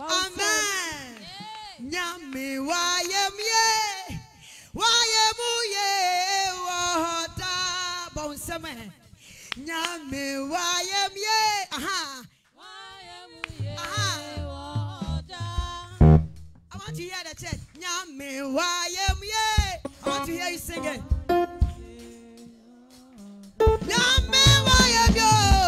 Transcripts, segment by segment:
Amen. Nami wa yemye, wa wayemye. Wayemuye wota bonseme. wa yemye, Aha. Wayemuye wota. I want to hear the church. wa yemye. I want to hear you sing it. wa yemye.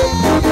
Mede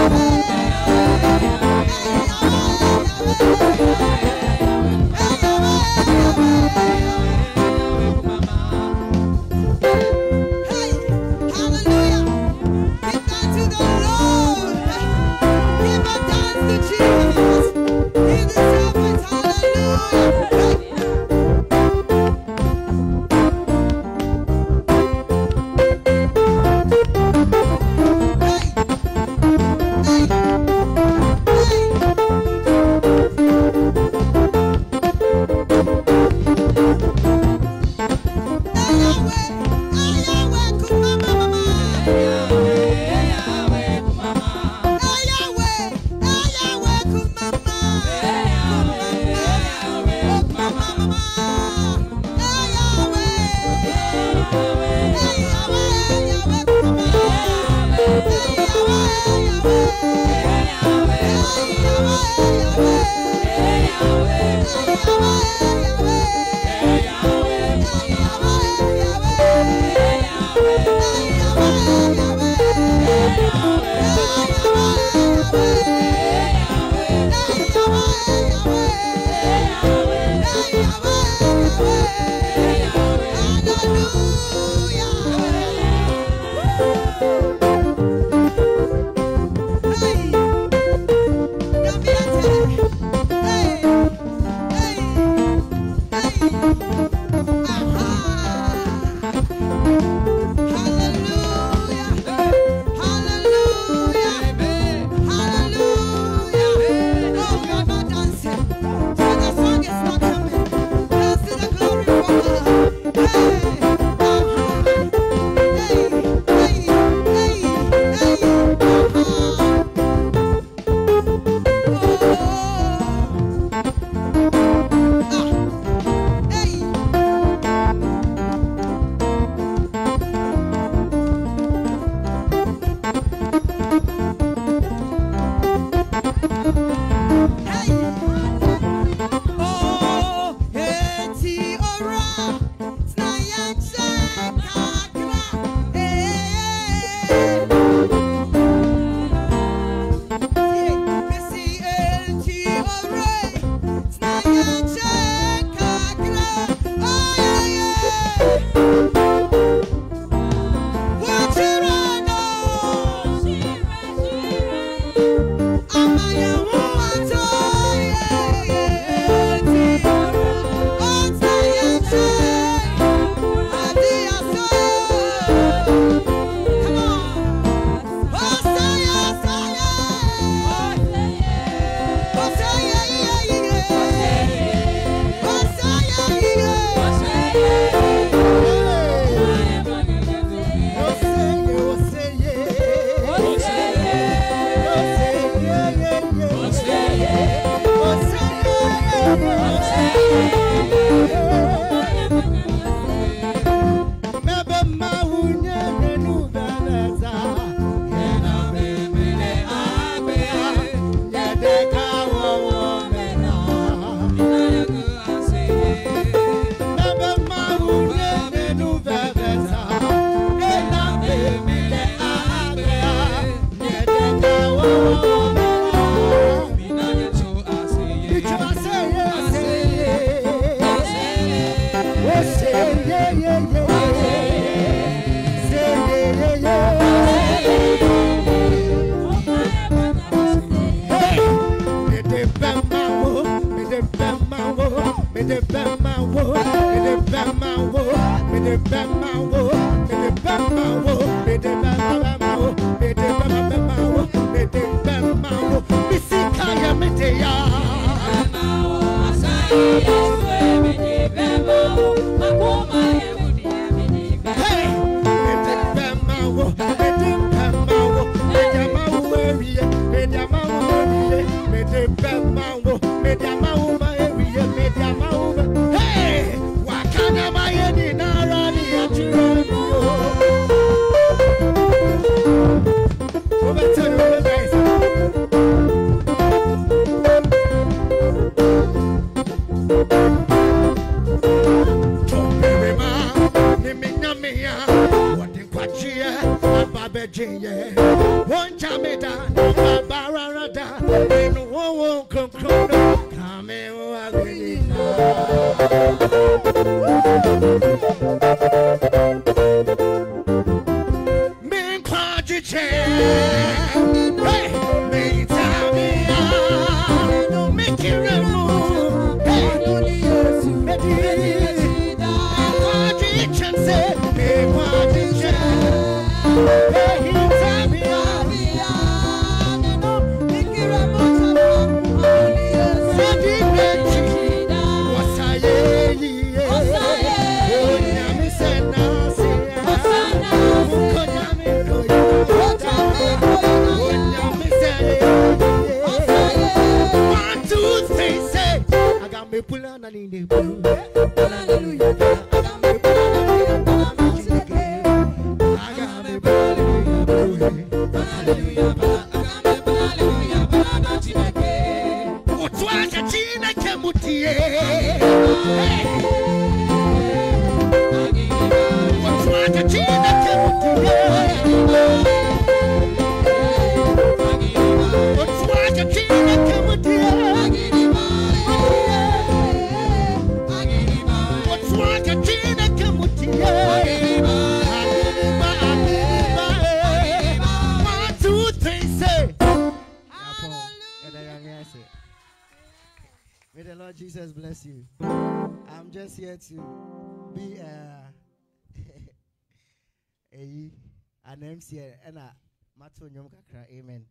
an MC and kakra. Amen.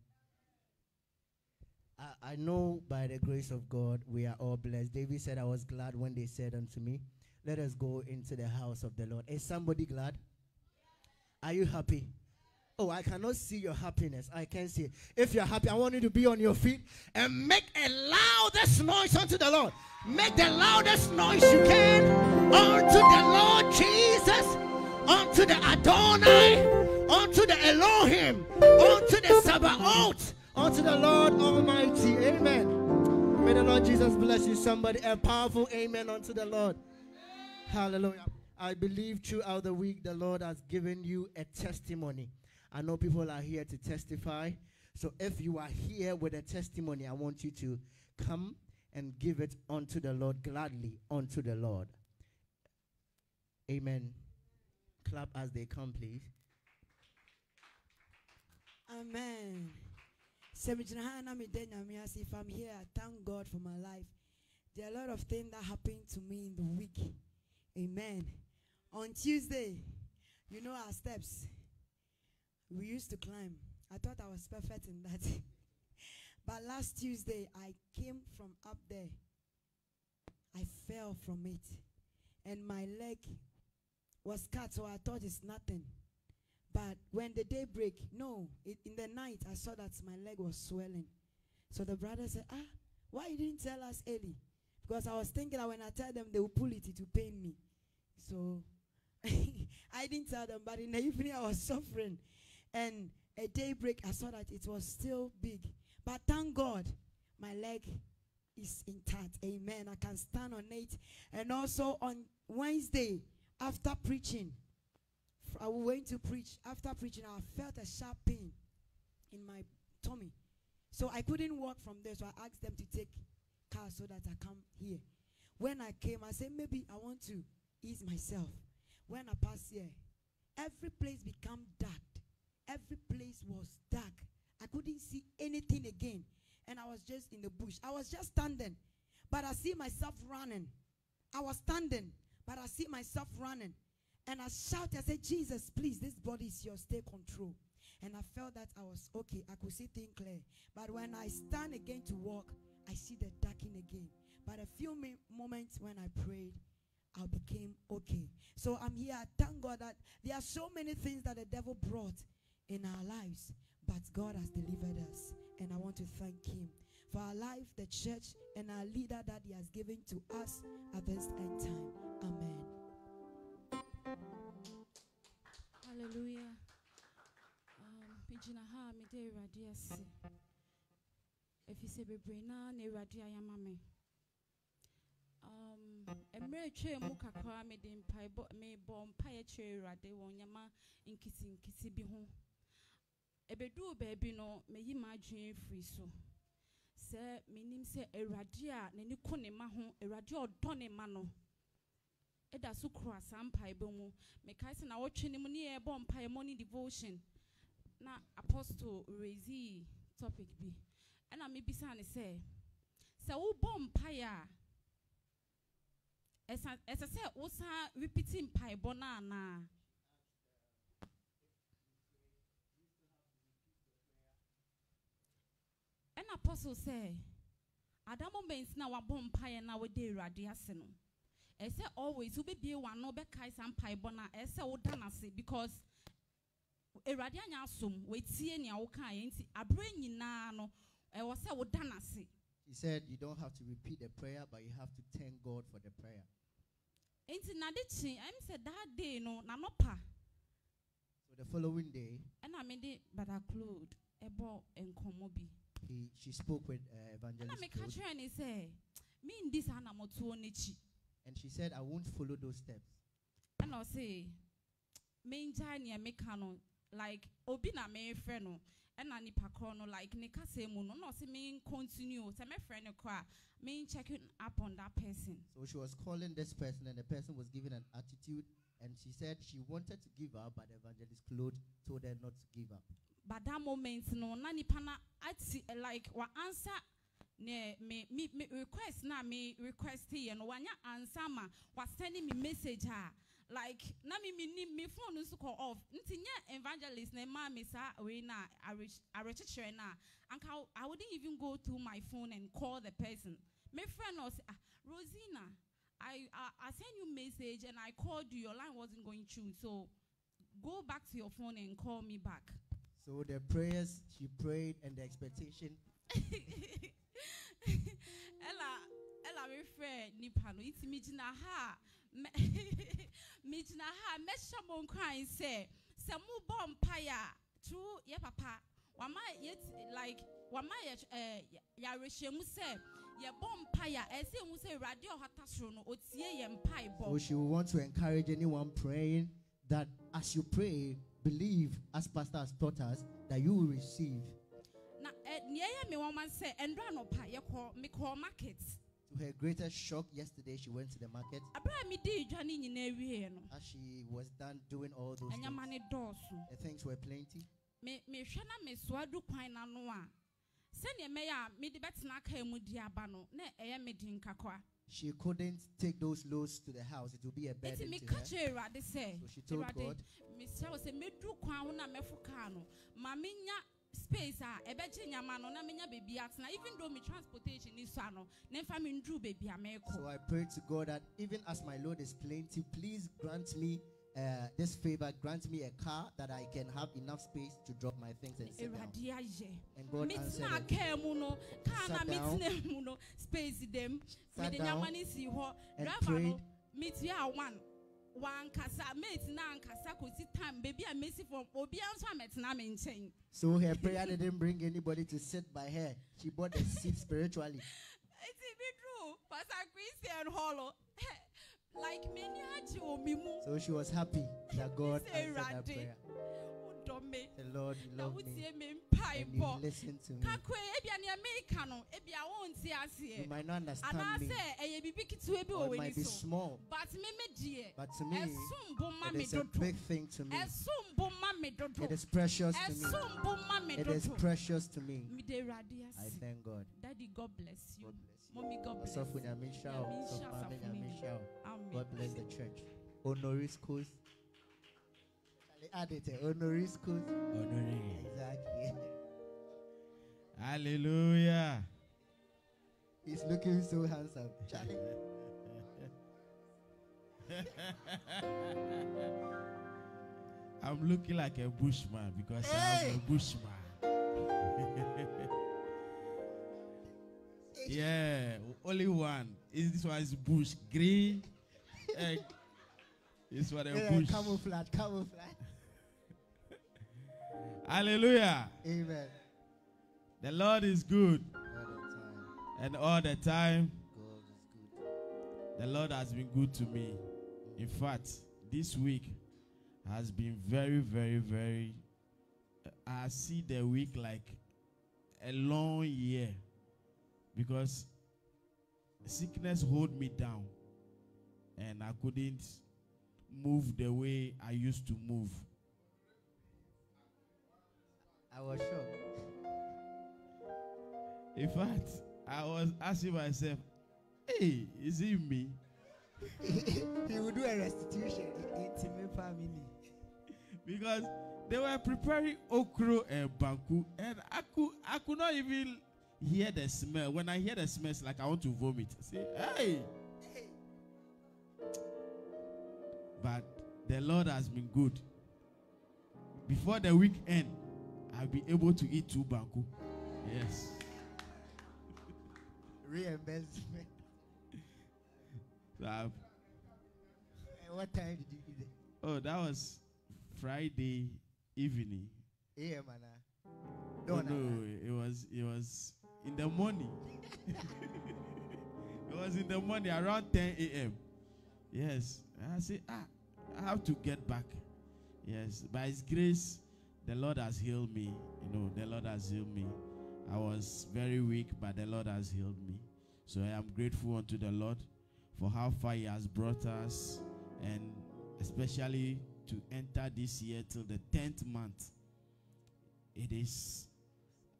I, I know by the grace of God we are all blessed. David said, I was glad when they said unto me, Let us go into the house of the Lord. Is somebody glad? Are you happy? Oh, I cannot see your happiness. I can see it. If you're happy, I want you to be on your feet and make a loudest noise unto the Lord. Make the loudest noise you can unto the Lord Jesus, unto the Adonai, unto the Elohim, unto the Sabaoth, unto the Lord Almighty. Amen. May the Lord Jesus bless you. Somebody, a powerful amen unto the Lord. Hallelujah. I believe throughout the week the Lord has given you a testimony. I know people are here to testify. So if you are here with a testimony, I want you to come and give it unto the Lord gladly unto the Lord. Amen. Clap as they come, please. Amen. If I'm here, I thank God for my life. There are a lot of things that happened to me in the week. Amen. On Tuesday, you know our steps. We used to climb. I thought I was perfect in that. but last Tuesday, I came from up there. I fell from it. And my leg was cut, so I thought it's nothing. But when the day break, no, it, in the night I saw that my leg was swelling. So the brother said, "Ah, why you didn't tell us early?" Because I was thinking that when I tell them, they will pull it, it will pain me. So I didn't tell them. But in the evening I was suffering, and at daybreak, I saw that it was still big. But thank God, my leg is intact. Amen. I can stand on it. And also on Wednesday, after preaching, I uh, went to preach. After preaching, I felt a sharp pain in my tummy. So I couldn't walk from there. So I asked them to take car so that I come here. When I came, I said, maybe I want to ease myself. When I passed here, every place became dark. Every place was dark. I couldn't see anything again. And I was just in the bush. I was just standing. But I see myself running. I was standing, but I see myself running. And I shouted, I said, Jesus, please, this body is yours. Take control. And I felt that I was okay. I could see things clear. But when I stand again to walk, I see the darkening again. But a few moments when I prayed, I became okay. So I'm here. I thank God that there are so many things that the devil brought in our lives, but God has delivered us. And I want to thank Him for our life, the church, and our leader that He has given to us at this end time. Amen. Hallelujah. Um, Pidgina ha me de Awurade ase. Bebree naa na Awurade ayɛ ama me. mmerɛ atwa mu kakra mede mpaebɔ mebɔ mpaeɛ kyerɛ awurade wɔ nyɛma nkisinkisi bi ho ɛbɛduu baabi no meyi m'adwene firi so sɛ menim sɛ awurade a n'ani ko ne ma ho awurade a ɔdɔ ne ma no ɛda so kura saa mpaebɔ mu. Mekae sɛ na wɔtwe no mu ne yɛbɔ mpaeɛ morning devotion. Na apostle resi topic bi. Ɛna mebisa ne sɛ sɛ wobɔ mpaeɛ a ɛsɛ sɛ wosan repeat mpaebɔ no anaa? Ɛna apostle sɛ ada moment na wabɔ mpaeɛ na wode awurade ase no. Ɛsɛ always wobɛbie w'ano bɛkae saa mpaebɔ no a ɛsɛ woda no ase because awurade anya asom watie nea wokaeɛ nti aberɛ nyinaa no ɛwɔ sɛ woda no ase He said you don't have to repeat the prayer, but you have to thank God for the prayer. nti nade kye ɛm sɛ daa day no nanɔpa So the following day, ɛna mede bada claude ɛbɔ nkɔmmɔ bi he she spoke with uh, evangelist Claude, kyerɛ ne sɛ mendi saa nammɔtoɔ n'akyi and she said, "I won't follow those steps." ɛna ɔse mengyae nea meka no like obi na mefrɛ no ɛna nipa korɔ no like ne kasa mu no. Na ɔse men continue. Sɛ mɛfrɛ no kɔ a men checking up on that person. So she was calling this person, and the person was giving an attitude, and she said she wanted to give up, but evangelist Claude told her not to give up. But that moment no na nipa na like wa answer ne me me me request na me request yɛ no wanya answer ma wa sending me message a like na me me ni me phone nso kɔ off. Nti nye evangelist na ma me saa wei na arekyekyerɛ na anka I wouldn't even go through my phone and call the person. Me friend say ah Rosina I, I I sent you message and I called you your line wasn't going through. So go back to your phone and call me back So the prayers she prayed and the expectation, ɛla ɛla mefrɛ nipa no nti megyina ha a mɛ- megyina ha a mɛhyɛ mo nkran sɛ sɛ mobɔ mpaeɛ a tru yɛ papa wama yɛ like wama yɛ ɛɛ yɛarehyɛmu sɛ yɛbɔ mpaeɛ a ɛsɛ hu sɛ awurade a ɔhata soro no ɔtie yɛ mpaebɔ so she will want to encourage anyone praying that as you pray, believe, as Pastor has taught us, that you will receive. na ɛ nea ɛyɛ me wɔma sɛ ɛndɔ anɔpa yɛkɔ mekɔɔ market. To her greatest shock, yesterday. She went to the market. aberɛ a medii dwa ne nyinaa wieɛ no. As she was done doing all those things, the things were plenty. me mehwɛ na mesoa du kwan n'ano a sɛnea ɛmɛyɛ a mede bɛtena kaa mu di aba no na ɛyɛ me din kakra She couldn't take those loads to the house. It would be a burden to her. kyerɛ awurade sɛ So she told God, mesrɛ wo sɛ mɛduru kwan ho na mɛfo kaa no ma menya space a ɛbɛgye nyama no na menya baabi atena even though me transportation ni so a no na mfa menduru baabi a So I pray to God that even as my load is plenty, please grant me uh, this favor, grant me a car that I can have enough space to drop my things and sit down. And God answered it. kaa mu no kaa na Sat down. metena mu no space dam Sat down nyama no si hɔ and prayed. metua a one wankasa mate na ankasa kɔsi time baabi a mesi fam obiara nso a me nkyɛn So her prayer didn't bring anybody to sit by her. She bought a seat spiritually. nti meduru pastor christian hall So she was happy that God answered her prayer. The Lord, you na love me and you mpaebɔ listen to me. kakoe ebia nea meka no ebia wonte You might not understand me, anaasɛ ɛyɛ biribi ketewa bi or it might be small, but me me deɛ but to me, ɛsom bo ma it is a big thing to me. ɛsom bo ma me dodo It is precious to me. ɛsom bo ma me It is precious to me. I thank God. daddy god bless you God bless you. Mommy god bless Asafo you Nyame nhyira wo. Nyame Asafo nhyira Maame Asafo Nyame Mimi. nhyira wo. amen God bless the church. Honoris causa. Charlie, Add it. eh, Honoris causa. Honorary. Exactly. Hallelujah. He's looking so handsome. Charlie. I'm looking like a bushman because Hey! I'm a bushman. Yeah, only one. Is this one is bush green? Eh, this one a Yeah, bush. camouflage, camouflage. Hallelujah. Amen. The Lord is good, All the time. and all the time. God is good. the Lord has been good to me. In fact, this week has been very, very, very. I see the week like a long year because sickness hold me down and I couldn't move the way I used to move. I was shocked. In fact, I was asking myself, hey, is it me? he will do a restitution. Intimate family. Because they were preparing okro and banku, and I could I could not even hear the smell. When I hear the smell, it's like I want to vomit. Say, hey. But the Lord has been good. Before the weekend, I'll be able to eat two banku. Yes. Reimbursement. So what time did you eat it? oh, that was Friday evening. AM, Anna. Oh, No, no, no. it was it was in the morning. it was in the morning around 10 a.m. Yes. I said, ah, I have to get back. Yes. By his grace, the Lord has healed me. You know, the Lord has healed me. I was very weak, but the Lord has healed me. So I am grateful unto the Lord for how far He has brought us, and especially to enter this year till the 10th month. It is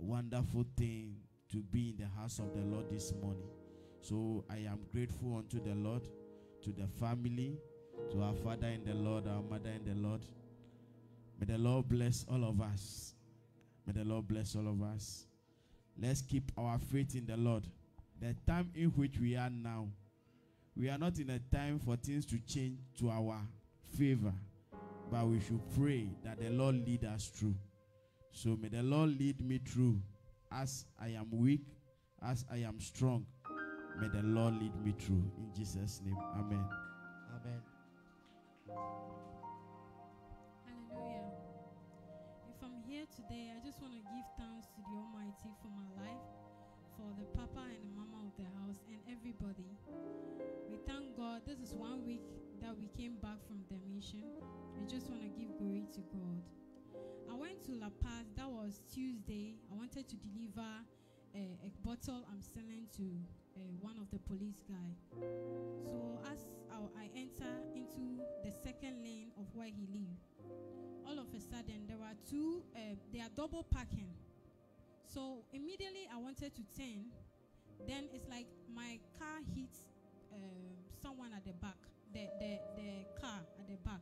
a wonderful thing to be in the house of the Lord this morning. So I am grateful unto the Lord, to the family, to our father in the Lord, our mother in the Lord. May the Lord bless all of us. May the Lord bless all of us. Let's keep our faith in the Lord. The time in which we are now, we are not in a time for things to change to our favor, but we should pray that the Lord lead us through. So may the Lord lead me through as I am weak, as I am strong. May the Lord lead me through. In Jesus' name, Amen. Amen. Hallelujah. If I'm here today, I just want to give thanks to the Almighty for my life, for the papa and the mama of the house, and everybody. We thank God. This is one week that we came back from the mission. We just want to give glory to God. I went to La Paz. That was Tuesday. I wanted to deliver a, a bottle I'm selling to uh, one of the police guy. So as I, I enter into the second lane of where he live, all of a sudden there were two. Uh, they are double parking. So immediately I wanted to turn. Then it's like my car hits um, someone at the back, the, the the car at the back,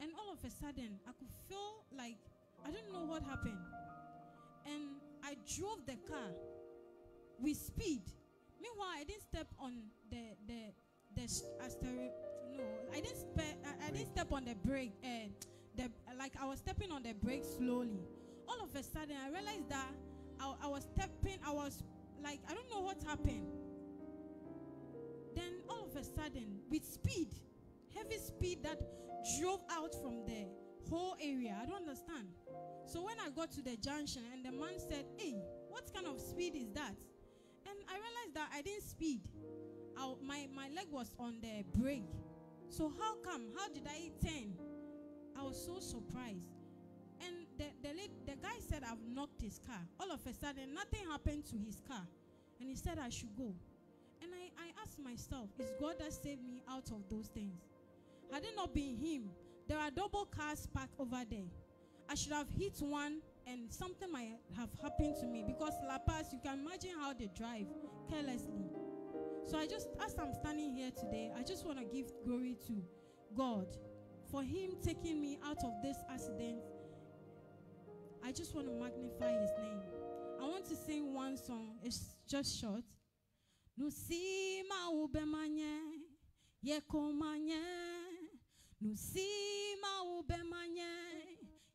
and all of a sudden I could feel like I don't know what happened, and I drove the car with speed. Meanwhile, I didn't step on the the the uh. No, I didn't spe- I, I didn't step on the brake. Uh, the like I was stepping on the brake slowly. All of a sudden, I realized that I, I was stepping. I was like I don't know what happened. Then all of a sudden, with speed, heavy speed that drove out from the whole area. I don't understand. So when I got to the junction and the man said, "Hey, what kind of speed is that?" And I realized that I didn't speed. I, my my leg was on the brake. So how come? How did I turn? I was so surprised. And the the, the guy said I've knocked his car. All of a sudden, nothing happened to his car, and he said I should go. And I, I asked myself, is God that saved me out of those things? Had it not been him, there are double cars parked over there. I should have hit one and something might have happened to me because La Paz, you can imagine how they drive carelessly. So I just, as I'm standing here today, I just want to give glory to God for Him taking me out of this accident. I just want to magnify His name. I want to sing one song. It's just short. Nusima ubemanye, yekomanye. Nusima ubemanye,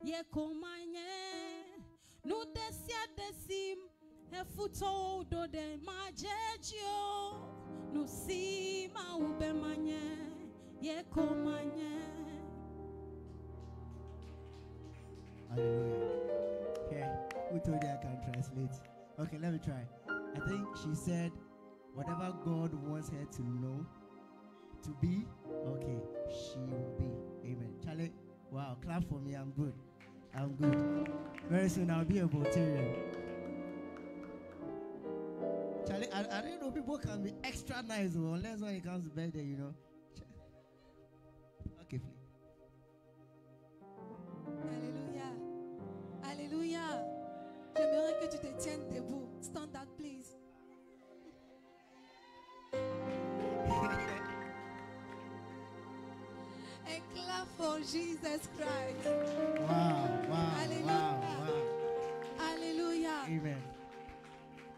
yekomanye. Nudesia desim, efuto do de majejio. Nusima ubemanye, yekomanye. Hallelujah. Okay, who told you I can translate? Okay, let me try. I think she said, whatever God wants her to know, to be. Okay, she will be. Amen. Charlie, wow, clap for me. I'm good. I'm good. Very soon I'll be a Voltarian. Charlie, I, I didn't know people can be extra nice oh, unless when it comes to birthday, you know. Okay, please. Alléluia. Alléluia. J'aimerais que tu te tiennes debout. Stand up, for Jesus Christ. Wow, wow, Alléluia. wow, wow. Alléluia. Amen.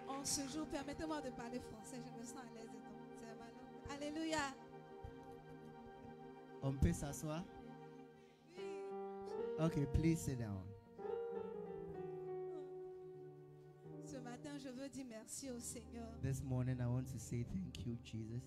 En ce jour, permettez-moi de parler français. Je me sens à l'aise langue. Alléluia. On peut s'asseoir? Okay, please sit down. Ce matin, je veux dire merci au Seigneur. This morning I want to say thank you, Jesus,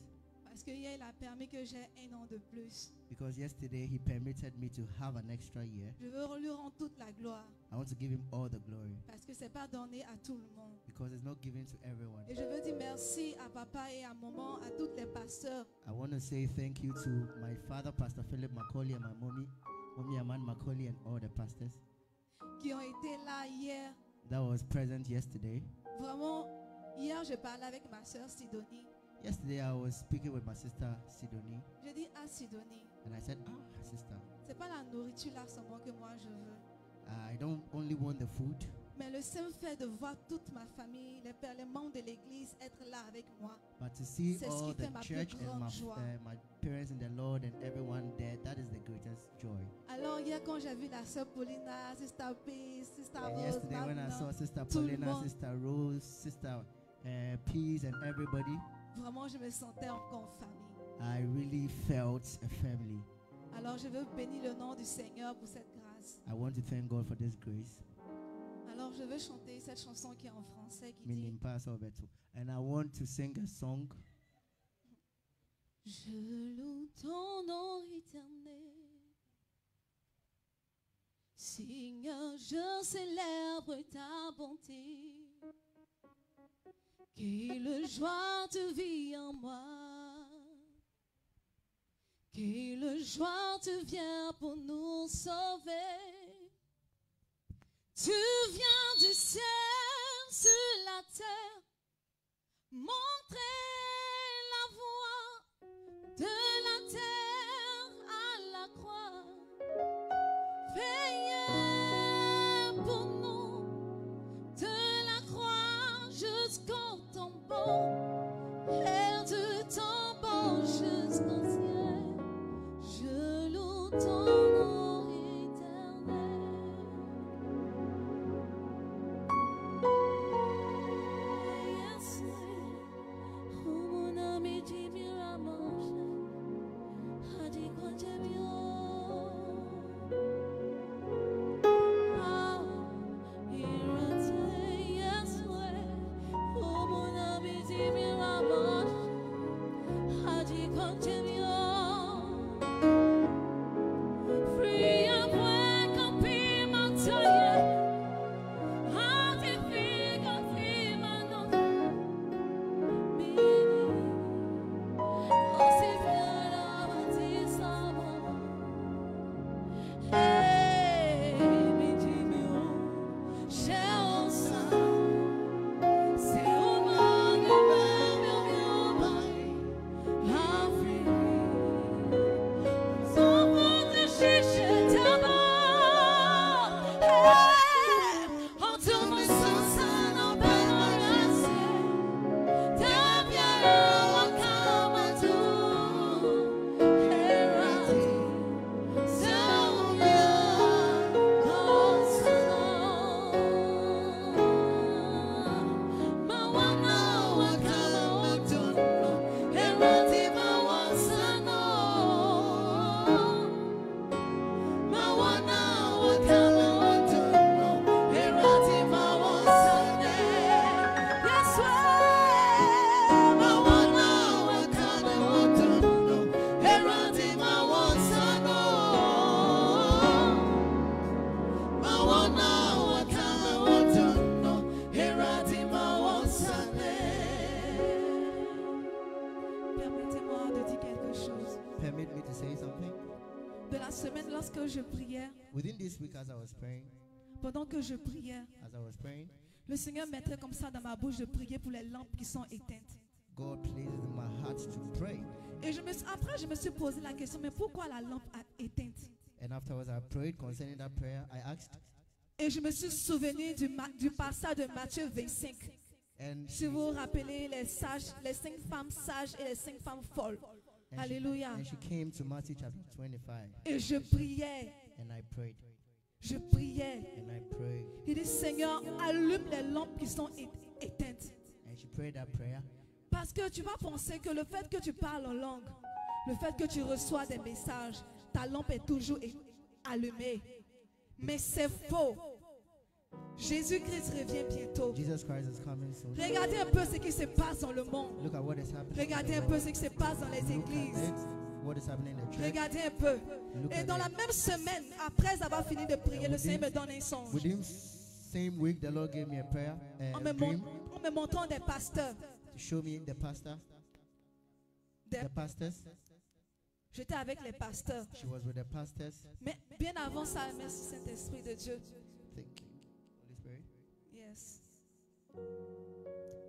Parce que hier, il a permis que j'ai un an de plus. because yesterday He permitted me to have an extra year. Je veux lui rendre toute la gloire. I want to give Him all the glory Parce que c'est pas donné à tout le monde. because it's not given to everyone. Et je veux dire merci à papa et à maman, à tous les pasteurs I want to say thank you to my father, Pastor Philip Macaulay, and my mommy, Mommy Aman Macaulay, and all the pastors qui ont été là hier. that was present yesterday. Vraiment, hier, je parlais avec ma soeur Sidonie. Yesterday I was speaking with my sister Sidonie, Je dis à Sidonie, and I said, Ah, sister, c'est pas la nourriture là seulement que moi je veux. I don't only want the food, Mais le simple fait de voir toute ma famille, les pères, les membres de l'église être là avec moi. but to see all the church and my, uh, my parents in the Lord and everyone there, that is the greatest joy. Alors hier quand j'ai vu la soeur Paulina, Sister Peace, Sister And Rose, yesterday when I saw Sister Paulina. Sister Rose, Sister uh, Peace, and everybody, vraiment je me sentais encore en famille. I really felt a family. Alors je veux bénir le nom du Seigneur pour cette grâce. I want to thank God for this grace. Alors je veux chanter cette chanson qui est en français qui dit. And I want to sing a song. Je loue ton nom éternel. Seigneur, je célèbre ta bonté. Quelle joie te vit en moi. Quelle joie te vient pour nous sauver. Tu viens du ciel sur la terre. Montrer la voie de la terre à la croix. Tombeau lorsque je priais, Within this week, as I was praying, pendant que je priais, as I was praying, le Seigneur mettrait comme ça dans ma bouche de prier pour les lampes qui sont éteintes. God places in my heart to pray. Et je me suis- après, je me suis posé la question, mais pourquoi la lampe a éteinte? And afterwards, I prayed concerning that prayer. I asked, Et je me suis souvenu du, passage de Matthieu 25. and Si vous vous rappelez les sages, les cinq femmes sages et les cinq femmes folles. And she, Alléluia. and she came to Matthew chapter 25, Et je priais, and I prayed, je priais. and I prayed, Il dit, Seigneur, allume les lampes qui sont éteintes. and she prayed that prayer. Parce que tu vas penser que le fait que tu parles en langue, le fait que tu reçois des messages, ta lampe est toujours allumée. Mais c'est faux. Jésus-Christ revient bientôt. Jesus Christ is coming soon. Regardez un peu ce qui se passe dans le monde. Look at what is happening. in Regardez un peu ce qui se passe dans les Look églises. what is happening in the church. Regardez un peu. Look Et at dans la même semaine, après avoir fini de prier, And le Seigneur me donne un songe. Within same week, the Lord gave me a prayer, En a me, dream, mon- en me montrant des pasteurs. to show me the pastor, Des- the pastors. J'étais avec les pasteurs. She was with the pastors. Mais bien avant ça, merci Saint-Esprit de Dieu.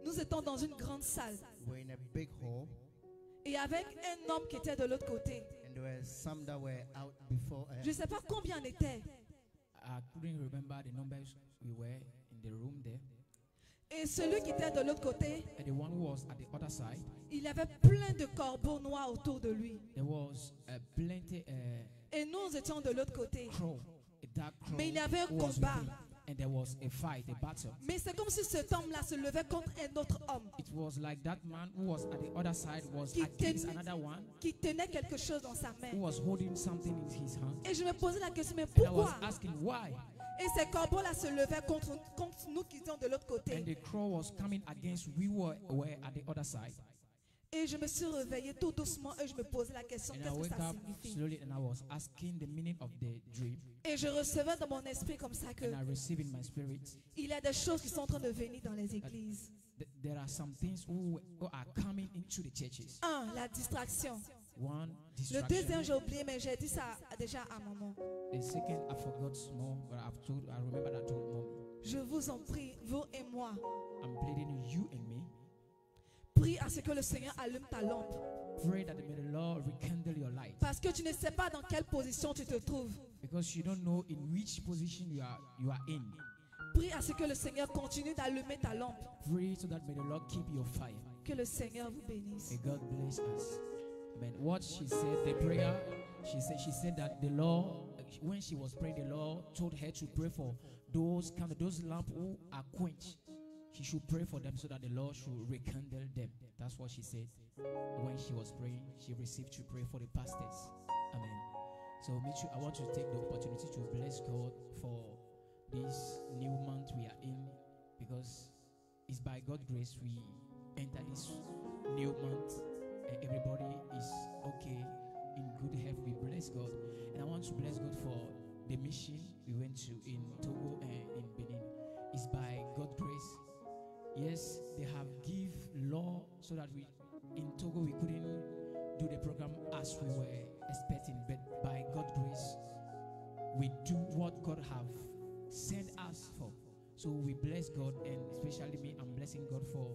Nous étions dans une grande salle. We're in a big hall, Et avec un homme qui était de l'autre côté. and there were some that were out before. Uh, Je ne sais pas combien on était. I couldn't remember the numbers we were in the room there. Et celui qui était de l'autre côté, And the one who was at the other side, il avait plein de corbeaux noirs autour de lui. there was a plenty uh, Et nous étions de l'autre côté. crow, a dark crow. Mais il y avait un who was with combat. him. And there was a fight, a battle. Mais c'est comme si cet homme-là se levait contre un autre homme It was like that man who was at the other side was Qui against tenait- another one qui tenait quelque chose dans sa main. who was holding something in his hand. Et je me posais la question, mais And I was pourquoi? asking why? Et ces corbeaux-là se levaient contre, contre nous qui étions de l'autre And côté. the crow was coming against we were, were at the other side. Et je me suis réveillée tout doucement et je me posais la question, qu'est-ce que ça signifie? slowly and I was asking the meaning of the dream. Et je recevais dans mon esprit comme ça que And I received in my spirit il y a des choses qui sont en train de venir dans les églises. th- there are some things who, who are coming into the churches. Un, la distraction. One, Le deuxième, j'ai oublié, mais j'ai dit ça déjà à maman. The second, I forgot more, but I've told, I remember that I told mommy. Je vous en prie, vous et moi, I'm pleading you and me. Prie à ce que le Seigneur allume ta lampe. Pray that may the Lord rekindle your light. Parce que tu ne sais pas dans quelle position tu te trouves. Because you don't know in which position you are you are in. Prie à ce que le Seigneur continue d'allumer ta lampe. Pray so that may the Lord keep your fire. Que le Seigneur vous bénisse. May God bless us. Amen. What she said, the prayer, she said she said that the Lord, when she was praying, the Lord told her to pray for those kind of those lamp who are quenched. She should pray for them so that the Lord should rekindle them. That's what she said. When she was praying, she received to pray for the pastors. Amen. So, I want to take the opportunity to bless God for this new month we are in because it's by God's grace we enter this new month and everybody is okay in good health. We bless God. And I want to bless God for the mission we went to in Togo and in Benin. It's by God's grace. Yes, they have give law so that we in Togo we couldn't do the program as we were expecting, but by God's grace we do what God have sent us for. So we bless God and especially me, I'm blessing God for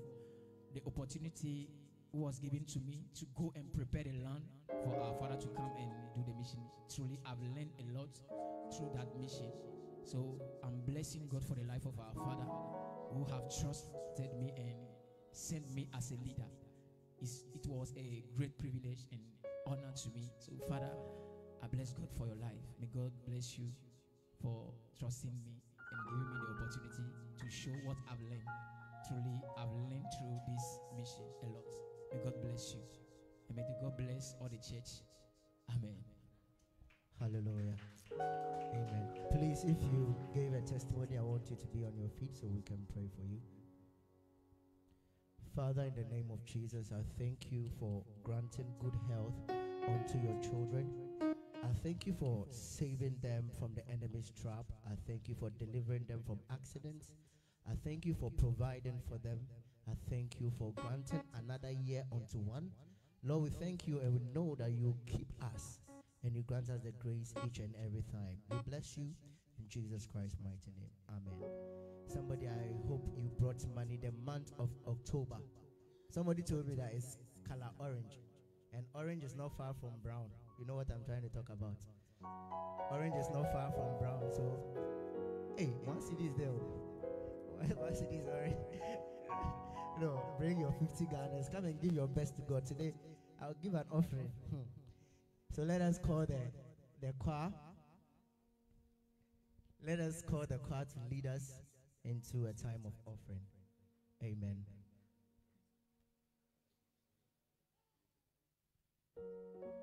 the opportunity was given to me to go and prepare the land for our father to come and do the mission. Truly, I've learned a lot through that mission. So I'm blessing God for the life of our father who have trusted me and sent me as a leader. It was a great privilege and honor to me. So, Father, I bless God for your life. May God bless you for trusting me and giving me the opportunity to show what I've learned. Truly, I've learned through this mission a lot. May God bless you. And may God bless all the church. Amen. Hallelujah. Amen. Please, if you gave a testimony, I want you to be on your feet so we can pray for you. Father, in the name of Jesus, I thank you for granting good health unto your children. I thank you for saving them from the enemy's trap. I thank you for delivering them from accidents. I thank you for providing for them. I thank you for granting another year unto one. Lord, we thank you and we know that you keep us and you grant us the grace each and every time. We bless you in Jesus Christ's mighty name. Amen. Somebody, I hope you brought money the month of October. Somebody told me that it's color orange, and orange is not far from brown. You know what I'm trying to talk about? Orange is not far from brown, so hey, one cedi is there. oh. One one cedi is orange. no, bring your 50 Ghanaians. Come and give your best to God today. I'll give an offering. Hmm. So let us call the the choir. Let us call the choir to lead us into a time of offering. Amen. Zia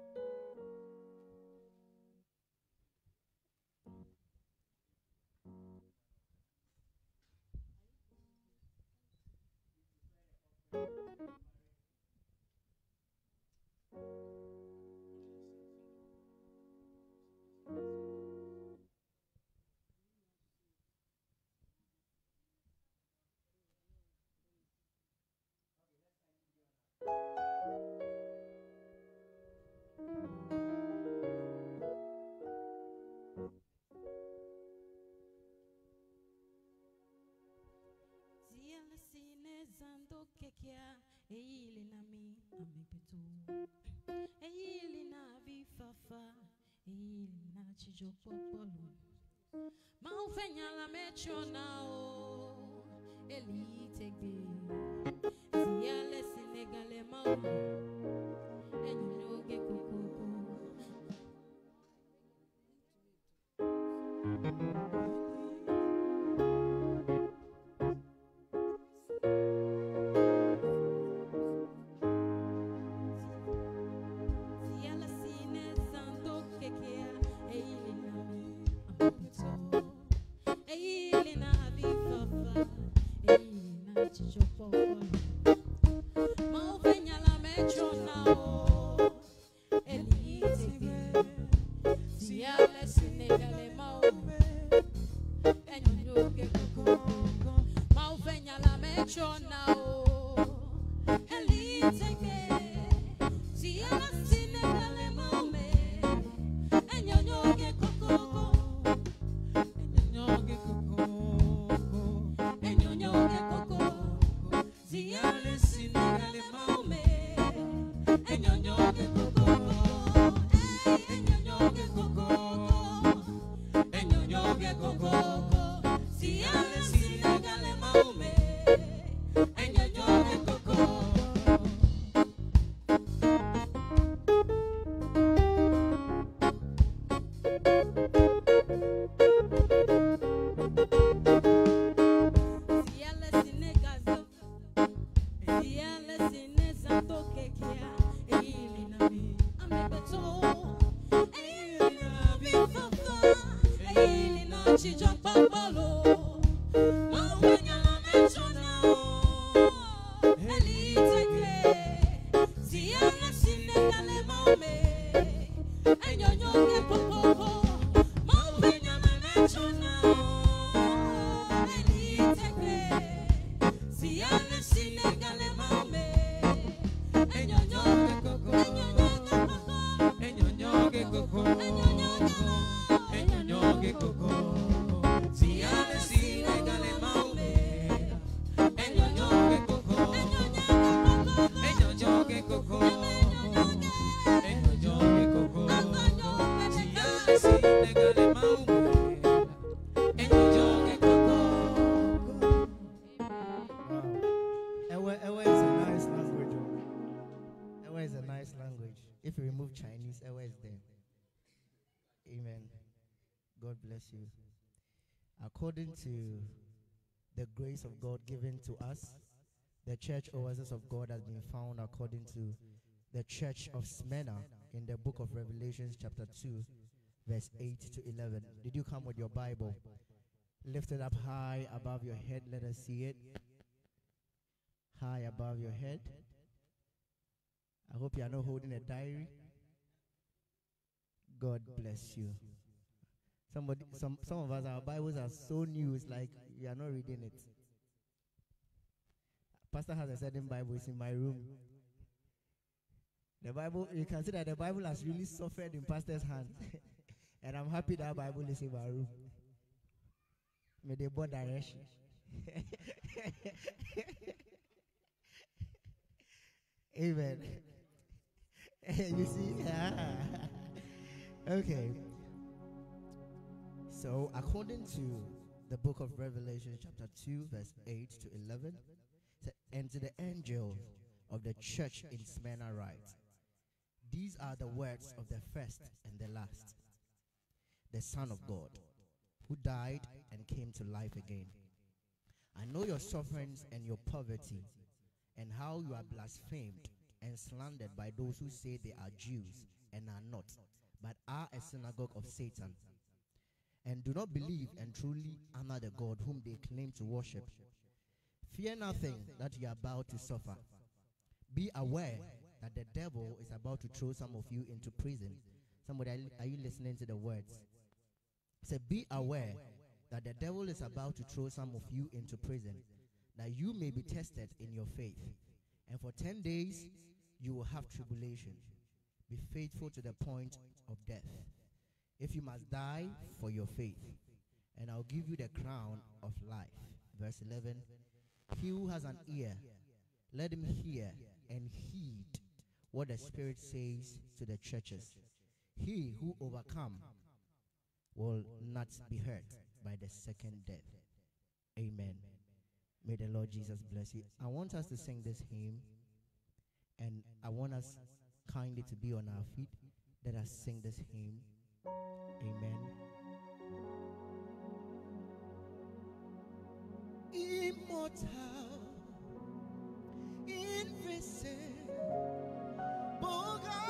sine zando kekia eili na mi amepeto eili na vifafa eili na chijo popolo ma ufenya la mecho na o eli tegbe zia chicho church oasis of God has been found according to the church of Smyrna in the book of Revelations, chapter 2, verse 8 to 11. Did you come with your Bible? Lift it up high above your head. Let us see it. High above your head. I hope you are not holding a diary. God bless you. Somebody, some, some of us, our Bibles are so new, it's like we are not reading it. Pastor has a certain Bible, it's in my room. The Bible, you can see that the Bible has really suffered in pastor's hand. and I'm happy that Bible is in my room. May they both direction. Amen. you see? okay. So, according to the book of Revelation, chapter 2, verse 8 to 11, said, and to the angel of the church in Smyrna write, These are the words of the first and the last, the Son of God, who died and came to life again. I know your sufferings and your poverty, and how you are blasphemed and slandered by those who say they are Jews and are not, but are a synagogue of Satan. And do not believe and truly honor the God whom they claim to worship. Fear nothing that you are about to suffer. Be aware that the devil is about to throw some of you into prison. Somebody, are you- listening to the words? Say, be aware that the devil is about to throw some of you into prison, that you may be tested in your faith. And for 10 days, you will have tribulation. Be faithful to the point of death. If you must die for your faith, and I'll give you the crown of life. Verse 11 He who has an ear, let him hear and heed what the Spirit says to the churches. He who overcome will not be hurt by the second death. Amen. May the Lord Jesus bless you. I want us to sing this hymn, and I want us kindly to be on our feet. Let us sing this hymn. Amen. Immortal, invisible, God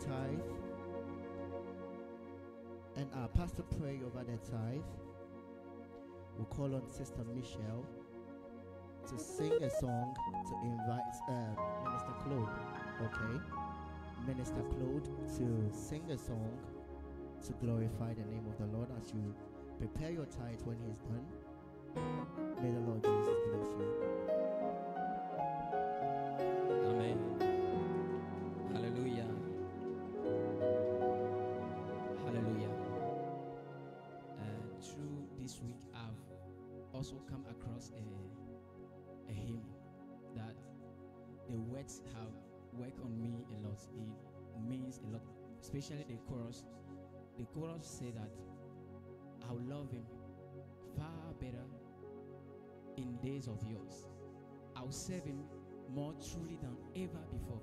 tithe, and our pastor pray over the tithe, we'll call on Sister Michelle to sing a song to invite uh, Minister Claude. Okay? Minister Claude to sing a song to glorify the name of the Lord as you prepare your tithe when he's done. May the Lord Jesus bless you. Amen. Words have worked on me a lot. It means a lot, especially the chorus. The chorus say that I'll love him far better in days of yours. I'll serve him more truly than ever before.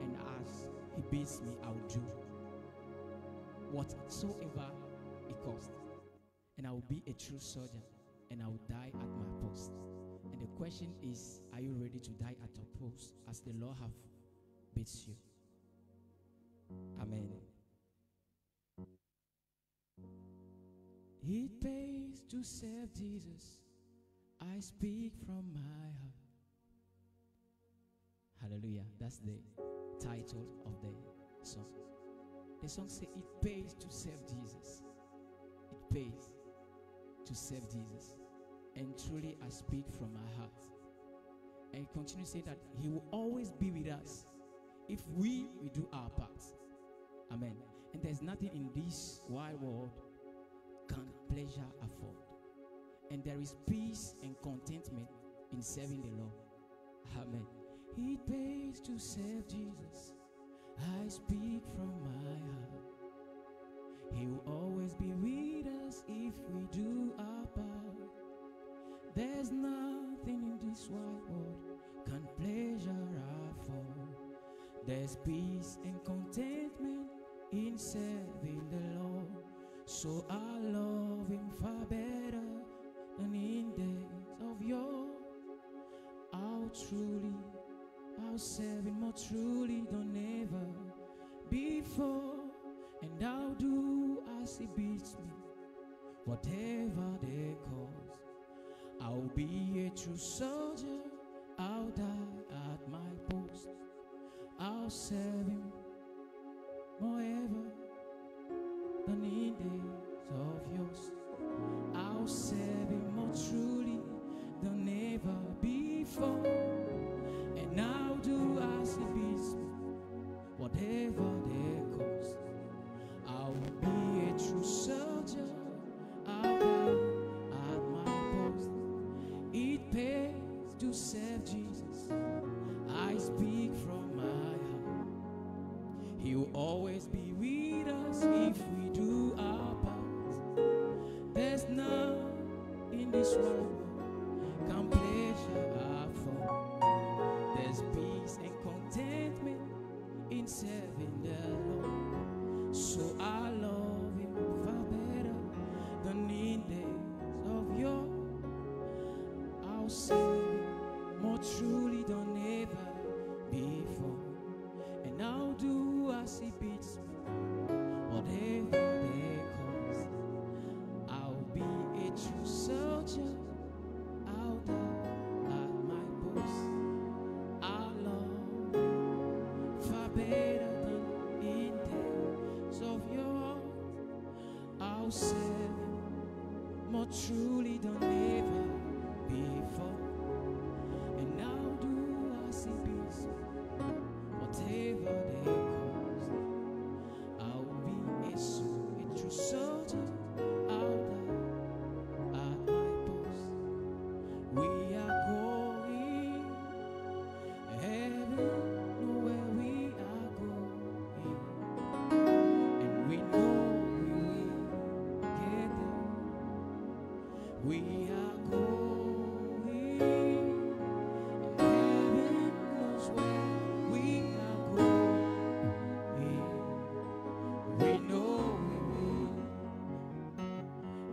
And as he bids me, I'll do whatsoever it costs. And I will be a true soldier and I will die at my post. Question is, are you ready to die at your post as the Lord have bids you? Amen. It pays to serve Jesus. I speak from my heart. Hallelujah. That's the title of the song. The song says it pays to serve Jesus. It pays to serve Jesus. And truly I speak from my heart. And he continue to say that he will always be with us if we we do our part. Amen. And there's nothing in this wide world can pleasure afford. And there is peace and contentment in serving the Lord. Amen. It pays to serve Jesus. I speak from my heart. He will always be with us if we do our part. There's nothing in this wide world can pleasure fall. There's peace and contentment in serving the Lord. So I love him far better than in days of yore. I'll truly, I'll serve him more truly than ever before. And I'll do as he bids me, whatever they cause. I'll be a true soldier, I'll die at my post. I'll serve him more ever than in days of yours. I'll serve him more truly than ever before. And I'll do as he bids me, whatever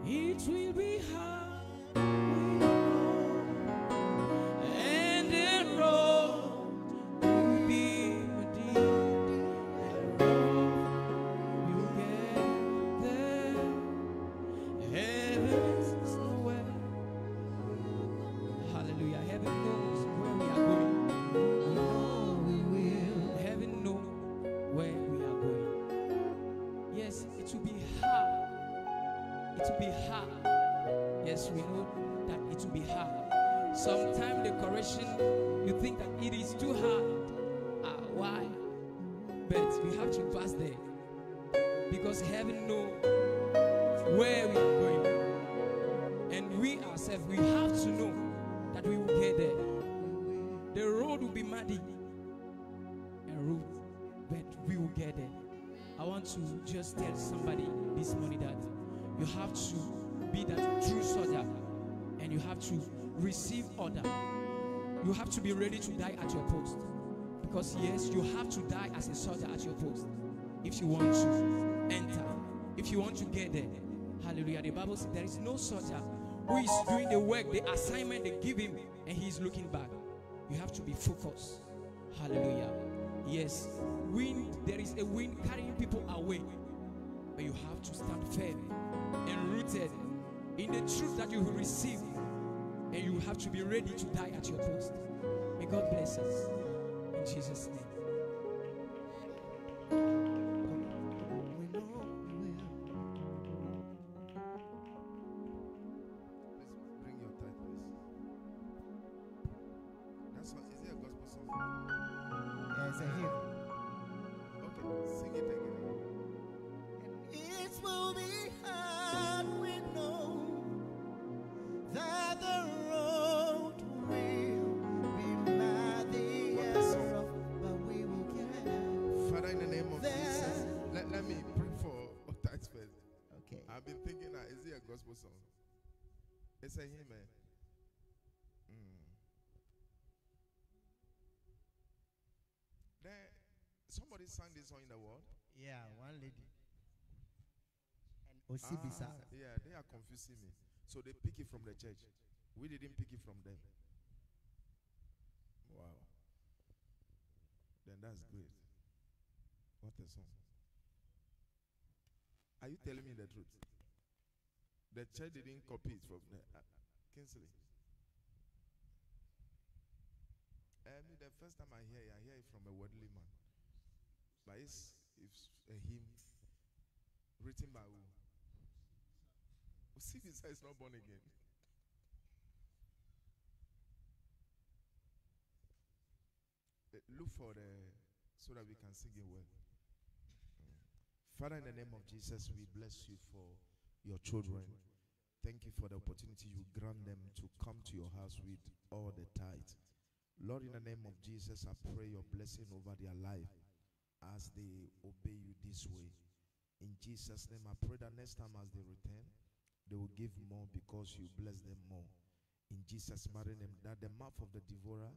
It will be hard, Heaven knows where we are going. And we ourselves, we have to know that we will get there. The road will be muddy and rough, but we will get there. I want to just tell somebody this morning that you have to be that true soldier and you have to receive order. You have to be ready to die at your post. Because, yes, you have to die as a soldier at your post if you want to enter, if you want to get there. Hallelujah. The Bible says there is no soldier who is doing the work, the assignment they give him, and he's looking back. You have to be focused. Hallelujah. Yes, wind, there is a wind carrying people away, but you have to stand firm and rooted in the truth that you will receive, and you have to be ready to die at your post. May God bless us. In Jesus' name. Ah, yeah, they are confusing me. So they pick it from the church. We didn't pick it from them. Wow. Then that's great. What a song. Are you telling me the truth? The church didn't copy it from the uh, Kingsley. I mean, the first time I hear it, I hear it from a worldly man. But it's, it's a hymn written by who? Caesar is not born again. Uh, Look for the so that we can sing it well. Father, in the name of Jesus, we bless you for your children. Thank you for the opportunity you grant them to come to your house with all the tithe. Lord, in the name of Jesus, I pray your blessing over their life as they obey you this way. In Jesus' name, I pray that next time as they return, they will give more because you bless them more. In Jesus' mighty name, that the mouth of the devourer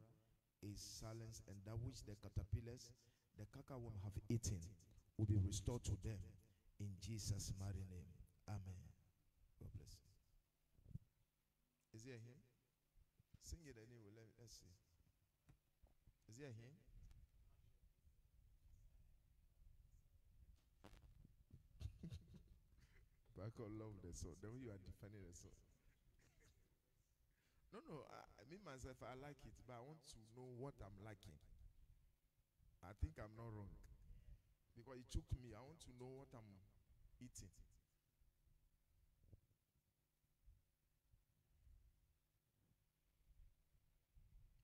is silenced and that which the caterpillars, the cankerworm have eaten, will be restored to them. In Jesus' mighty name. Amen. God bless. Is it a hymn? Sing it anyway. Let, let's see. Is it a hymn? I can't love the song. The way you are defending the song. no, no. I, mean myself, I like it, but I want to know what I'm liking. I think I'm not wrong. Because it took me. I want to know what I'm eating.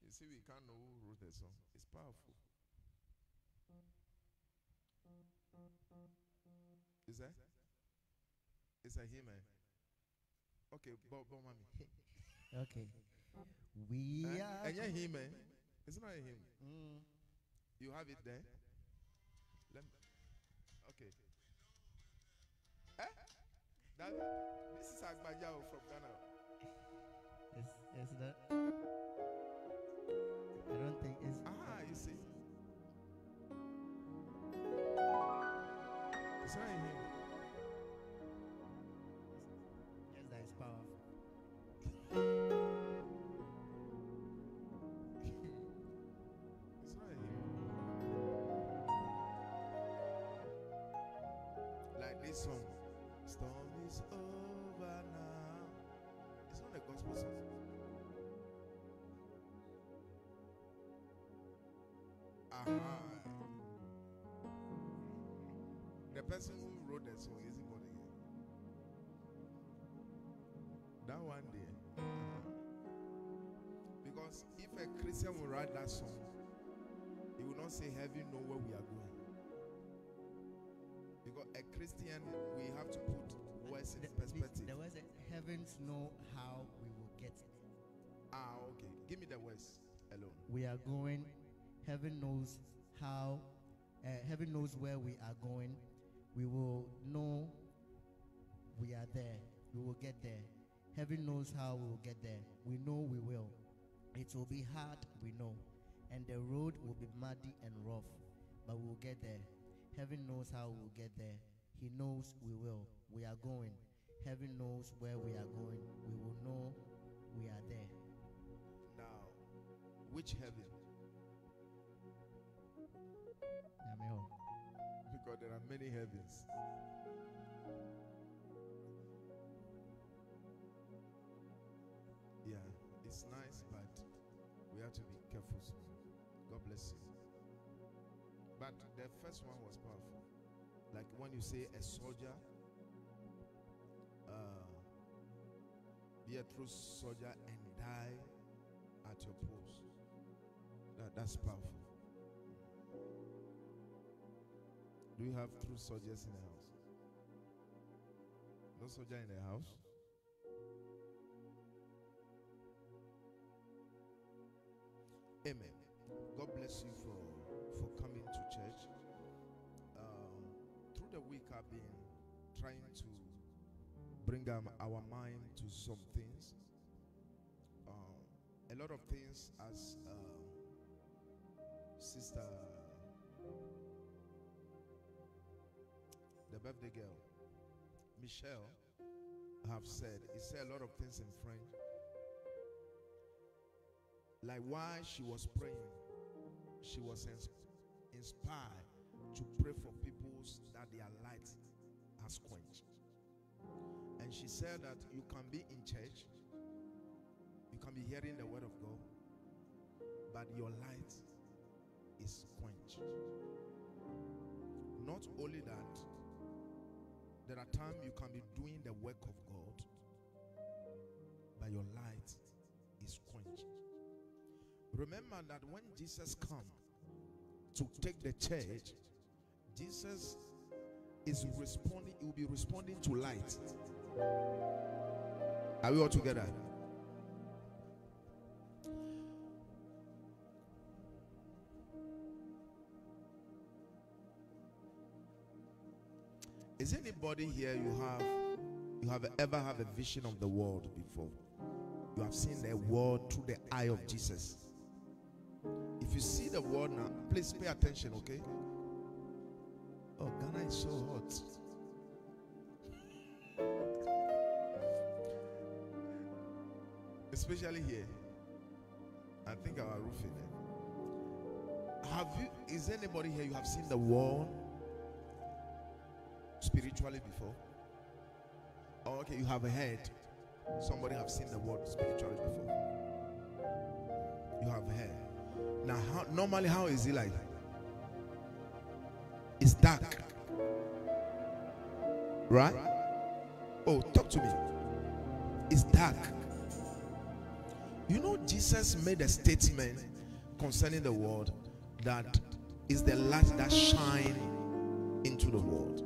You see, we can't know who wrote the song. It's powerful. Is that? It's a hymn. Okay, but, but mommy. Okay. We Eh? are. And yeah, hymn. It's not a hymn. Mm. You have it there? Let me, okay. Eh? That, this is Agbajao from Ghana. It's, it's not. Person who wrote the song is he born again? That one there. Uh-huh. Because if a Christian will write that song, he will not say heaven know where we are going. Because a Christian, we have to put words in The- perspective. There was a heavens know how we will get there. Ah, okay. Give me the words alone. We are going. Heaven knows how. Uh, heaven knows where we are going. We will know we are there. We will get there. Heaven knows how we will get there. We know we will. It will be hard, we know. And the road will be muddy and rough, but we will get there. Heaven knows how we will get there. He knows we will. We are going. heaven knows where we are going. We will know we are there. Now, which heaven? Nyame Because there are many heavens. Yeah, it's nice, but we have to be careful. God bless you. But the first one was powerful. Like when you say a soldier, uh, be a true soldier and die at your post. That, that's powerful. Do you have true soldiers in the house? No soldier in the house? Amen. God bless you for for coming to church. Um, through the week, I've been trying to bring um, our mind to some things. Um, a lot of things, as uh, Sister birthday girl, Michelle, have said. He said a lot of things in French. Like why she was praying, she was inspired to pray for people's that their light has quenched. And she said that you can be in church, you can be hearing the word of God, but your light is quenched. Not only that, there are times you can be doing the work of God, but your light is quenched. Remember that when Jesus come to take the church, Jesus is responding, he will be responding to light. Are we all together? Anybody here you have you have ever have a vision of the world before? You have seen the world through the eye of Jesus. If you see the world now, please pay attention, okay? Oh, Ghana is so hot. Especially here. I think our roof in there. Have you is anybody here you have seen the world spiritually before? Oh, okay, you have heard. Somebody have seen the word spiritually before. You have heard. Now, how, normally, how is it like? It's dark, right? Oh, talk to me. It's dark. You know, Jesus made a statement concerning the world that is the light that shine into the world.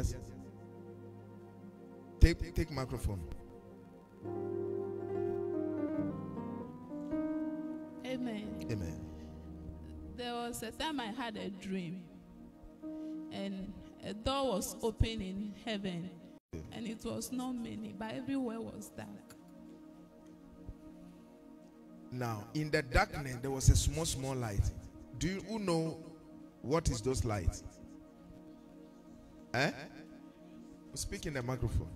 Yes. Take take microphone. Amen. Amen. There was a time I had a dream, and a door was open in heaven, and it was not many, but everywhere was dark. Now, in the darkness, there was a small, small light. Do you know what is those lights? Eh? Speak in the microphone.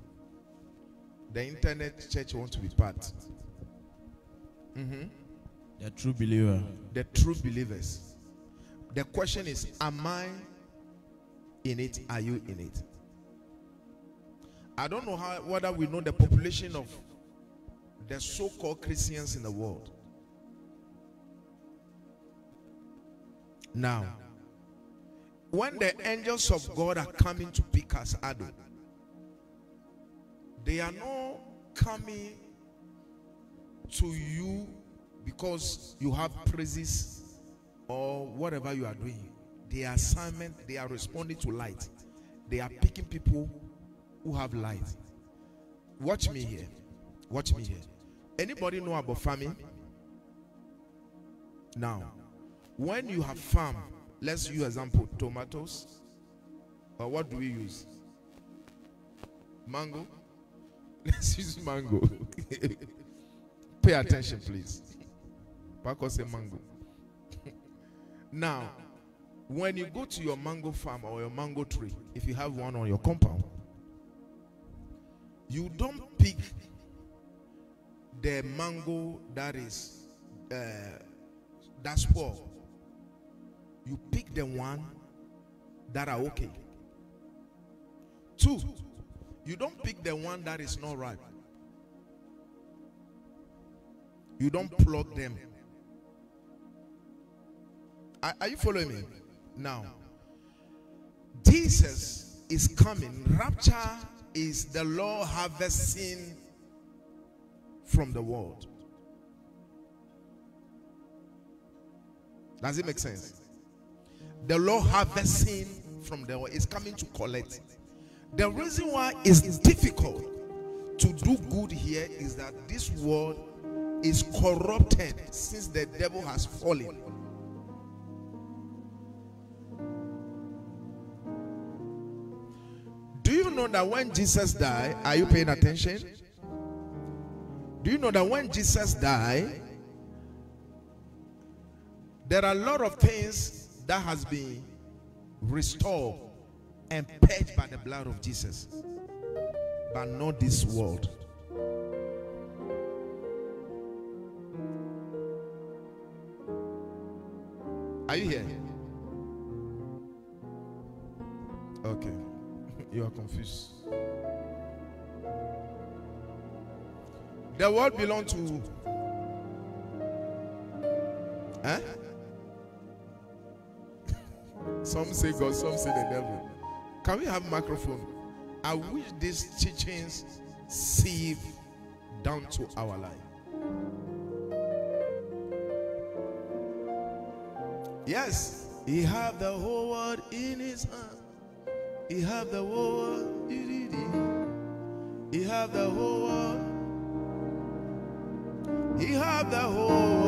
The internet church wants to be part. Mhm. The true believer. The true believers. The question is, am I in it? Are you in it? I don't know how whether we know the population of the so-called Christians in the world. Now, when the angels of God are coming to pick us, Ado, they are not coming to you because you have praises or whatever you are doing. Their assignment, they are responding to light. They are picking people who have light. Watch me here. Watch me here. Anybody know about farming? Now, when you have farm, let's use example tomatoes. Or what do we use? Mango. Let's use mango. Pay attention, please. Paco say mango. now, when you go to your mango farm or your mango tree, if you have one on your compound, you don't pick the mango that is uh, that's poor. You pick the one that are okay. Two, you don't pick the one that is not ripe. You don't plug them. Are, are you following me? Now, Jesus is coming. Rapture is the Lord harvesting from the world. Does it make sense? The Lord harvesting from the world is coming to collect. The reason why it's difficult to do good here is that this world is corrupted since the devil has fallen. Do you know that when Jesus died, are you paying attention? Do you know that when Jesus died, there are a lot of things that has been restored and purged by the blood of Jesus, but not this world. Are you here? Okay. You are confused. The world belongs to? Huh? Some say God, some say the devil. Can we have microphone? I wish these teachings sieve down to our life. Yes, he have the whole world in his hand. He have the whole world. He have the whole world. He have the whole world.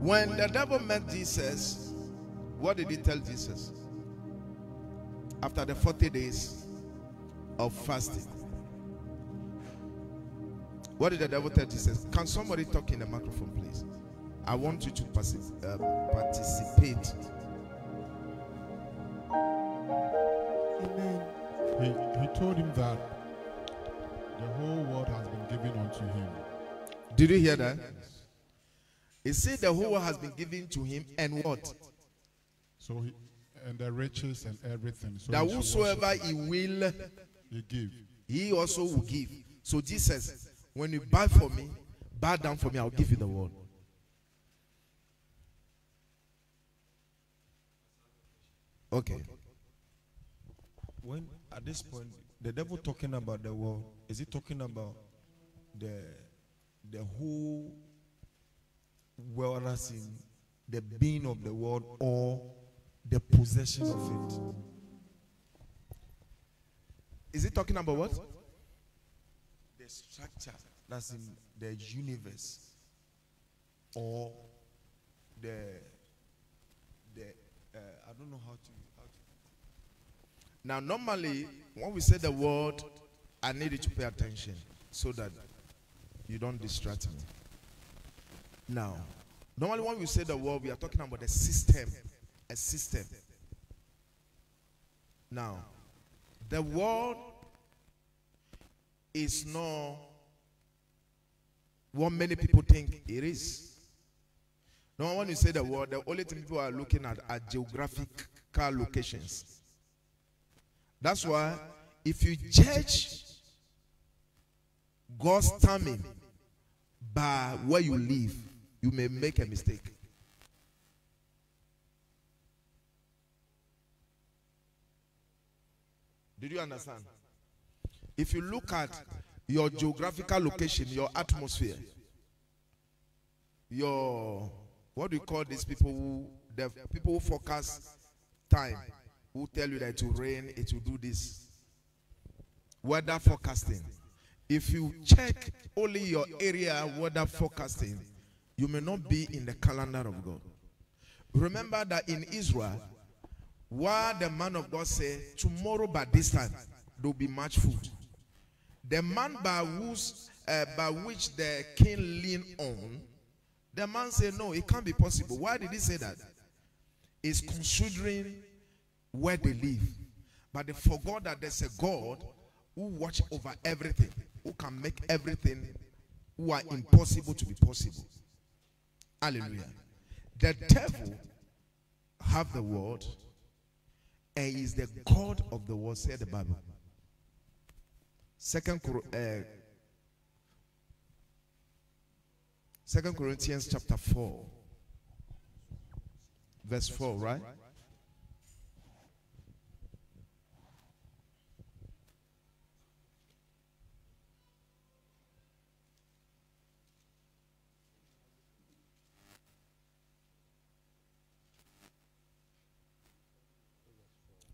When the devil met Jesus, what did he tell Jesus? After the 40 days of fasting. What did the devil tell Jesus? Can somebody talk in the microphone, please? I want you to uh, participate. Amen. He, he told him that the whole world has been given unto him. Did you hear that? He said the whole world has been given to him, and what? So he, and the riches and everything. So That he whosoever he will, he give. he also will give. So Jesus, when you buy for me, bow down for me, I'll give you the world. Okay. when at this point the devil talking about the world is he talking about the the whole world as in the being of the world or the possession of it Is it talking about what? the structure that's in the universe or the the uh, i don't know how to how to Now, normally, when we say the word, I need you to pay attention so that you don't distract me. Now, normally, when we say the word, we are talking about the system, a system. Now, the world is not what many people think it is. Now, when you say the world, the only thing people are looking at are geographical locations. That's why if you judge God's timing by where you live, you may make a mistake. Did you understand? If you look at your geographical location, your atmosphere, your what do you call these people who the people who forecast time who tell you that it will rain, it will do this. Weather forecasting. If you check only your area weather forecasting, you may not be in the calendar of God. Remember that in Israel, while the man of God said, Tomorrow by this time, there will be much food. The man by whose uh, by which the king leaned on, the man said, No, it can't be possible. Why did he say that? He's considering where they live. But they forgot that there's a God who watches over everything, who can make everything who are impossible to be possible. Hallelujah. The devil have the word and is the God of the world, said the Bible. Second, uh, Second Corinthians chapter 4, verse 4, right?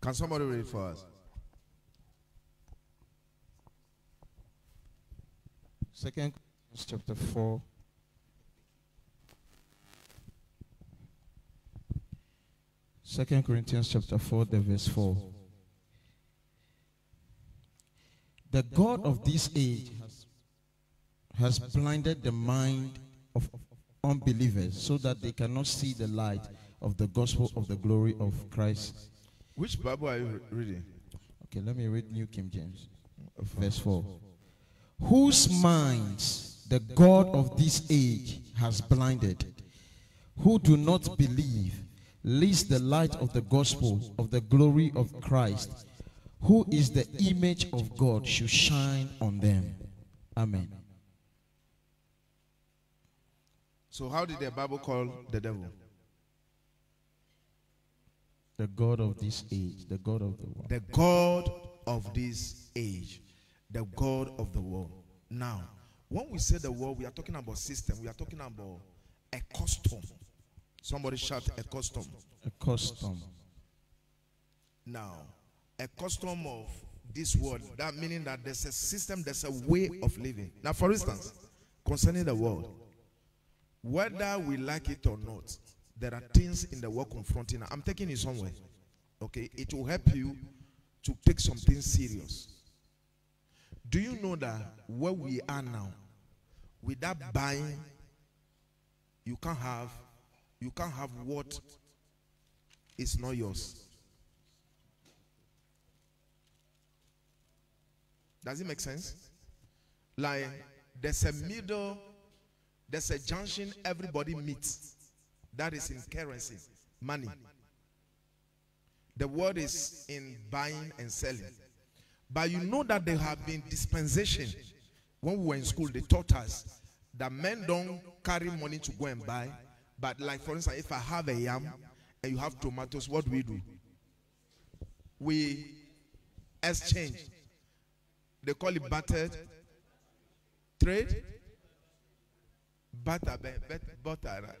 Can somebody read for us? Second Corinthians chapter 4. Second Corinthians chapter 4, the verse 4. The God of this age has blinded the mind of unbelievers so that they cannot see the light of the gospel of the glory of Christ. Which Bible are you reading? Okay, let me read New King James. Oh, verse 4. Whose minds the God of this age has blinded, who do not believe, lest the light of the gospel of the glory of Christ, who is the image of God, should shine on them. Amen. So, how did the Bible call the devil? The God of this age, the God of the world. The God of this age, the God of the world. Now, when we say the world, we are talking about system. We are talking about a custom. Somebody shout a custom. A custom. Now, a custom of this world. That meaning that there's a system, there's a way of living. Now, for instance, concerning the world, whether we like it or not, there are things in the world confronting. I'm taking it somewhere. Okay, it will help you to take something serious. Do you know that where we are now, without buying, you can't have, you can't have what is not yours. Does it make sense? Like there's a middle, there's a junction everybody meets. That is in currency, money. The word is in buying and selling. But you know that there have been dispensation. When we were in school, they taught us that men don't carry money to go and buy. But like for instance, if I have a yam and you have tomatoes, what do we do? We exchange. They call it bartered trade. Butter, butter, butter,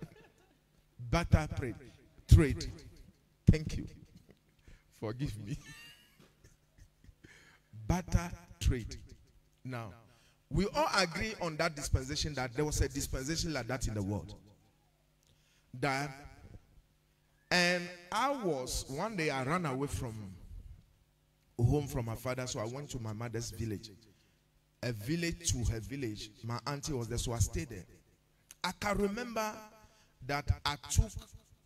Butter trade. Trade. Thank you. Forgive me. Butter trade. Now, we all agree on that dispensation that there was a dispensation like that in the world. That, and I was, one day I ran away from home from my father, so I went to my mother's village. A village to her village. My auntie was there, so I stayed there. I can remember that I took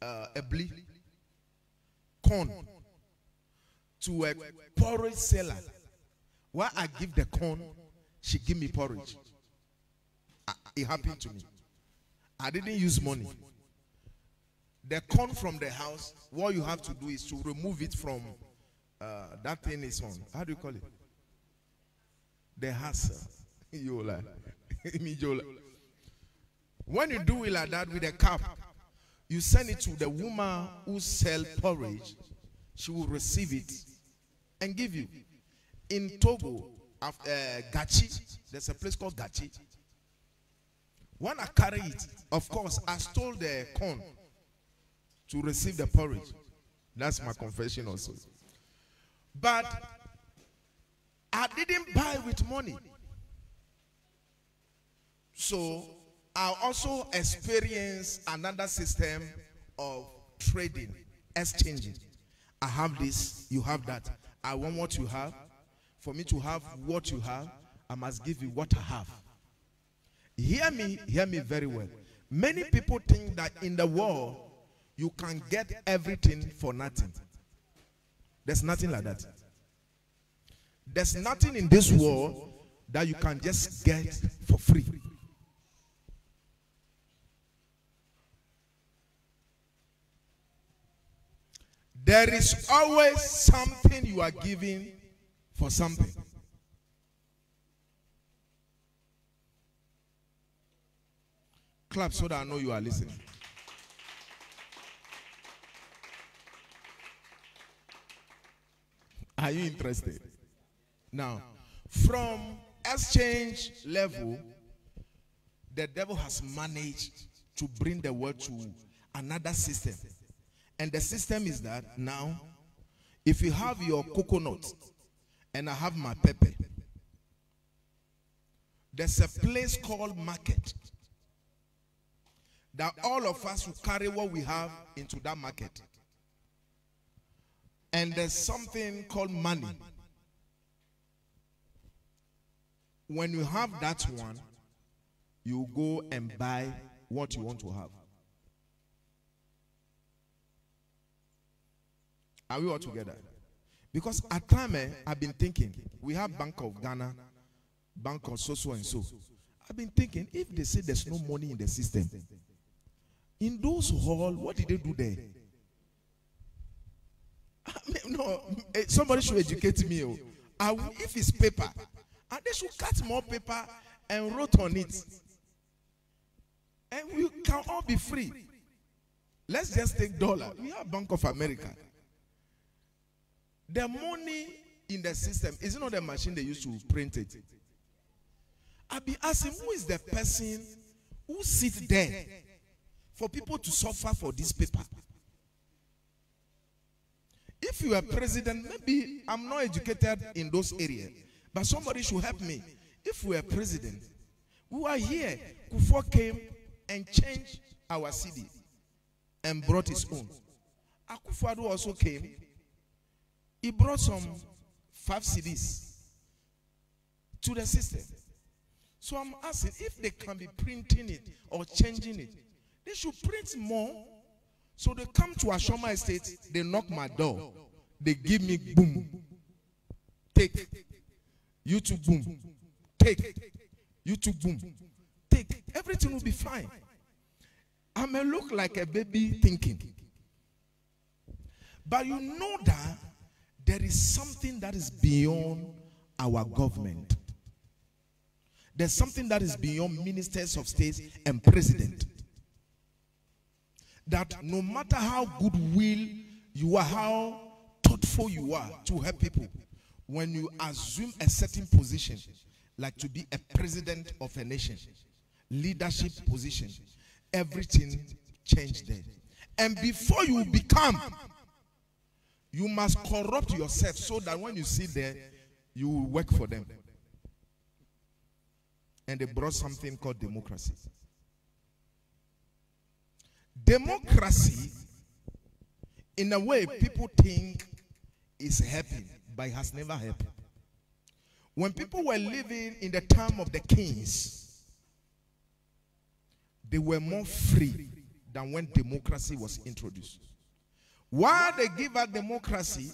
uh, a blee corn to a porridge seller. While I give the corn, she give me porridge. I- it happened to me. I didn't use money. The corn from the house, what you have to do is to remove it from uh, that thing is on. How do you call it? The hassle. you like. When you do it like that with a cup, you send it to the woman who sell porridge. She will receive it and give you. In Togo, of, uh, Gachi, there's a place called Gachi. When I carry it, of course, I stole the corn to receive the porridge. That's my confession also. But I didn't buy with money. So I also experienced another system of trading, exchanging. I have this, you have that. I want what you have. For me to have what you have, I must give you what I have. Hear me, hear me very well. Many people think that in the world you can get everything for nothing. There's nothing like that. There's nothing in this world that you can just get for free. There is always something you are giving for something. Clap so that I know you are listening. Are you interested? Now, from exchange level, the devil has managed to bring the world to another system. And the system is that now, if you have your coconut and I have my pepper, there's a place called market that all of us will carry what we have into that market. And there's something called money. When you have that one, you go and buy what you want to have. Are we all together? Because at time eh, I've been thinking, we have Bank of Ghana, Bank of so so and so. I've been thinking, if they say there's no money in the system, in those hall, what did they do there? I mean, no, eh, somebody should educate me. oh. I if it's paper, and they should cut more paper and wrote on it, and we can all be free. Let's just take dollar. We have Bank of America. The money in the system is not the machine they use to print it. I'll be asking who is the person who sits there for people to suffer for this paper. If you are president, maybe I'm not educated in those areas, but somebody should help me. If we are president, we are here. Kufuor came and changed our cedi and brought his own. Akufo-Addo also came. He brought some five cedis to the system. So I'm asking if they can be printing it or changing it, they should print more. So they come to Ashongman Estate, they knock my door, they give me boom, take, you boom, take, you too boom, take. Everything will be fine. I may look like a baby thinking, but you know that there is something that is beyond our government. There's something that is beyond ministers of state and president. That no matter how goodwill you are, how thoughtful you are to help people, when you assume a certain position, like to be a president of a nation, leadership position, everything changed there. And before you become, you must corrupt yourself so that when you sit there, you will work for them. And they brought something called democracy. Democracy, in a way, people think is helping, but it has never happened. When people were living in the time of the kings, they were more free than when democracy was introduced. Why they give us democracy?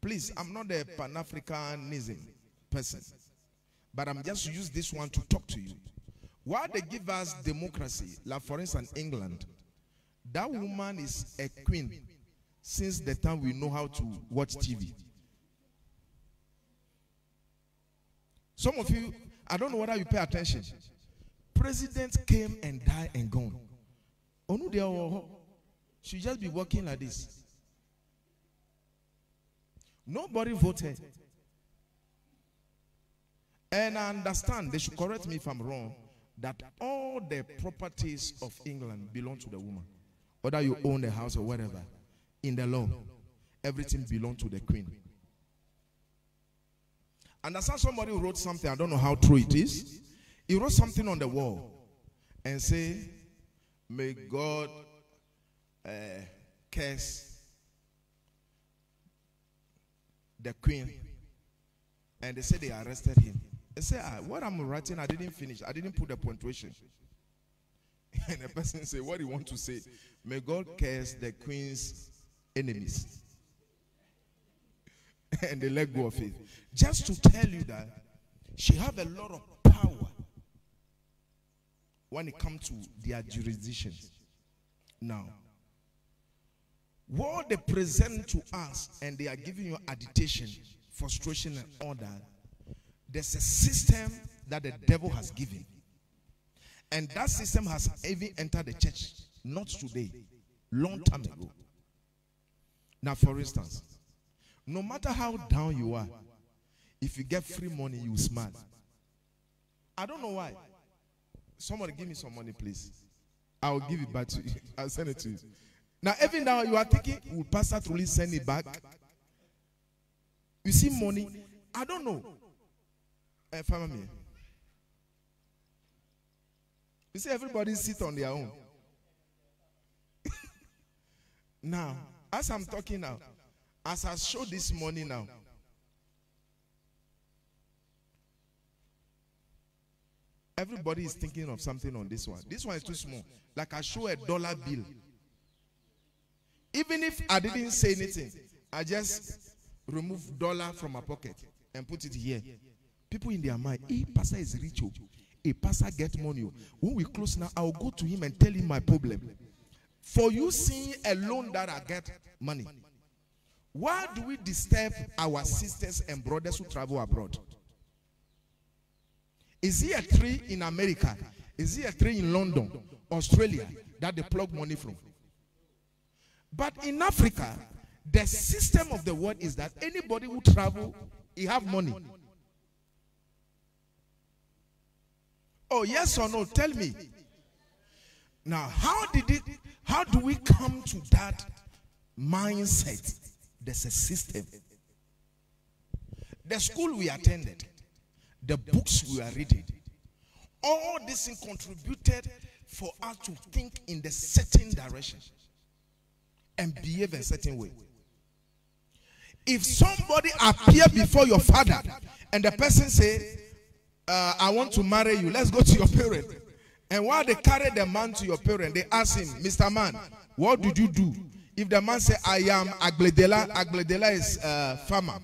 Please, I'm not a Pan Africanism person, but I'm just use this one to talk to you. Why they give us democracy? Like for instance, England, that woman is a queen since the time we know how to watch TV. Some of you, I don't know whether you pay attention. Presidents came and died and gone. Should just be working like this. Nobody voted. And I understand, they should correct me if I'm wrong, that all the properties of England belong to the woman. Whether you own a house or whatever, in the law, everything belongs to the queen. I understand somebody wrote something, I don't know how true it is. He wrote something on the wall and say, May God curse the queen. And they said they arrested him. They say, ah, what I'm writing, I didn't finish. I didn't put the punctuation. And the person said, what do you want to say? May God curse the queen's enemies. and they let go of it. Just to tell you that she have a lot of power when it comes to their jurisdiction. Now, what they present to us and they are giving you agitation, frustration, and all that, there's a system that the devil has given. And that system has even entered the church, not today, long time ago. Now, for instance, no matter how down you are, if you get free money, you smile. I don't know why. Somebody give me some money, please. I'll give it back to you. I'll send it to you. Now, even now you are thinking, will Pastor truly send it back? You see money? I don't know. Uh, family. You see, everybody sit on their own. now, as I'm talking now, as I show this money now, everybody is thinking of something on this one. This one is too small. Like I show a dollar bill. Even if I didn't say anything, I just remove dollar from my pocket and put it here. People in their mind, hey, pastor is rich. oh. A pastor get money. oh. When we close now, I'll go to him and tell him my problem. For you seeing alone that I get money. Why do we disturb our sisters and brothers who travel abroad? Is he a tree in America? Is he a tree in London, Australia that they plug money from? But in Africa, the system of the world is that anybody who travel, he have money. Oh, yes or no? Tell me. Now, how did it, how do we come to that mindset? There's a system. The school we attended, the books we are reading, all this contributed for us to think in the certain direction and behave a certain way. If somebody appear before your father and the person say, uh, I want to marry you, let's go to your parent. And while they carry the man to your parent, they ask him, Mr. Man, what did you do? If the man say, I am Agbledela, Agbledela is uh, farmer.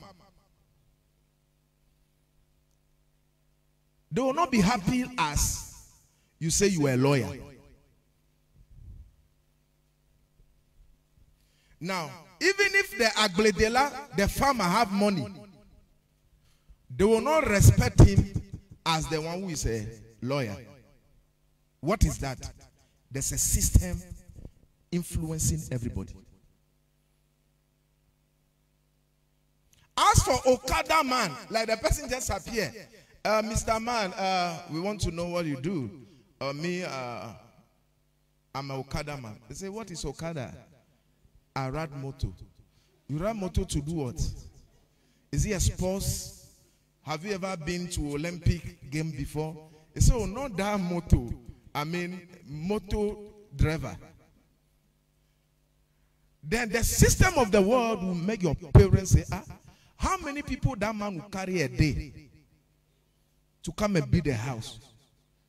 They will not be happy as you say you are a lawyer. Now, even if the Agbledela, the farmer, have money, they will not respect him as the one who is a lawyer. What is that? There's a system influencing everybody. As for Okada man, like the person just appeared, uh, Mr. Man, uh, we want to know what you do. Uh, me, uh, I'm an Okada man. They say, what is Okada? I ride moto. You ride moto to do what? Is it a sports? Have you ever been to Olympic game before? Say, oh, not that moto. I mean, moto driver. Then the system of the world will make your parents say, ah, how many people that man will carry a day to come and build a house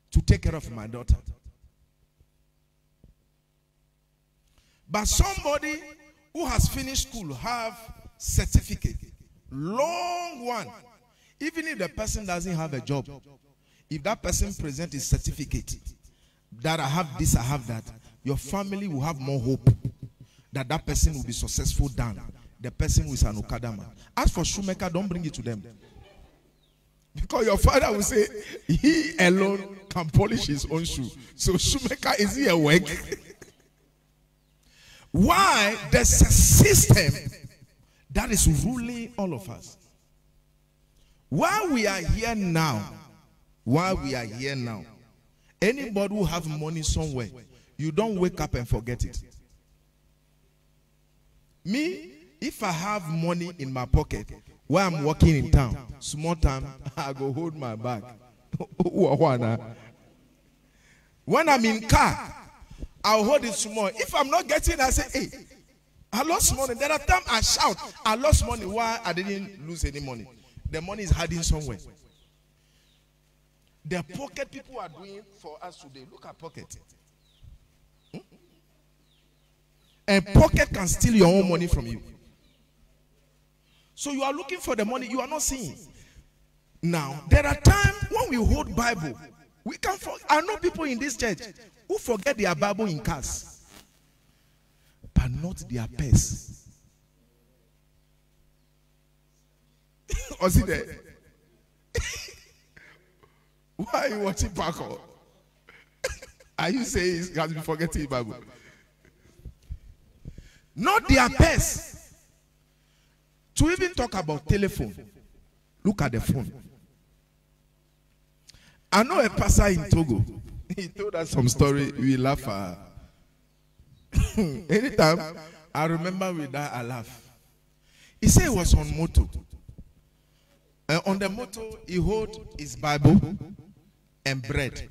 to take care of my daughter? But somebody who has finished school have certificate, long one. Even if the person doesn't have a job, if that person present his certificate that I have this, I have that, your family will have more hope that that person will be successful than the person who is an Okada man. As for shoemaker, don't bring it to them. Because your father will say, he alone can polish his own shoe. So shoemaker, is he a work? Why? There's a system that is ruling all of us. Why we are here now, why we are here now, anybody who have money somewhere, you don't wake up and forget it. Me, if I have money in my pocket while I'm walking in town, small time, I go hold my bag. Ah? when I'm in car, I'll hold it small. If I'm not getting, I say, hey, I lost money. There are times I shout, I lost money. Why I didn't lose any money? The money is hiding somewhere. The pocket people are doing for us today. Look at pocket. Hmm? And pocket can steal your own money from you. So you are looking for the money you are not seeing. Now there are times when we hold Bible, we can. I know people in this church who forget their Bible in cars, but not their purse. Was it there? Why are you watching Paco? are you saying he has been forgetting Bible? Not their purse. To even talk about telephone, look at the phone. I know a pastor in Togo. He told us some story. We laugh. Uh, anytime I remember with that, I laugh. He said he was on moto. And on the moto, he hold his Bible and bread.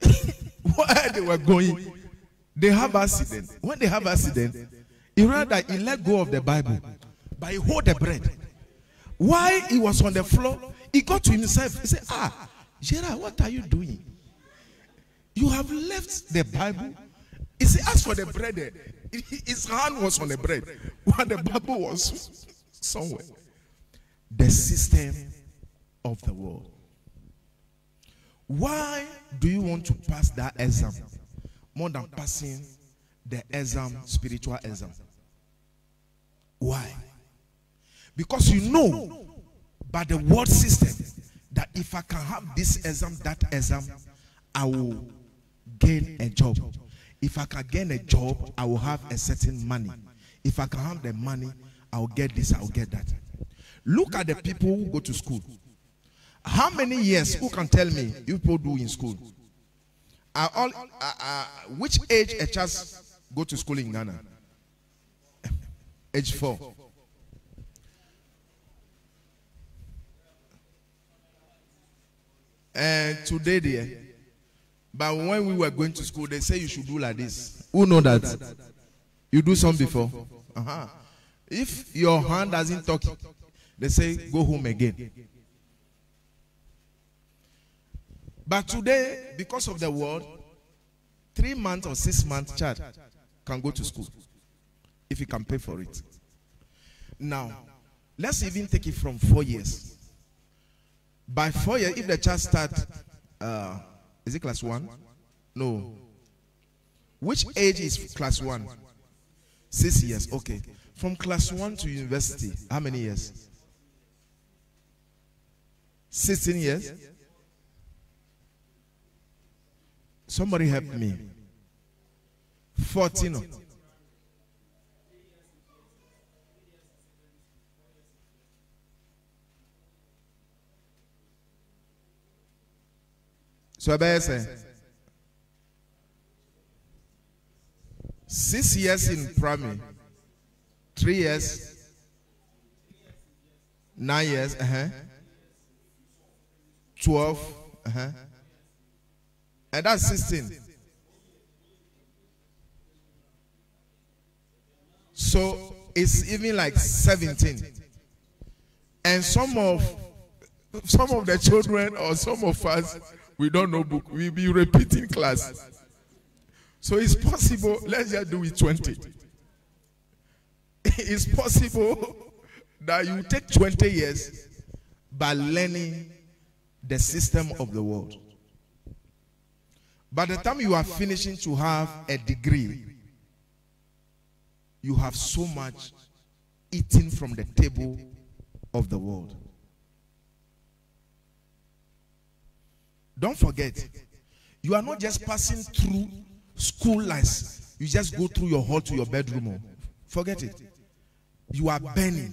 Where they were going, they have accident. When they have accident, he rather he let go of the Bible, but he hold the bread. While he was on the floor, he got to himself. He said, Ah, Gerard, what are you doing? You have left the Bible. He said, As for the bread, his hand was on the bread, while the Bible was somewhere. The system of the world. Why do you want to pass that exam more than passing the exam, spiritual exam? Why? Because you know by the world system that if I can have this exam, that exam, I will gain a job. If I can gain a job, I will have a certain money. If I can have the money, I will get this, I will get that. Look at the people who go to school. How many years? Who can tell me? You people do in school. Are all, which age a child go to school in Ghana? Age four. And today, there. But when we were going to school, they say you should do like this. Who know that? You do some before. Uh-huh. If your hand doesn't talk, they say go home again. But today, because of the world, three months or six months child can go to school if you can pay for it. Now, let's even take it from four years. By four years, if the child start, uh, is it class one? No. Which age is class one? Six years. Okay. From class one to university, how many years? 16 years? Somebody help me. 14. Say six years in primary, three years, nine years, uh-huh, twelve, uh-huh, and that's sixteen. So it's even like seventeen, and some of some of the children or some of us we don't know book. We be repeating class. So it's possible let's just do it 20 it's possible that you take 20 years by learning the system of the world. By the time you are finishing to have a degree you have so much eaten from the table of the world Don't forget, you are not just passing through school life. You just go through your hall to your bedroom. oh. Forget it. You are burning,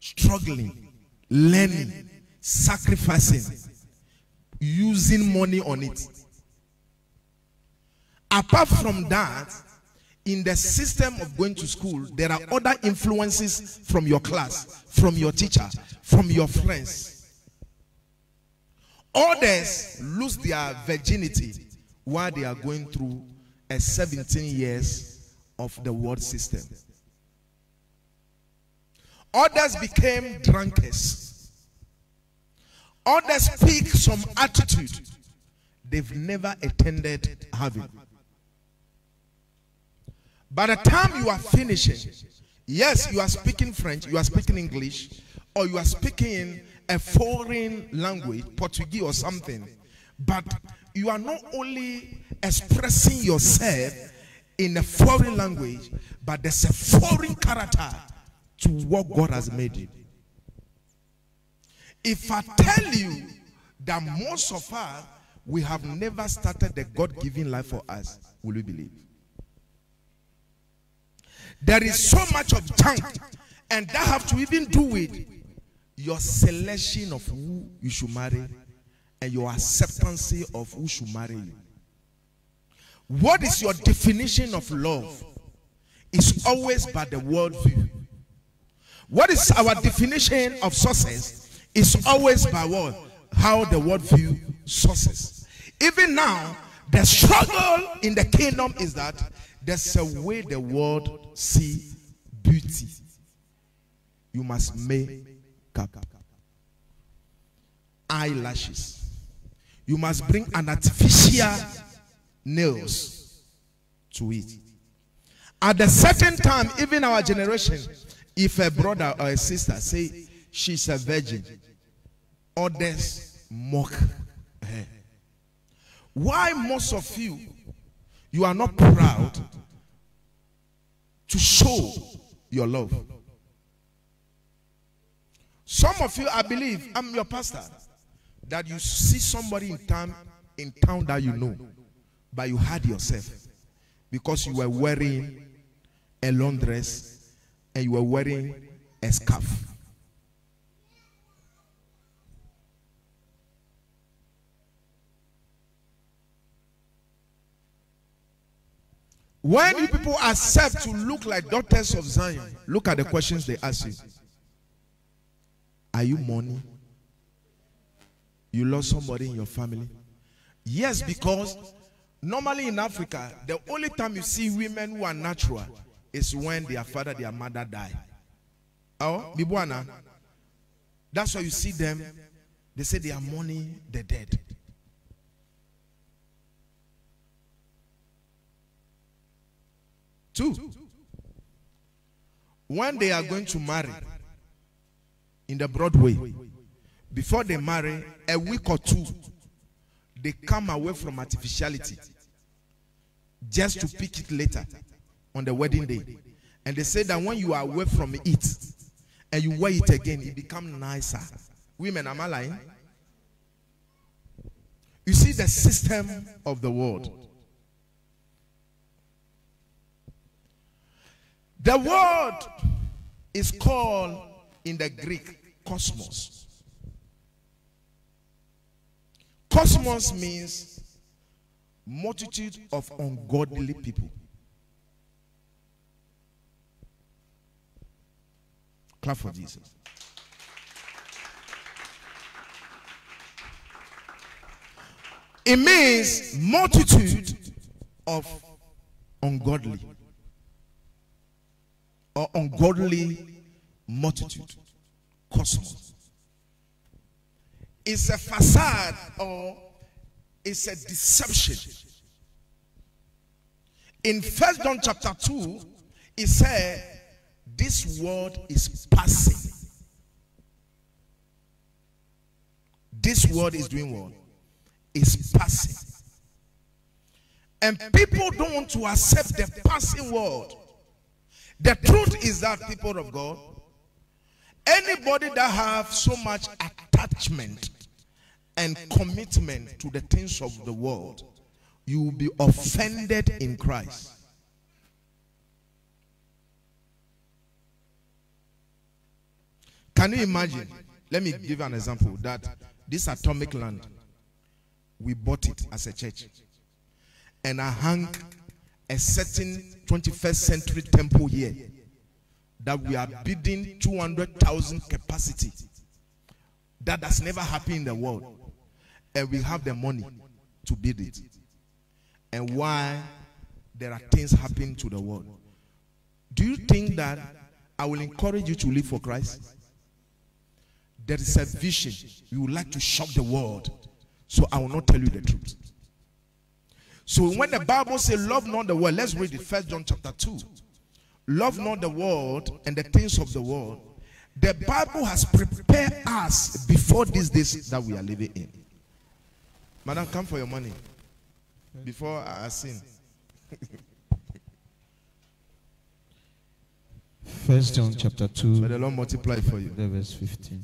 struggling, learning, sacrificing, using money on it. Apart from that, in the system of going to school, there are other influences from your class, from your teacher, from your friends. Others lose their virginity while they are going through a 17 years of the world system. Others became drunkards. Others speak some attitude they've never attended having. By the time you are finishing, yes, you are speaking French, you are speaking English, or you are speaking a foreign language, Portuguese or something, but you are not only expressing yourself in a foreign language, but there's a foreign character to what God has made you. If I tell you that most of us, we have never started the God given life for us, will you believe? There is so much of junk, and that have to even do with your selection of who you should marry and your acceptance of who should marry you. What is your definition of love? It's always by the world view. What is our definition of success? It's always by what? How the world view success. Even now, the struggle in the kingdom is that there's a way the world see beauty. You must make up eyelashes. You must bring an artificial nails to it. At a certain time, even our generation, if a brother or a sister say she's a virgin, others mock her. Why most of you you are not proud to show your love? Some of you, I believe, I'm your pastor, that you see somebody in town in town that you know, but you hide yourself because you were wearing a long dress and you were wearing a scarf. When you people accept to look like daughters of Zion, look at the questions they ask you. Are you money? You lost somebody in your family? Yes, because normally in Africa, the only time you see women who are natural is when their father, their mother die. Oh, Bibuana. That's why you see them. They say they are mourning the dead. Two. When they are going to marry in the Broadway, before they marry, a week or two, they come away from artificiality just to pick it later on the wedding day. And they say that when you are away from it and you wear it again, it becomes nicer. Women, am I lying? You see the system of the world. The world is called in the Greek cosmos. Cosmos means multitude of ungodly people. Clap for Jesus. It means multitude of ungodly or ungodly multitude. Cosmos. It's a facade or it's a deception. In First John chapter 2, it said, This world is passing. This world is doing what? Is passing. And people don't want to accept the passing world. The truth is that people of God, anybody that have so much attachment and commitment to the things of the world, you will be offended in Christ. Can you imagine? Let me give an example that this atomic land, we bought it as a church. And I hung a certain 21st century temple here that we are bidding 200,000 capacity. That has never happened in the world. And we have the money to bid it. And why there are things happening to the world. Do you think that I will encourage you to live for Christ? there is a vision. You would like to shock the world. So I will not tell you the truth. So when the Bible says, Love not the world, let's read it. First John chapter 2. Love not the world and the things of the world. The Bible has prepared us before these days that we are living in. Madam, come for your money before I sin. First John chapter 2, May the Lord multiply for you. verse 15.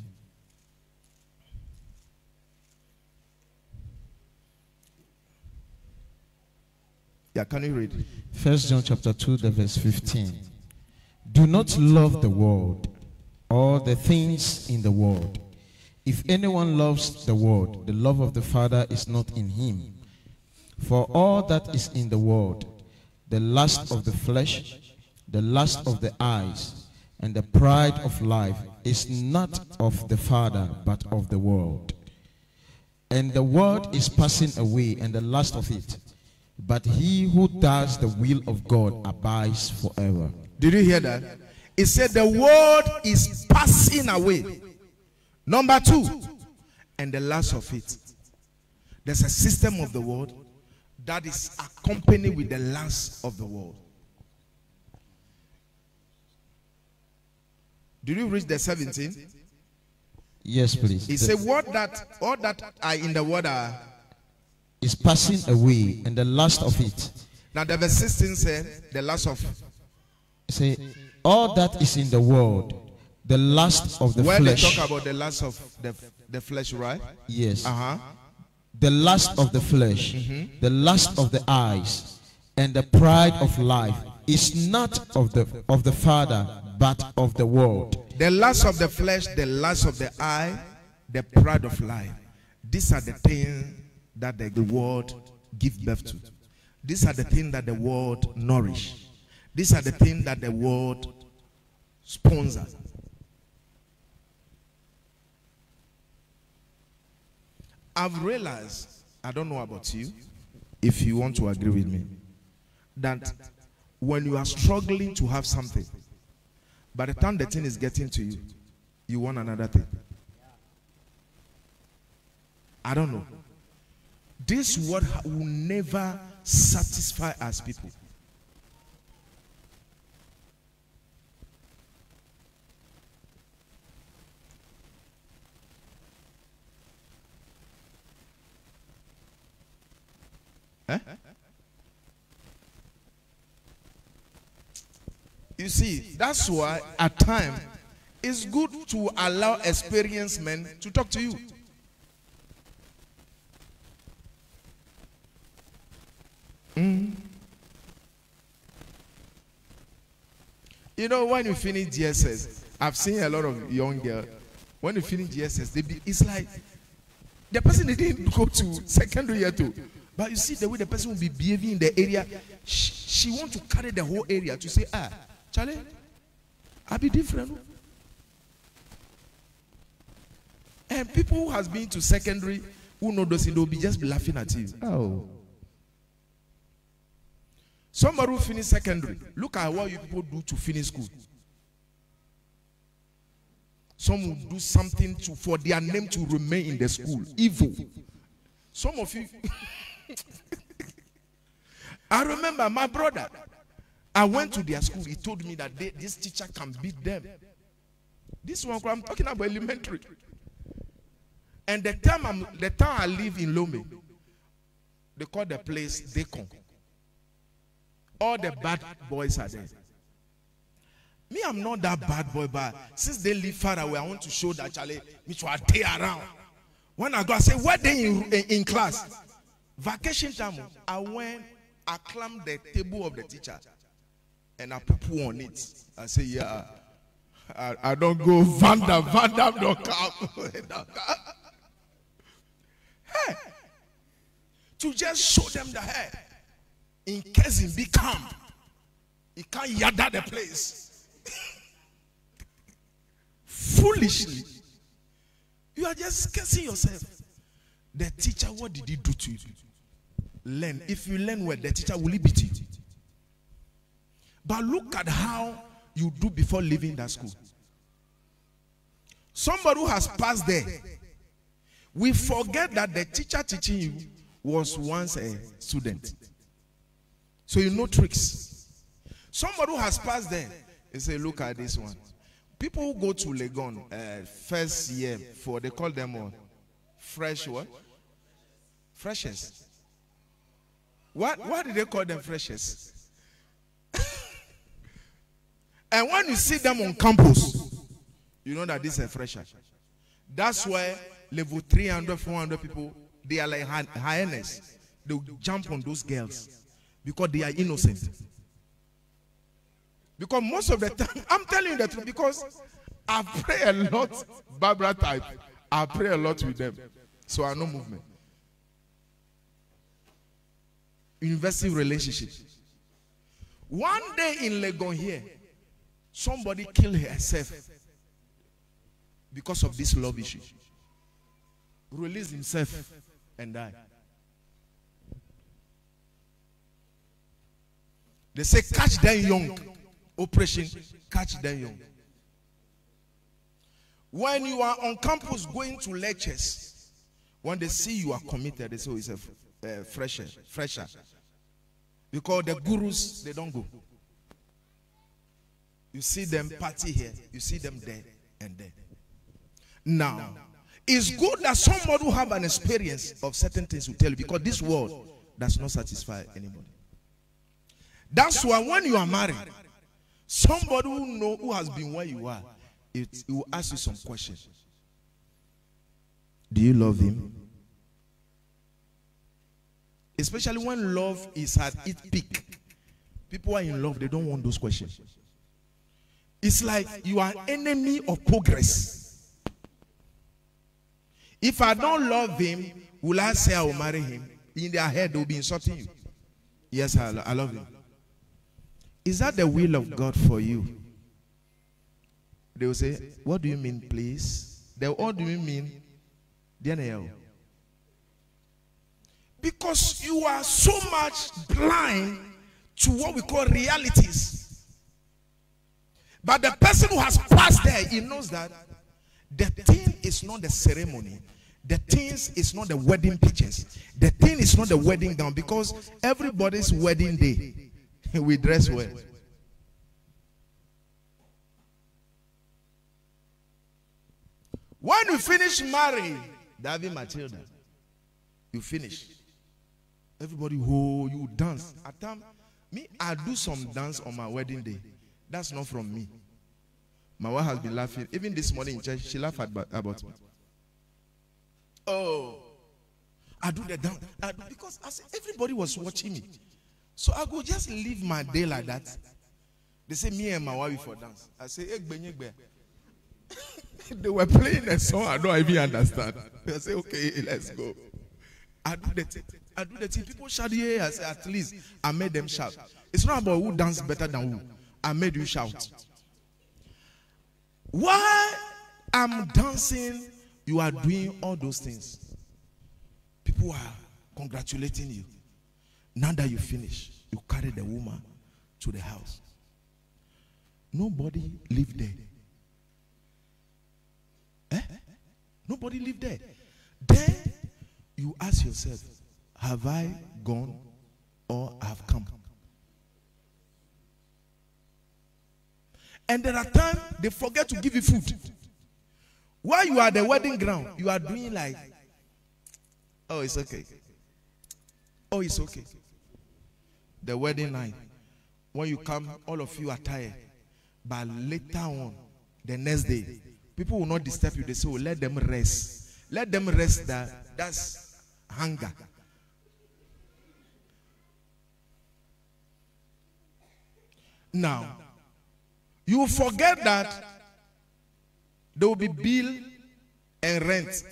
Yeah, can you read? First John chapter 2, the verse 15. Do not love the world or the things in the world. If anyone loves the world, the love of the Father is not in him. For all that is in the world, the lust of the flesh, the lust of the eyes, and the pride of life is not of the Father, but of the world. And the world is passing away, and the lust of it. But he who does the will of God abides forever. Did you hear that? It said the world is passing away. Number two, and the last of it. There's a system of the world that is accompanied with the last of the world. Did you reach the 17? Yes, please. He said, What that all that are in the world are is passing away, and the last of it. now the verse 16 said, the last of Say, all that is in the world, the lust of the when they flesh. talk about the last of the, the flesh, right? yes. Uh-huh. The lust of the flesh, the lust of the eyes, and the pride of life is not of the of the Father, but of the world. The lust of the flesh, the lust of the eye, the pride of life. These are the things that the world give birth to. These are the things that the world nourish. These are the things that the world sponsors. I've realized, I don't know about you, if you want to agree with me, that when you are struggling to have something, by the time the thing is getting to you, you want another thing. I don't know. This word ha- will never satisfy us people. Eh? You see, that's why at times it's good to allow experienced men to talk to you. Mm. You know, when you finish GSS, I've seen a lot of young girls. When you finish GSS, they be, it's like the person didn't go to secondary year too. But you see the way the person will be behaving in the area, she, she want to carry the whole area to say, ah, Charlie, I'll be different. oh." And people who has been to secondary who know those things, they'll be just be laughing at you. Oh. Somebody who finish secondary, look at what you people do to finish school. Some will do something to for their name to remain in the school. Evil. Some of you. I remember my brother. I went to their school. He told me that they, this teacher can beat them. This one, I'm talking about elementary. And the time I'm, the time I live in Lome, they call the place Decon. All the bad boys are there. Me, I'm not that bad boy, but since they live far away, I want to show that Charlie, me to stay around. When I go, I say, what they in, in, in class? Vacation time, I went, I climbed the table of the teacher and I poo on it. I say, yeah, I, I don't go Vanda, Vanda don't come. Don't come. hey, to just show them the head in case it become, he can't yada the place. Foolishly, you are just cursing yourself. The teacher, what did he do to you? Learn. If you learn well, the teacher will beat you. But look at how you do before leaving that school. Somebody who has passed there. We forget that the teacher teaching you was once a student. So you know tricks. Somebody who has passed there, you say, look at this one. People who go to Legon uh, first year for they call them what? Fresh what? Freshers. What why do they call them freshers? and when you see them on campus, you know that this is a fresher. That's why level 300, 400 people, they are like hyenas. They will jump on those girls because they are innocent. Because most of the time, I'm telling you the truth, because I pray a lot, Barbara type. I pray a lot with them. So I know movement. University relationship. One day in Legon here, somebody killed herself because of this love issue. Released himself and died. They say, catch them young. Operation, catch them young. When you are on campus going to lectures, when they see you are committed, they say, oh, it's a uh, fresher, fresher. Because the gurus, they don't go. You see them party here, you see them there and there. Now, it's good that somebody who have an experience of certain things will tell you because this world does not satisfy anybody. That's why when you are married, somebody who know who has been where you are, it, it will ask you some questions. Do you love him? Especially when love is at its peak. People are in love, they don't want those questions. It's like you are enemy of progress. If I don't love him, will I say I will marry him? In their head, they will be insulting you. Yes, I, I love him. Is that the will of God for you? They will say, What do you mean, please? They, will what do you mean? Daniel. Because you are so much blind to what we call realities. But the person who has passed there, he knows that the thing is not the ceremony. The things is not the wedding pictures. The thing is not the wedding gown because everybody's wedding day we dress well. When you finish marrying, David Matilda, you finish. Everybody, whoa, you dance. At time, me, I do some dance on my wedding day. That's not from me. My wife has been laughing. Even this morning in church, she laughed about, about me. Oh, I do the dance. Do, because I everybody was watching me. So I go just live my day like that. They say, me and my wife for dance. I say, "Egbe, egbe." they were playing a song I don't even understand. I say, okay, let's go. I do the thing. I do the thing. People shout, yeah. I say, at least I made them shout. It's not about who dance better than who. I made you shout. Why I'm dancing, you are doing all those things. People are congratulating you. Now that you finish, you carry the woman to the house. Nobody lived there. Eh? Nobody lived there. Then you ask yourself, have I gone or have come? And there are times they forget to give you food. While you are the wedding ground, you are doing like, oh, it's okay. Oh, it's okay. The wedding night, when you come, all of you are tired. But later on, the next day, people will not disturb you. They say, oh, let them rest. Let them rest. That that's hunger. Now, you forget that there will be bill and rent.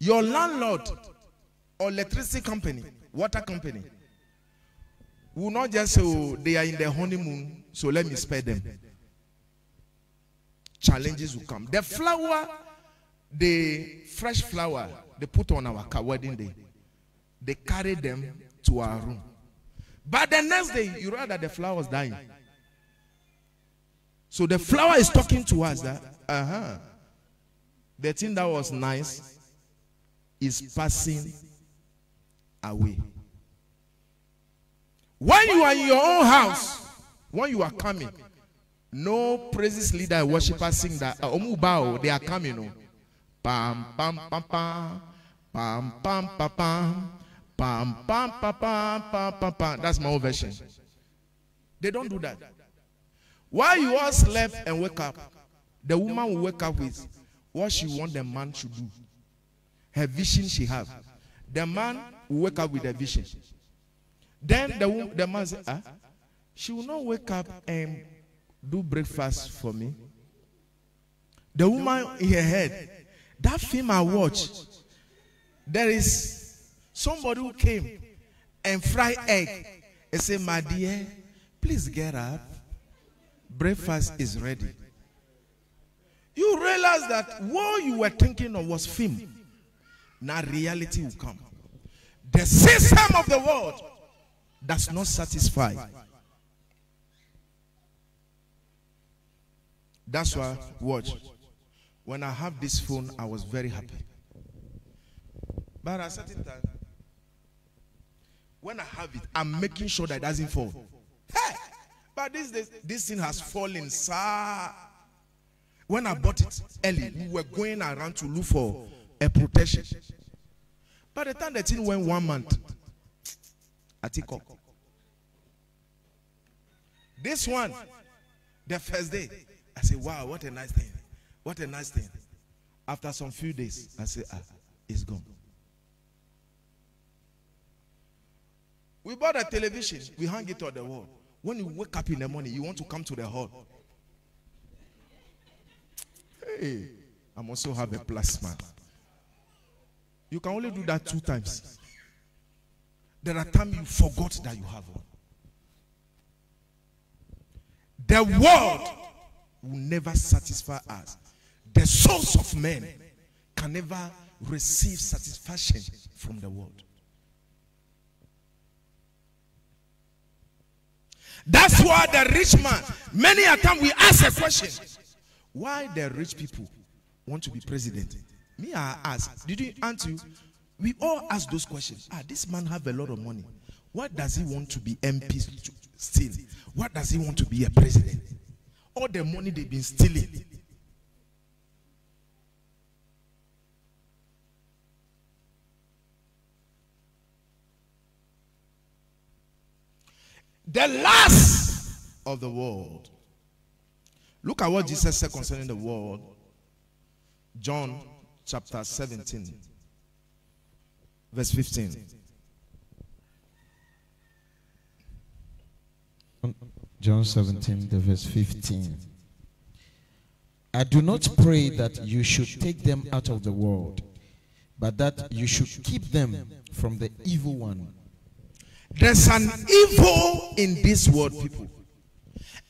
Your landlord or electricity company, water company, will not just say, oh, they are in their honeymoon, so let me spare them. Challenges will come. The flower, the fresh flower, they put on our wedding day, they carry them to our room. But the next day, you realize that the flower dying. So the flower is talking to us that, uh huh, the thing that was nice is passing away. When you are in your own house, when you are coming, no praises leader worshiper sing that. Uh, omu bao, they are coming. No. Pam pam pam pam pam pam pam pam pam pam pam pam pam pam pam. That's my own version. They don't do that. While you all slept and wake up, the woman will wake up with what she want the man to do. Her vision she have. The man will wake up with a vision. Then the, the man say, ah, she will not wake up and do breakfast for me. The woman in her head, that film I watch, there is somebody who came and fried egg and say, my dear, please get up. Breakfast is ready. You realize that what you were thinking of was film. Now reality will come. The system of the world does not satisfy. That's why, watch. When I have this phone, I was very happy. But at a certain time, when I have it, I'm making sure that it doesn't fall. Hey! But this, this, this thing has fallen, sir. When I bought it early, we were going around to look for a protection. By the time the thing went one month, I up. This one, the first day, I say, wow, what a nice thing. What a nice thing. After some few days, I say, ah, it's gone. We bought a television, we hang it on the wall. When you wake up in the morning, you want to come to the hall. Hey, I must also have a plasma. You can only do that two times. There are times you forgot that you have one. The world will never satisfy us. The souls of men can never receive satisfaction from the world. That's why the rich man, many a time we ask a question. Why the rich people want to be president? Me, I ask. Did you answer? We all ask those questions. Ah, this man have a lot of money. What does he want to be MP still? What does he want to be a president? All the money they've been stealing. The last of the world. Look at what Jesus said concerning the world. John chapter 17, verse 15. John 17, the verse 15. I do not pray that you should take them out of the world, but that you should keep them from the evil one. There's an evil in this world, people.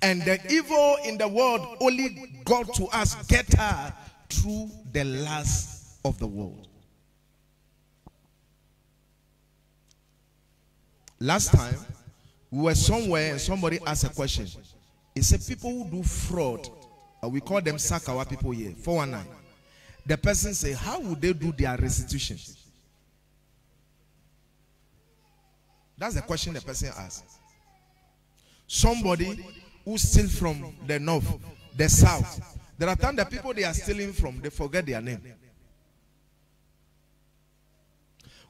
And the evil in the world only got to us, get her through the last of the world. Last time, we were somewhere and somebody asked a question. He said, People who do fraud, uh, we call them Sakawa people here, 419. The person say, How would they do their restitution? That's the question the person asked. Somebody who steals from the north, the south. There are times the people they are stealing from, they forget their name.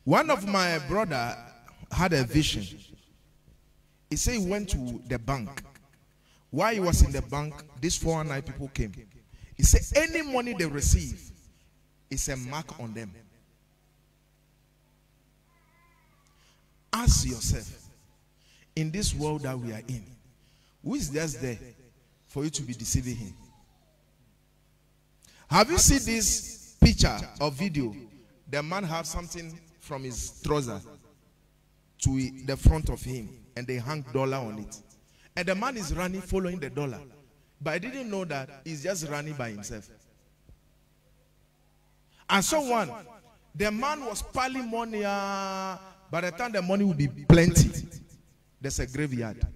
One of my brother had a vision. He said he went to the bank. While he was in the bank, these four and nine people came. He said any money they receive is a mark on them. Ask yourself, in this world that we are in, who is just there for you to be deceiving him? Have you seen this picture or video? The man have something from his trouser to the front of him and they hang dollar on it. And the man is running following the dollar. But I didn't know that he's just running by himself. And so one, the man was piling money. uh, by the time the money will be plenty, there's a graveyard.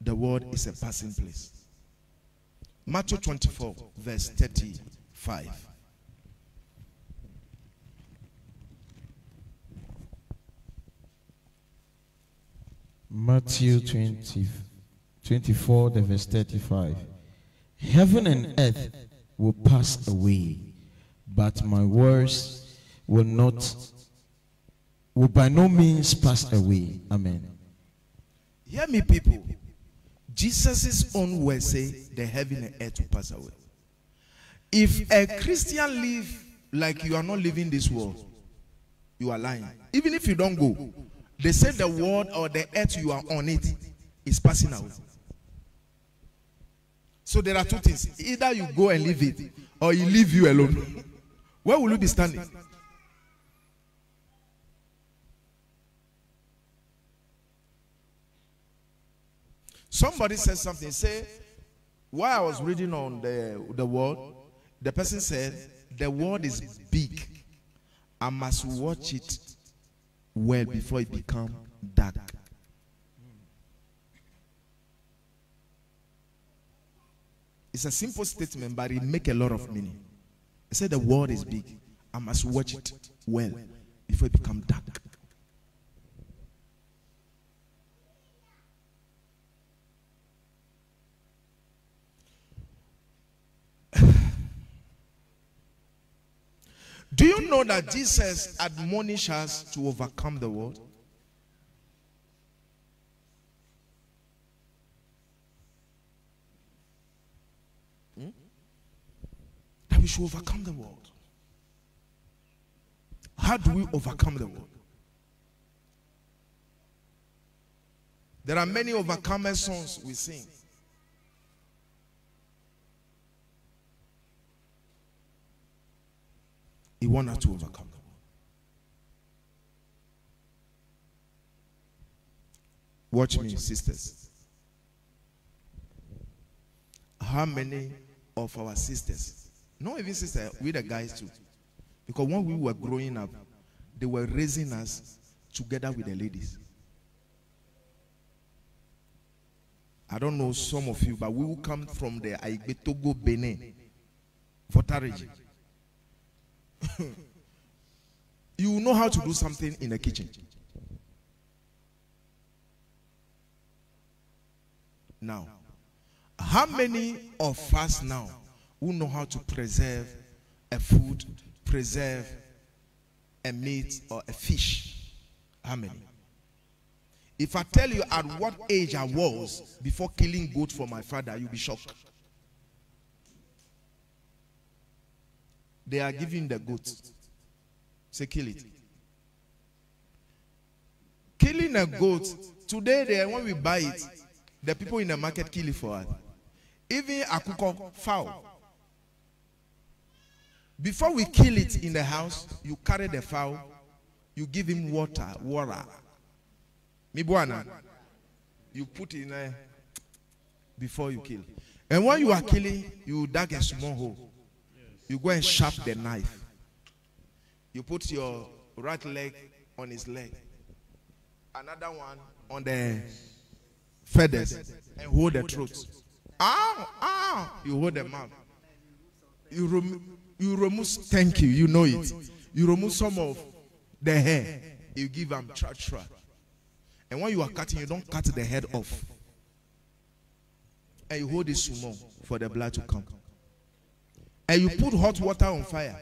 The world is a passing place. Matthew 24, verse 35. Matthew 20, 24, the verse 35. Heaven and earth will pass away, but my words will not, will by no means pass away. Amen. Hear me, people. Jesus' own words say the heaven and earth will pass away. If a Christian live like you are not living this world, you are lying. Even if you don't go, they say the world or the earth you are on it is passing away. So there are two things. Either you go and leave it, or you leave you alone. Where will you be standing? Somebody said something. Say, while I was reading on the the word, the person said, the word is big. I must watch it well before it become dark. It's a simple statement, but it make a lot of meaning. He said the world is big. I must watch it well before it become dark. Do you know that Jesus admonished us to overcome the world? We should overcome the world. How do we overcome the world? There are many overcomer songs we sing. He wants us to overcome the world. Watch me, sisters. How many of our sisters, not even sisters, we the guys too, because when we were growing up, they were raising us together with the ladies. I don't know some of you, but we will come from the Aigbetogo Benin, Volta region. you know how to do something in the kitchen. Now, how many of us now who know how to preserve a food, preserve a meat or a fish? How many? If I tell you at what age I was before killing goat for my father, you'll be shocked. They are giving the goat. Say, kill it. Killing a goat, today, they, when we buy it, the people in the market kill it for us. Even a kuko fowl. Before we kill it in the house, you carry the fowl, you give him water, water. Mibwana. You put in there before you kill. And when you are killing, you dig a small hole. You go and sharp the knife. You put your right leg on his leg, another one on the feathers, and hold the throat. Ah, ah, you hold the mouth. You rem- you remove. Thank you. You know it. You remove some of the hair. You give them tra tra. And when you are cutting, you don't cut the head off. And you hold it small for the blood to come. And you put hot water on fire,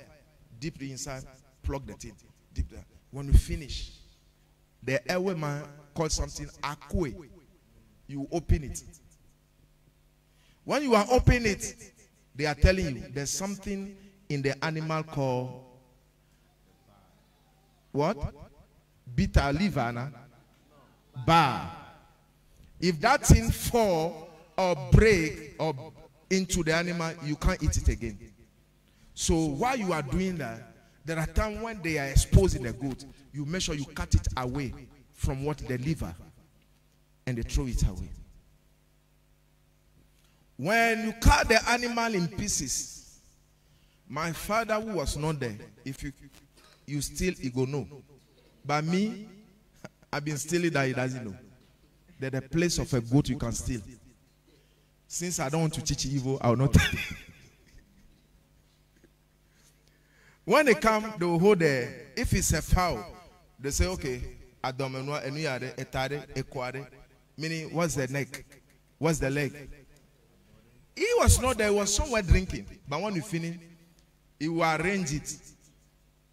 deep inside, plug the thing, deep there. When you finish, the airway man called something akwe. You open it. When you are opening it, they are telling you there's something in the animal called what? Beta liver, na? bar. If that thing fall or break or into the animal, you can't eat it again. So while you are doing that, there are times when they are exposing the goat, you make sure you cut it away from what the liver and they throw it away. When you cut the animal in pieces, my father who was not there, if you you steal, he go no. But me, I've been stealing that he doesn't know. There's a place of a goat you can steal. Since I don't want to teach evil, I will not. tell you. when they come, they will hold the. If it's a foul, they say, okay, adomenwa enuyade etade ekwade. Meaning, what's the neck? What's the leg? He was not there. He was somewhere drinking. But when you finish, he will arrange it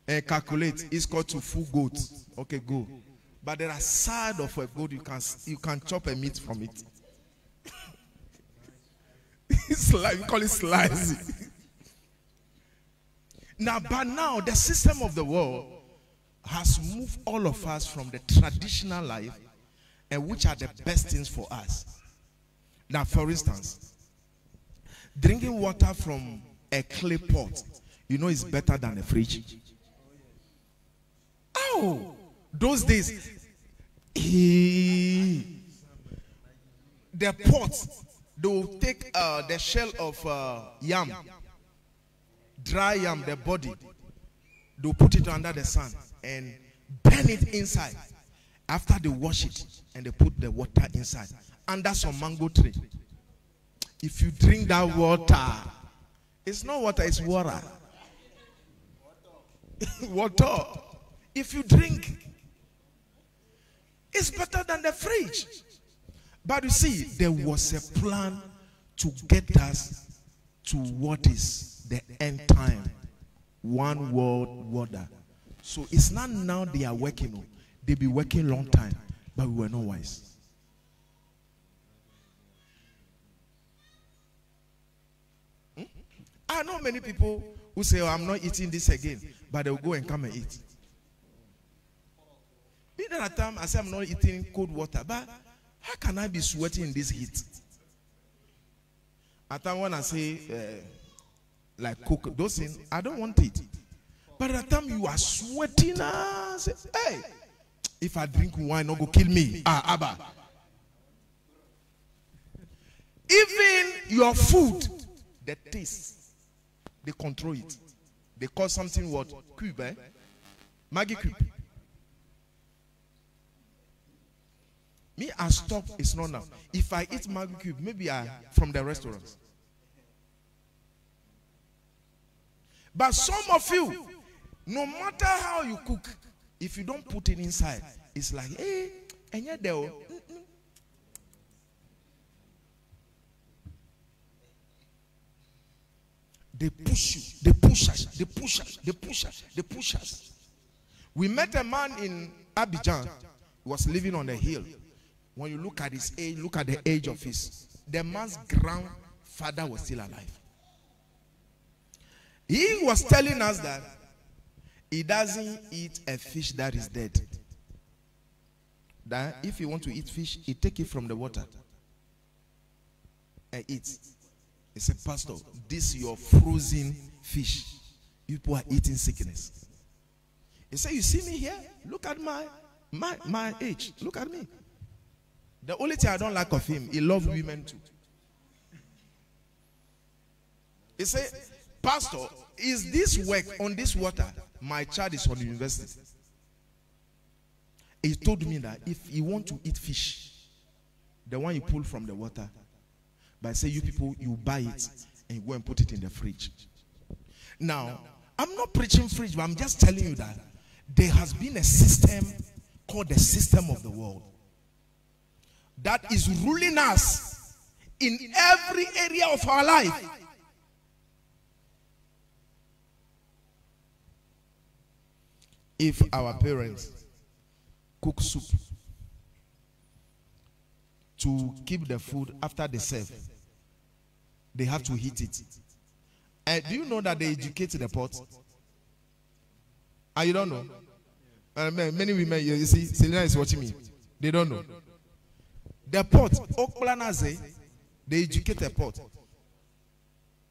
and calculate. It's called to full goat. Okay, go. But there are side of a goat you can you can chop a meat from it. it's like we call it slicing. now, but now the system of the world has moved all of us from the traditional life and which are the best things for us. Now, for instance, drinking water from a clay pot, you know, it's better than a fridge. Oh, those days, eh, the pot, they will take uh, the shell of uh, yam, dry yam, the body, they'll put it under the sun and burn it inside. After they wash it and they put the water inside under some mango tree. If you drink that water, it's not water, it's water. water. If you drink, it's better than the fridge. But you see, there was a plan to get us to what is the end time one world order. So it's not now they are working. oh. They be working long time, but we were not wise. Hmm? I know many people who say, oh, I'm not eating this again, but they'll go and come and eat. Me there are time, I say I'm not eating cold water, but how can I be sweating in this heat? At time when I say uh, like cook those things, I don't want it. But at the time you are sweating, ah, say, hey, if I drink wine, not go kill me. Ah, Abba. Even your food, the taste, they control it. They call something what? Cube, eh? Maggi cube. Me, I stop. It's not now. If I eat Maggi cube, maybe I from the restaurants. But some of you, no matter how you cook, if you don't put it inside, it's like, hey, and yet there. mm, mm. They push you, they push us, they push us, they push us, they push us. We met a man in Abidjan, he was living on a hill. When you look at his age, look at the age of his, the man's grandfather was still alive. He was telling us that he doesn't eat a fish that is dead. That if you want to eat fish, he take it from the water and eat. He said, Pastor, this your frozen fish. People are eating sickness. He said, You see me here? Look at my my my age. Look at me. The only thing I don't like of him, he loves women too. He said, Pastor, is this work on this water? My child is on university. He told me that if you want to eat fish, the one you pull from the water, but say you people, you buy it and you go and put it in the fridge. Now, I'm not preaching fridge, but I'm just telling you that there has been a system called the system of the world that is ruling us in every area of our life. If our parents cook soup to keep the food after they serve, they have to heat it. And do you know that they educate the pot? And you don't know? Uh, ma- many women, you see, Selena is watching me. They don't know. The pot, Oklanaze, they educate the pot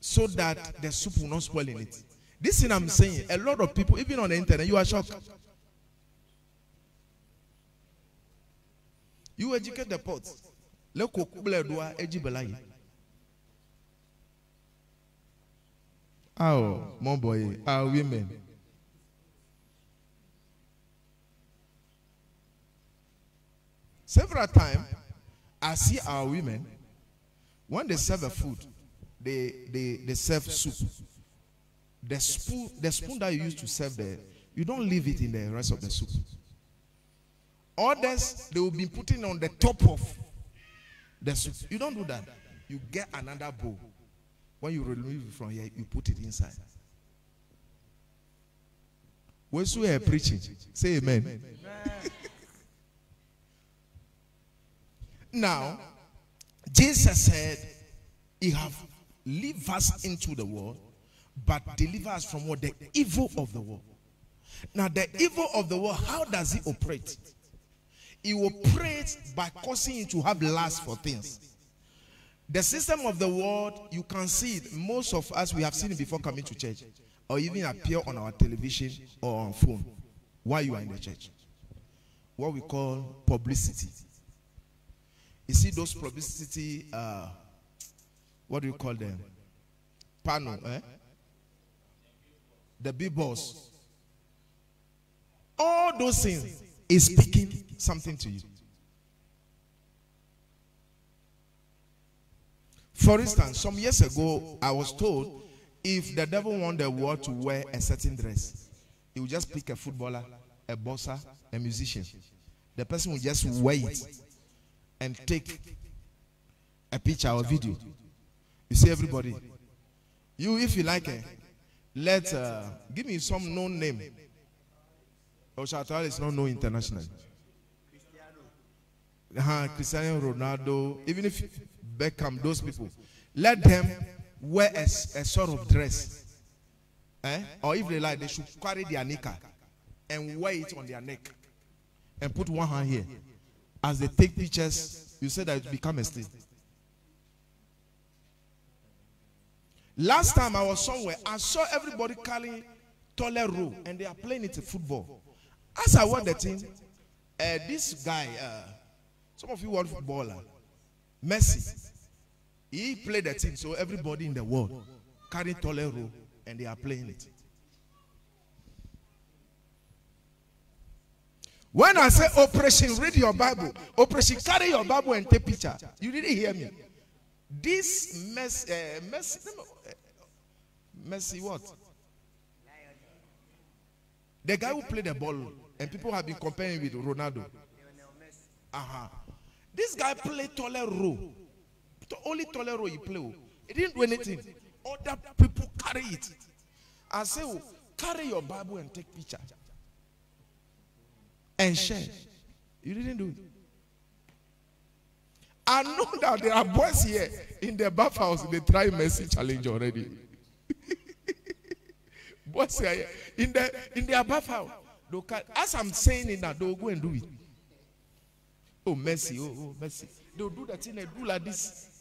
so that the soup will not spoil in it. This thing I'm saying, a lot of people, even on the internet, you are shocked. You educate the pot. Belayi. Oh, mon boy, our women. Several times, I see our women When they serve a food, they they they serve soup. The spoon, the spoon that you use to serve the, you don't leave it in the rest of the soup. Others they will be putting on the top of the soup. You don't do that. You get another bowl. When you remove it from here, you put it inside. When we are preaching, say amen. now, Jesus said, He have leave us into the world, but deliver us from what the evil of the world. Now, the evil of the world, how does he operate? He operates by causing you to have lust for things. The system of the world, you can see it. Most of us, we have seen it before coming to church, or even appear on our television or on phone while you are in the church. What we call publicity. You see those publicity, uh, what do you call them? Panel, eh? The big boss. All those things is speaking something to you. For instance, some years ago, I was told if the devil want the world to wear a certain dress, he will just pick a footballer, a boxer, a musician. The person will just wear it and take a picture or video. You see, everybody. You, if you like it, let uh, give me some known name. Oshatal is not known internationally. Uh, Cristiano Ronaldo, even if Beckham, those people, let them wear a sort of dress. Eh? Or if they like, they should carry their knicker and wear it on their neck and put one hand here. As they take pictures, you say that it become a stain. Last time I was somewhere, I saw everybody carrying toilet roll and they are playing it football. As I watched the thing, uh, this guy, uh, some of you want footballer, Messi, he played the thing, so everybody in the world carrying toilet roll and they are playing it. When I say operation, read your Bible. Operation, carry your Bible and take picture. You didn't hear me. This mess, uh, mess, uh, Messi what? The guy who played the ball, and people have been comparing with Ronaldo. Uh-huh. This guy played toilet row. The only toilet row he played. oh. He didn't do anything. Other people carry it. I say, oh, carry your Bible and take picture. And share. You didn't do it. I know that there are boys here in the bathhouse. They try Mercy challenge already. boys here in the in their bathhouse. As I'm saying it now, they'll go and do it. Oh mercy, oh, oh mercy. They'll do that thing. They do like this.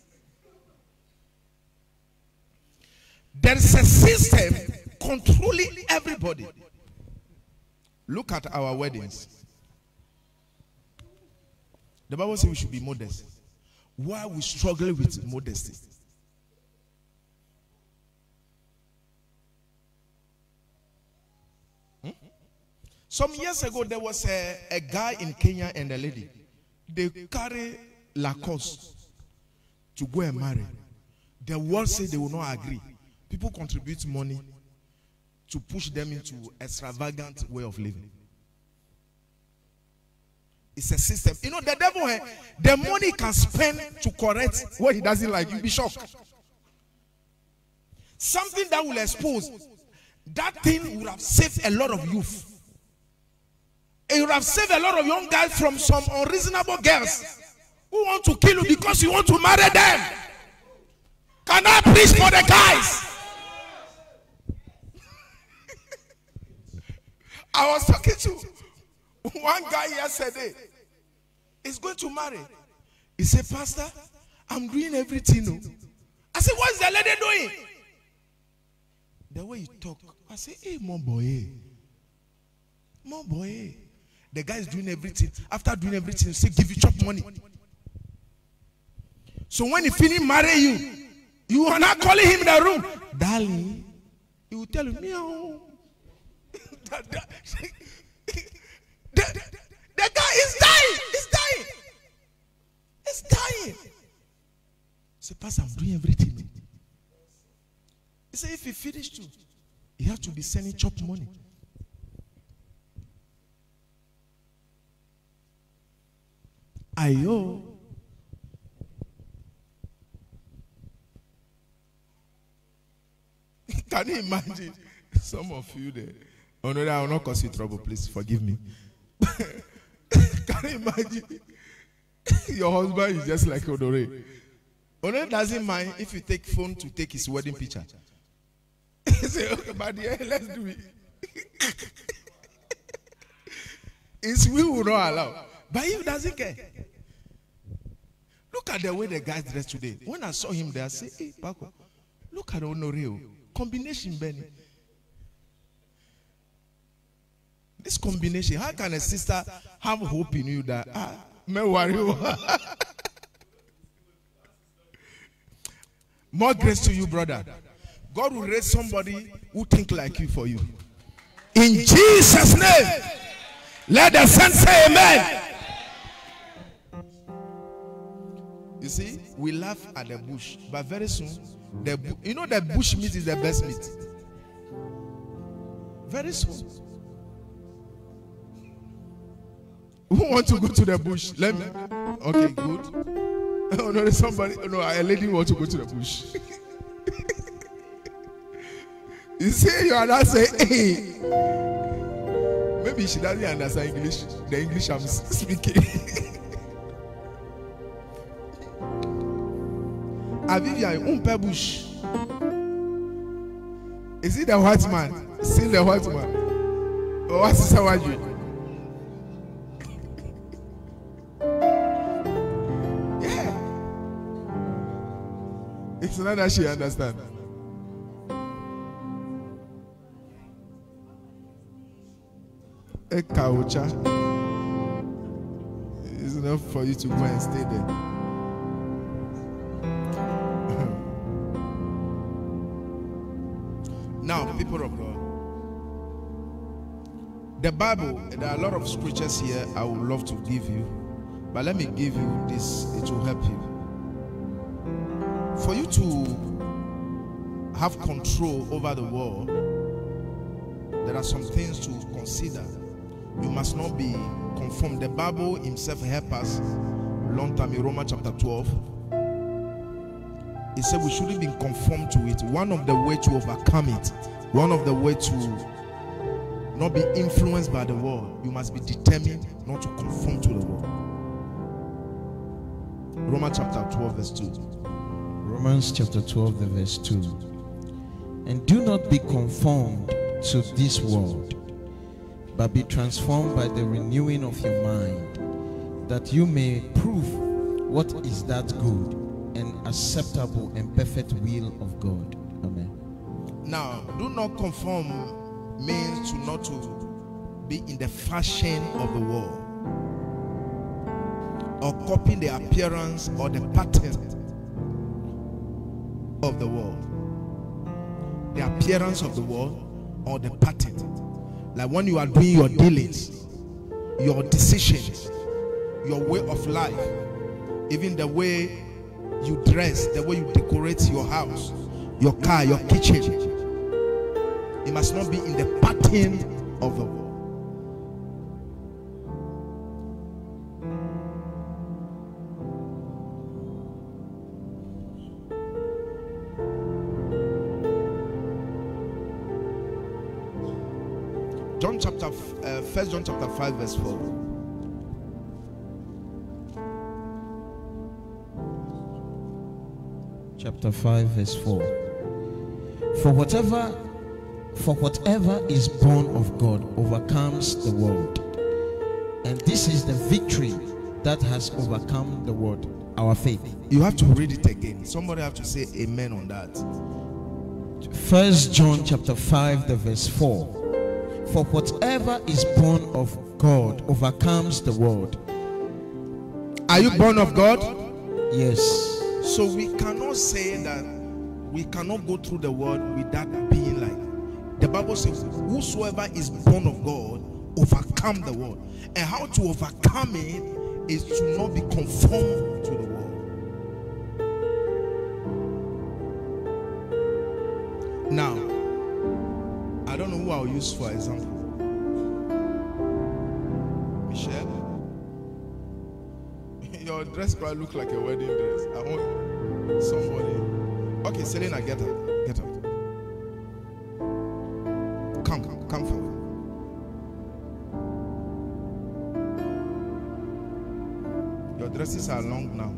There is a system controlling everybody. Look at our weddings. The Bible says we should be modest. Why are we struggle with modesty? Hmm? Some years ago, there was a, a guy in Kenya and a lady. They carry Lacoste to go and marry. The world said they will not agree. People contribute money to push them into extravagant way of living. It's a system. You know, the devil, eh, the money can spend to correct what he doesn't like, you'll be shocked. Something that will expose, that thing would have saved a lot of youth. It would have saved a lot of young guys from some unreasonable girls who want to kill you because you want to marry them. Can I preach for the guys? I was talking to one guy yesterday. He's going to marry. He said, Pastor, I'm doing everything. oh." I said, What's the lady doing? The way you talk, I said, Hey, my boy. My boy. The guy is doing everything. After doing everything, he say, Give you chop money. So when he finish marry you, you are not calling him in the room. Darling, he will tell you, meow. That- the, the guy is dying. He's dying. He's dying. Say, Pastor, I'm doing everything. He said, if he finish too, he have to be sending chop money. Ayo. Can you imagine some of you there? Oh no, I will not cause you trouble. Please forgive me. Can you imagine? Your husband is just like Odore. Odore doesn't mind if you take phone to take his wedding picture. He say, okay, yeah, let's do it. His will will not allow. But he doesn't care. Look at the way the guys dressed today. When I saw him there, I said, hey, eh, Paco, look at Honoreo. Oh. Combination, Benny. This combination, how can a sister have hope in you that, ah, me worry. More grace to you, brother. God will raise somebody who think like you for you. In Jesus' name, let the saints say amen. You see, we laugh at the bush, but very soon, the you know the bush meat is the best meat. Very soon. Who want to go to the bush? Let me. Okay, good. Oh no, there's somebody. No, a lady want to go to the bush. you see, you are not saying, hey. Maybe she doesn't understand English. The English I'm speaking. Avivian, umpe bush. Is it the white man? See the white man. What's the Sawaji? It's not that she understands. A coucha. It's enough for you to go and stay there. Now, people of God, the Bible, there are a lot of scriptures here I would love to give you, but let me give you this, it will help you. For you to have control over the world, there are some things to consider. You must not be conformed. The Bible himself help us long time in Romans chapter 12. He said we shouldn't be conformed to it. One of the way to overcome it, one of the way to not be influenced by the world, you must be determined not to conform to the world. Romans chapter 12, verse 2. Romans chapter 12, the verse 2. And do not be conformed to this world, but be transformed by the renewing of your mind, that you may prove what is that good and acceptable and perfect will of God. Amen. Now, do not conform means to not to be in the fashion of the world or copying the appearance or the pattern of the world. The appearance of the world or the pattern. Like when you are doing your dealings, your decisions, your way of life, even the way you dress, the way you decorate your house, your car, your kitchen. It must not be in the pattern of the world. John chapter, uh, First John chapter five, verse four. chapter 5 verse 4 for whatever for whatever is born of god overcomes the world and this is the victory that has overcome the world our faith You have to read it again. Somebody have to say amen on that. first john chapter 5 the verse 4 for whatever is born of god overcomes the world Are you born of God? yes So we cannot say that we cannot go through the world without being like. The Bible says, Whosoever is born of God overcome the world. And how to overcome it is to not be conformed to the world. For example. Michelle, your dress probably look like a wedding dress. I want somebody. Okay, Selena, get up. Get up. Come, come, come forward. Your dresses are long now.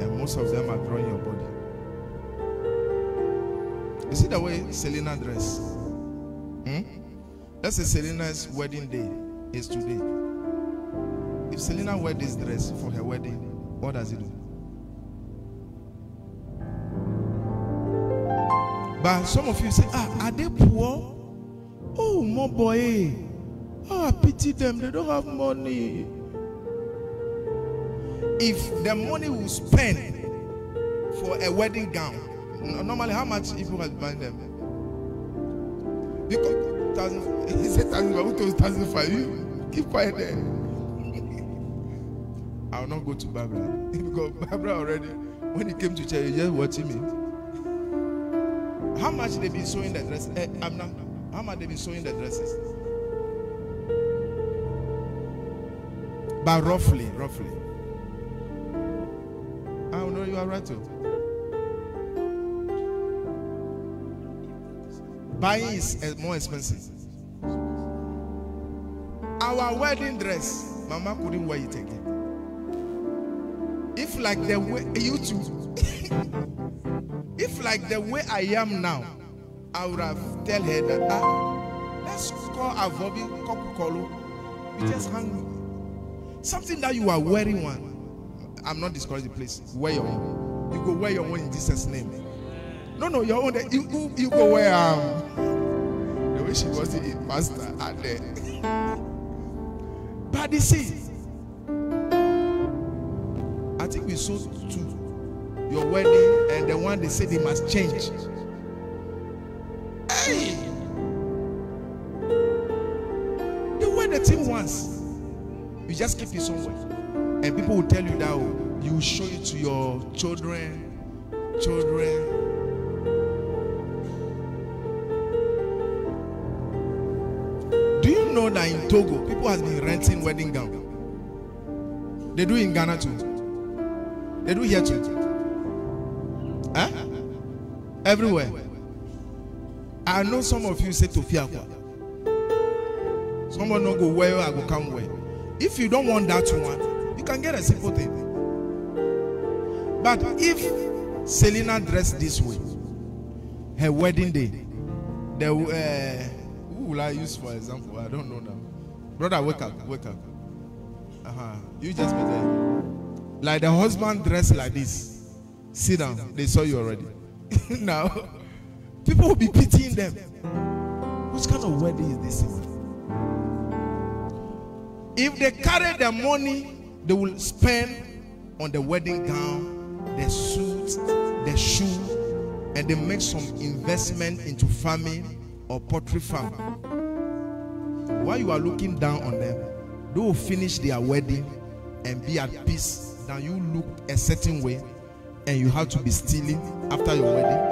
And most of them are drawing your body. You see the way Selena dress? Hmm? Let's say Selena's wedding day is today. If Selena wear this dress for her wedding, what does it do? But some of you say, ah, are they poor? Oh, my boy. Oh, I pity them. They don't have money. If the money we spend for a wedding gown, normally how much people has buying them? Because thousand, he said thousand, but who told thousand five? You keep quiet there. I will not go to Barbara because Barbara already, when he came to church, he just watching me. How much they been sewing the dress? Eh, I'm not. How much they been sewing the dresses? But roughly, roughly. I don't know you are right. Too. Buying is eh, more expensive. Our wedding dress, Mama couldn't wear it again. If like the way you too, if like the way I am now, I would have tell her that ah, let's call Avobi Kokukolu. We just hang something that you are wearing one. I'm not discouraging the place. Wear your own. You go wear your own in Jesus' name. No, no, your own. You, you, you go wear um she was the pastor and there. But you see, I think we saw two. Your wedding and the one they said they must change. Hey! You wear the thing once. You just keep it somewhere. And people will tell you that oh, you will show it to your children, children. That in Togo, people has been renting wedding gown? They do in Ghana too. They do here too. Huh? Everywhere. I know some of you say to Fiakwa. Someone no go where I go come where. If you don't want that one, you can get a simple thing. But if Selena dressed this way, her wedding day, the uh, will I use for example? I don't know now. Brother, wake up, wake up. Uh-huh. You just be there. Like the husband dressed like this. Sit down. They saw you already. now, people will be pitying them. Which kind of wedding is this? If they carry the money they will spend on the wedding gown, the suit, the shoe, and they make some investment into farming or poultry farm. While you are looking down on them, they will finish their wedding and be at peace. Now you look a certain way, and you have to be stealing after your wedding,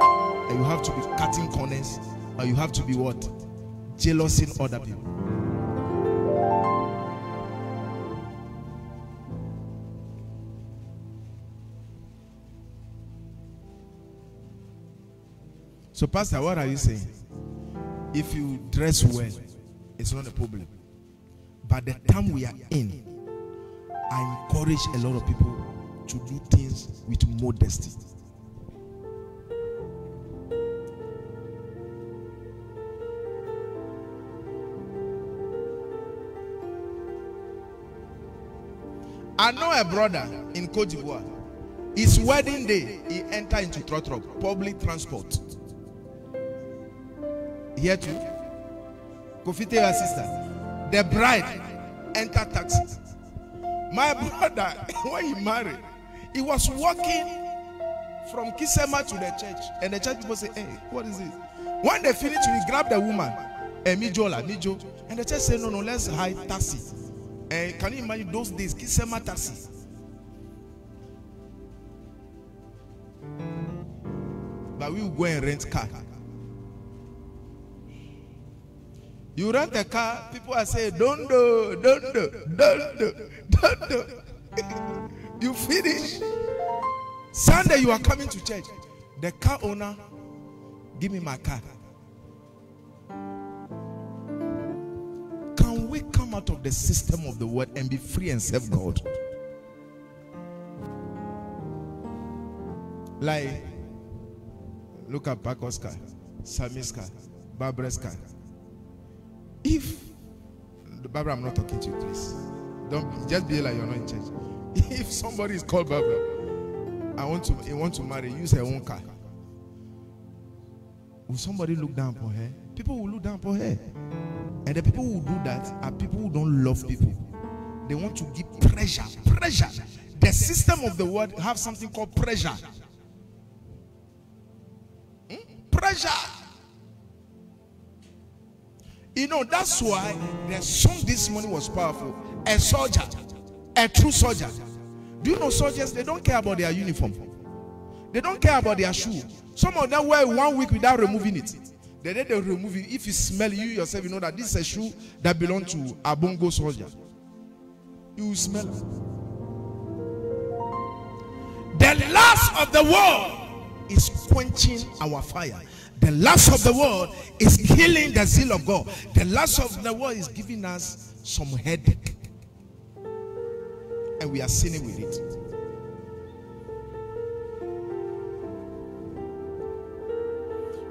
and you have to be cutting corners, or you have to be what? Jealousing other people. So, Pastor, what are you saying? If you dress well, it's not a problem. But the time we are in, I encourage a lot of people to do things with modesty. I know a brother in Cote d'Ivoire. His wedding day, he entered into Trotro, public transport. Here too. Kofi tell your sister. The bride entered taxi. My brother, when he married, he was walking from Kisema to the church. And the church people say, Hey, what is it? When they finish, we grab the woman, eh, and Mijola, ah, Mijo. And the church say, No, no, let's hide taxi. And can you imagine those days? Kisema taxi. But we will go and rent car. You rent a car, people are saying, don't do, don't do, don't do, don't do. you finish. Sunday, you are coming to church. The car owner, give me my car. Can we come out of the system of the world and be free and serve God? Like, look at Paco's car, Sammy's Barbara's car. If Barbara, I'm not talking to you, please. Don't just be like you're not in church. If somebody is called Barbara, I want to he want to marry, use her own car. Will somebody look down upon her? People will look down upon her. And the people who do that are people who don't love people. They want to give pressure. Pressure. The system of the world have something called pressure. Hmm? Pressure. You know, that's why the song this morning was powerful. A soldier, a true soldier. Do you know soldiers? They don't care about their uniform, they don't care about their shoe. Some of them wear one week without removing it. The day they remove it, if you smell you yourself, you know that this is a shoe that belongs to a bongo soldier. You smell it. The last of the world is quenching our fire. The last of the world is killing the zeal of God. The last of the world is giving us some headache. And we are sinning with it.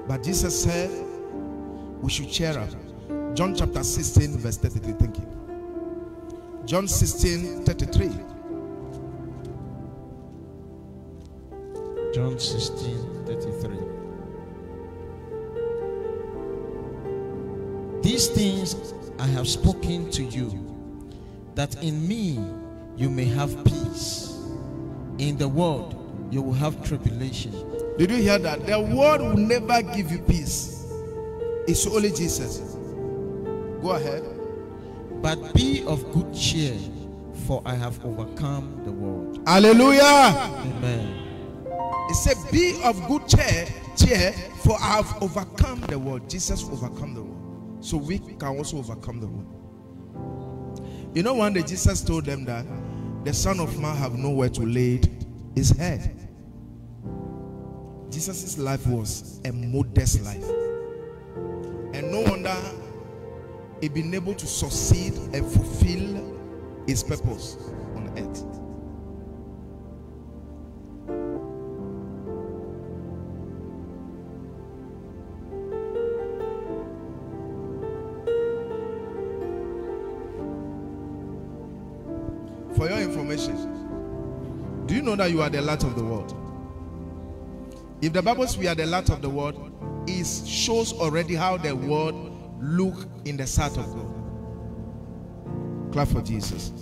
But Jesus said we should cheer up. John chapter 16, verse 33. Thank you. John 16, 33. John 16 33. These things I have spoken to you, that in me you may have peace. In the world you will have tribulation. Did you hear that? The world will never give you peace. It's only Jesus. Go ahead. But be of good cheer, for I have overcome the world. Hallelujah. Amen. It said, Be of good cheer, cheer, for I have overcome the world. Jesus overcome the world. So we can also overcome the world. You know, one day Jesus told them that the Son of Man have nowhere to lay his head. Jesus' life was a modest life. And no wonder he been able to succeed and fulfill his purpose on earth. Know that you are the light of the world? If the Bible says we are the light of the world, it shows already how the world look in the sight of God. Clap for Jesus.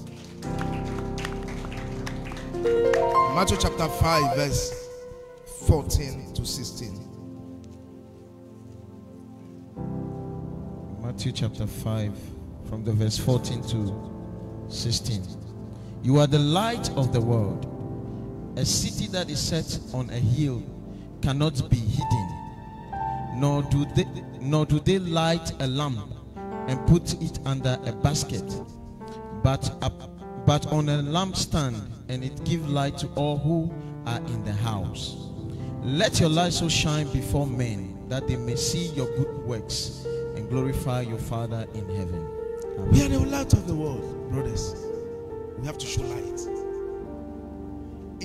Matthew chapter 5, verse 14 to 16. Matthew chapter 5, from the verse 14 to 16. You are the light of the world. A city that is set on a hill cannot be hidden. Nor do they nor do they light a lamp and put it under a basket, but up, but on a lampstand, and it give light to all who are in the house. Let your light so shine before men that they may see your good works and glorify your Father in heaven. We are the light of the world, brothers. We have to show light.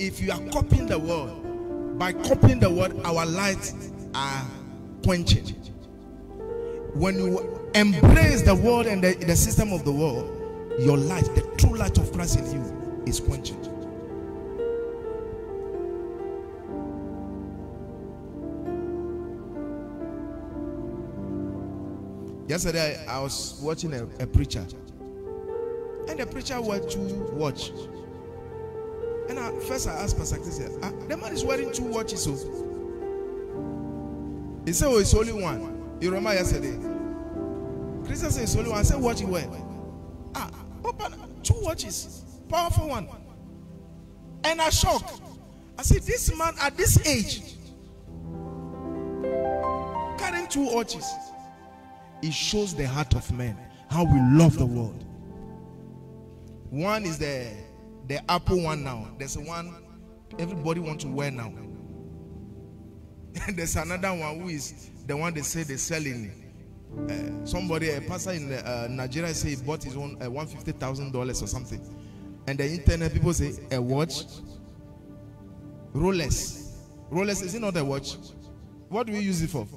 If you are copying the world, by copying the word, our lights are quenching. When you embrace the world and the, the system of the world, your light, the true light of Christ in you, is quenching. Yesterday, I was watching a, a preacher, and the preacher wore to watch. And I, first, I asked Pastor Chris, ah, the man is wearing two watches. So he said, "Oh, it's only one." You remember yesterday? Christian said, "It's only one." I said, "What you wear?" Ah, Papa, two watches, powerful one. And I shocked. I said, "This man at this age, carrying two watches." it shows the heart of man, how we love the world. One is the the Apple one now. There's one everybody want to wear now. There's another one who is the one they say they're selling. Uh, somebody, a pastor in uh, Nigeria, say he bought his own uh, one fifty thousand dollars or something, and the internet people say a watch, Rolex, Rolex is it not a watch? What do we use it for?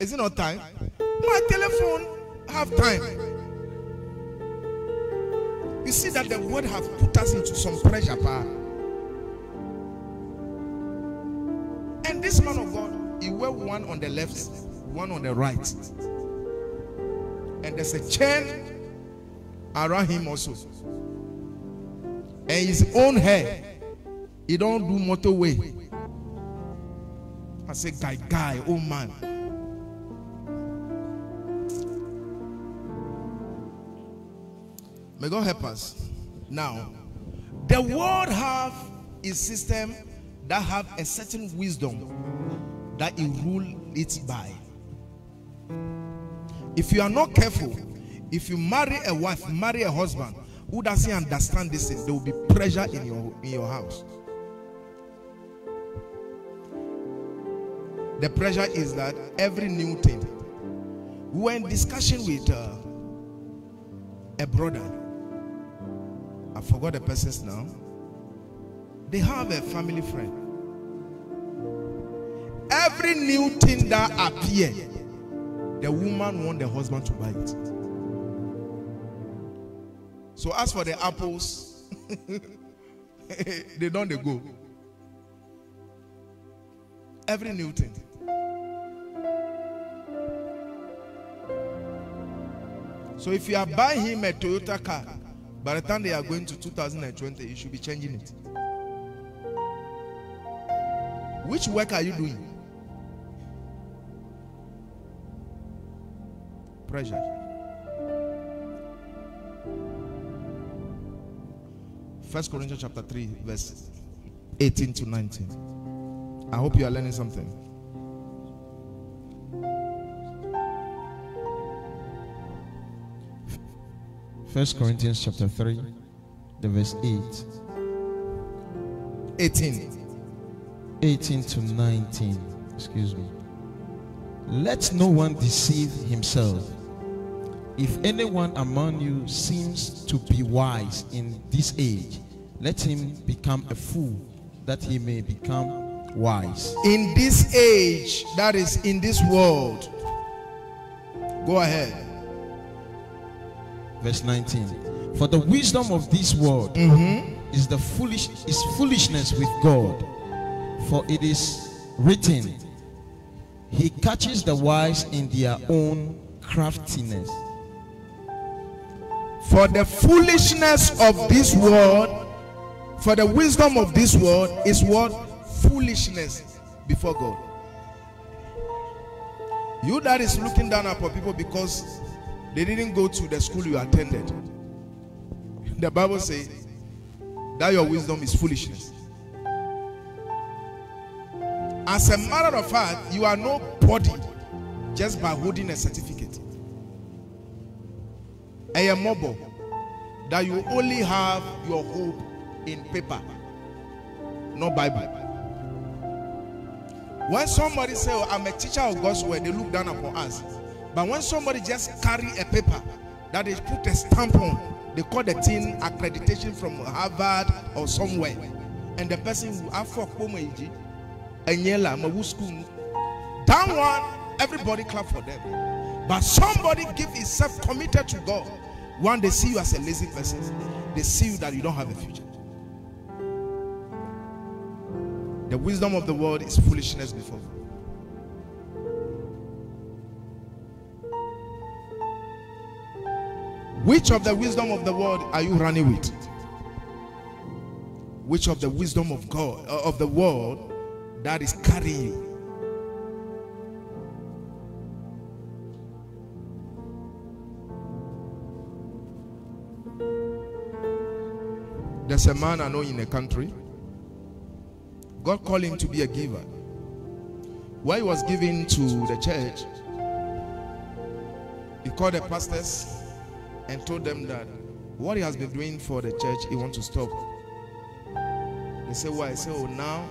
Is it not time? My telephone have time. You see that the word have put us into some pressure, pa. And this man of God, he wear one on the left, one on the right. And there's a chain around him also. And his own hair, he don't do motorway. I say, guy, guy, oh man. May God help us. Now, the world have a system that have a certain wisdom that it rule it by. If you are not careful, if you marry a wife, marry a husband who doesn't understand this there will be pressure in your in your house. The pressure is that every new thing. We in discussion with uh, a brother. I forgot the person's now. They have a family friend. Every new thing that appear, the woman want the husband to buy it. So as for the apples, they don't they go. Every new thing. So if you are buying him a Toyota car, by the time they are going to 2020, you should be changing it. Which work are you doing? Pressure. First Corinthians chapter 3, verse 18 to 19. I hope you are learning something. First Corinthians chapter 3, the verse 8. 18. 18 to 19. Excuse me. Let no one deceive himself. If anyone among you seems to be wise in this age, let him become a fool that he may become wise. In this age, that is in this world. Go ahead. Verse 19. For the wisdom of this world mm-hmm. is the foolish is foolishness with God. For it is written, He catches the wise in their own craftiness. For the foolishness of this world, for the wisdom of this world is what? Foolishness before God. You that is looking down upon people because they didn't go to the school you attended. The Bible says that your wisdom is foolishness. As a matter of fact, you are nobody just by holding a certificate. A mobile that you only have your hope in paper, not Bible. When somebody say, oh, "I'm a teacher of God's word," they look down upon us. But when somebody just carry a paper that they put a stamp on, they call the thing accreditation from Harvard or somewhere, and the person who afọ kpomeji, enyela mawu school, that one everybody clap for them. But somebody give himself committed to God. One they see you as a lazy person, they see you that you don't have a future. The wisdom of the world is foolishness before God. Which of the wisdom of the world are you running with? Which of the wisdom of God uh, of the world that is carrying you? There's a man I know in a country. God called him to be a giver. While he was giving to the church, He called the pastors and told them that what he has been doing for the church, he want to stop. They say why? I say, oh now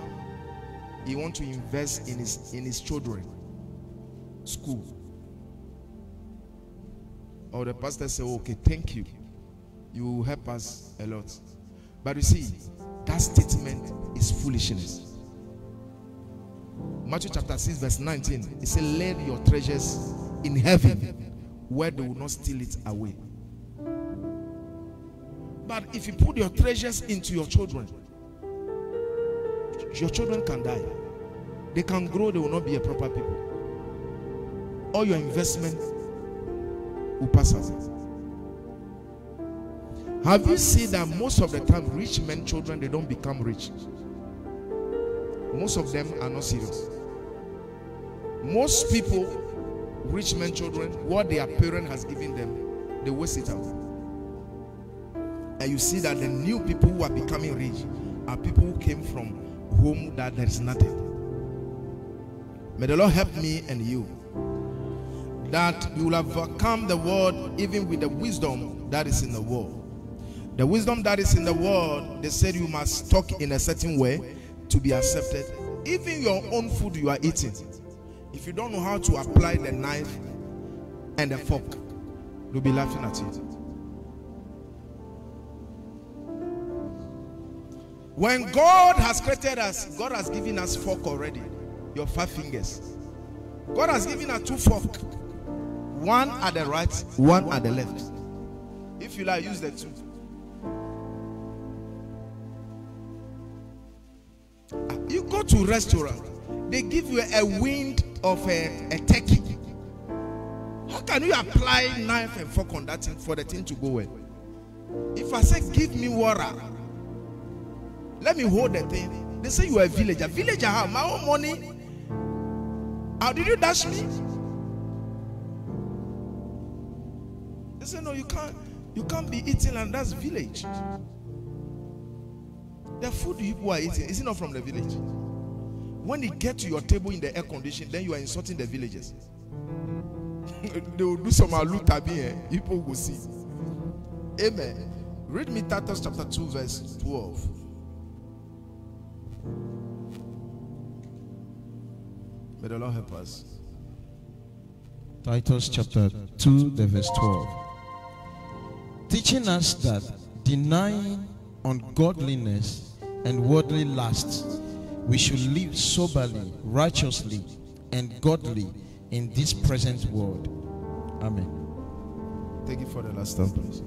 he want to invest in his in his children school. Or the pastor say, okay, thank you. You help us a lot. But you see, that statement is foolishness. Matthew chapter 6, verse 19. It says, Lay your treasures in heaven where they will not steal it away. But if you put your treasures into your children, your children can die. They can grow, they will not be a proper people. All your investment will pass away. Have you seen that most of the time rich men children they don't become rich? Most of them are not serious. Most people, rich men children, what their parent has given them, they waste it out. And you see that the new people who are becoming rich are people who came from home that there is nothing. May the Lord help me and you that you will overcome the world even with the wisdom that is in the world. The wisdom that is in the world, they said you must talk in a certain way to be accepted. Even your own food you are eating, if you don't know how to apply the knife and the fork, they'll be laughing at you. When God has created us, God has given us fork already. Your five fingers. God has given us two fork. One at the right, one at the left. If you like, use the two. You go to restaurant, they give you a wind of a, a turkey. How can you apply knife and fork on that thing for the thing to go well? If I say give me water, let me hold the thing. They say you are a villager. Villager, how? My own money. How did you dash me? They say no, you can't. You can't be eating, and that's village. The food you people are eating is it not from the village? When you get to your table in the air condition, then you are insulting the villagers. they will do some alutabi, eh? People will see. Amen. Read me Titus chapter 2, verse 12. May the Lord help us. Titus chapter 2, the verse 12. Teaching us that denying ungodliness and worldly lusts, we should live soberly, righteously, and godly in this present world. Amen. Take it for the last time, please.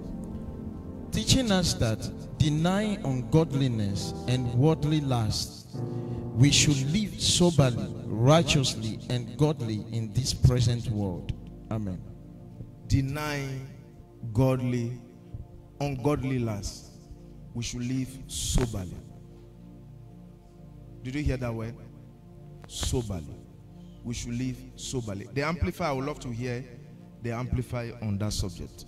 Teaching us that denying ungodliness and worldly lusts, we should live soberly, righteously, and godly in this present world. Amen. Denying godly, ungodly lust, we should live soberly. Did you hear that word? Soberly. We should live soberly. The Amplified, I would love to hear the Amplified on that subject.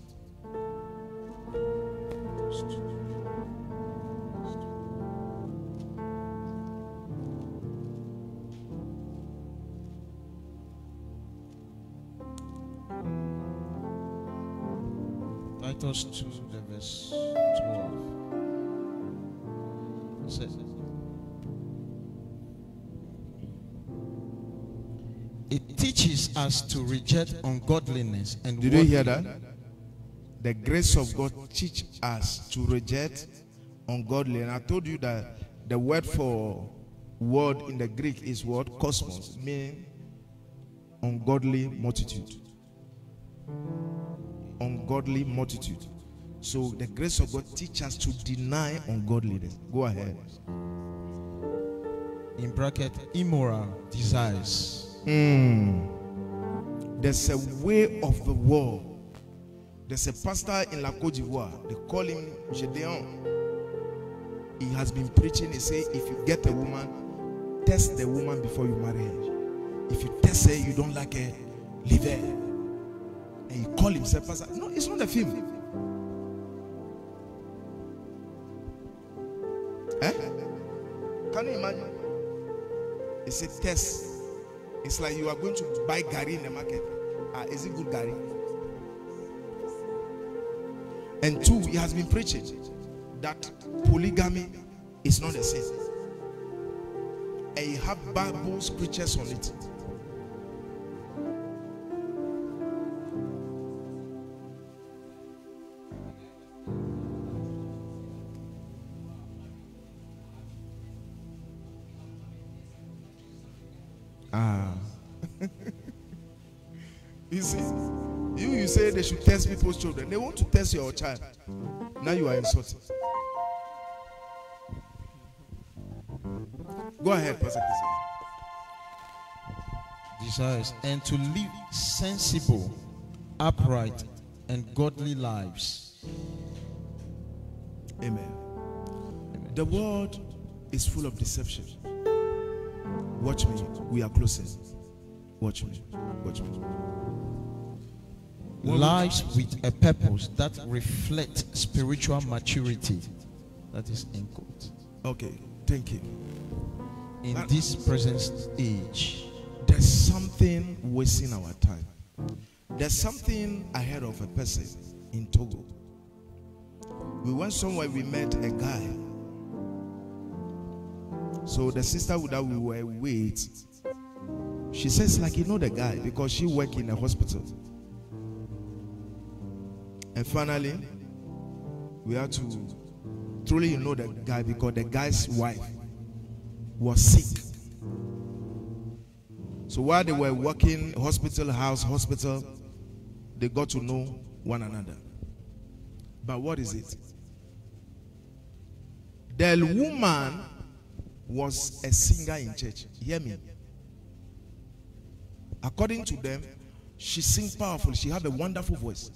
Titus 2, the verse 12. It says, It teaches us to reject ungodliness and Did you hear that? The grace of God teach us to reject ungodly. And I told you that the word for word in the Greek is what? Cosmos, meaning ungodly multitude. Ungodly multitude. So the grace of God teach us to deny ungodliness. Go ahead. in bracket immoral desires. Mm. There's a way of the world. There's a pastor in La Côte d'Ivoire. They call him Gedeon. He has been preaching. He say, if you get a woman, test the woman before you marry her. If you test her, you don't like her, leave her. And he call himself pastor. No, it's not a film. Eh? Can you imagine? It's a test. It's like you are going to buy gari in the market. Ah, is it good gari? And two, he has been preaching that polygamy is not a sin. And he have Bible scriptures on it. People's children. They want to test your child. Now you are insulting. Go ahead, Pastor desires and to live sensible, upright, and godly lives. Amen. The world is full of deception. Watch me. We are closing. Watch me. Watch me. Lives with a purpose that reflect spiritual maturity. That is in quote. Okay. Thank you. In That- this present age, There's something wasting our time. There's something ahead of a person in Togo. We went somewhere, we met a guy. So the sister that we were with, she says, like you know the guy because she work in a hospital. And finally, we had to truly you know the guy because the guy's wife was sick. So while they were working hospital, house, hospital, they got to know one another. But what is it? The woman was a singer in church. Hear me. According to them, she sings powerful. She had a wonderful voice.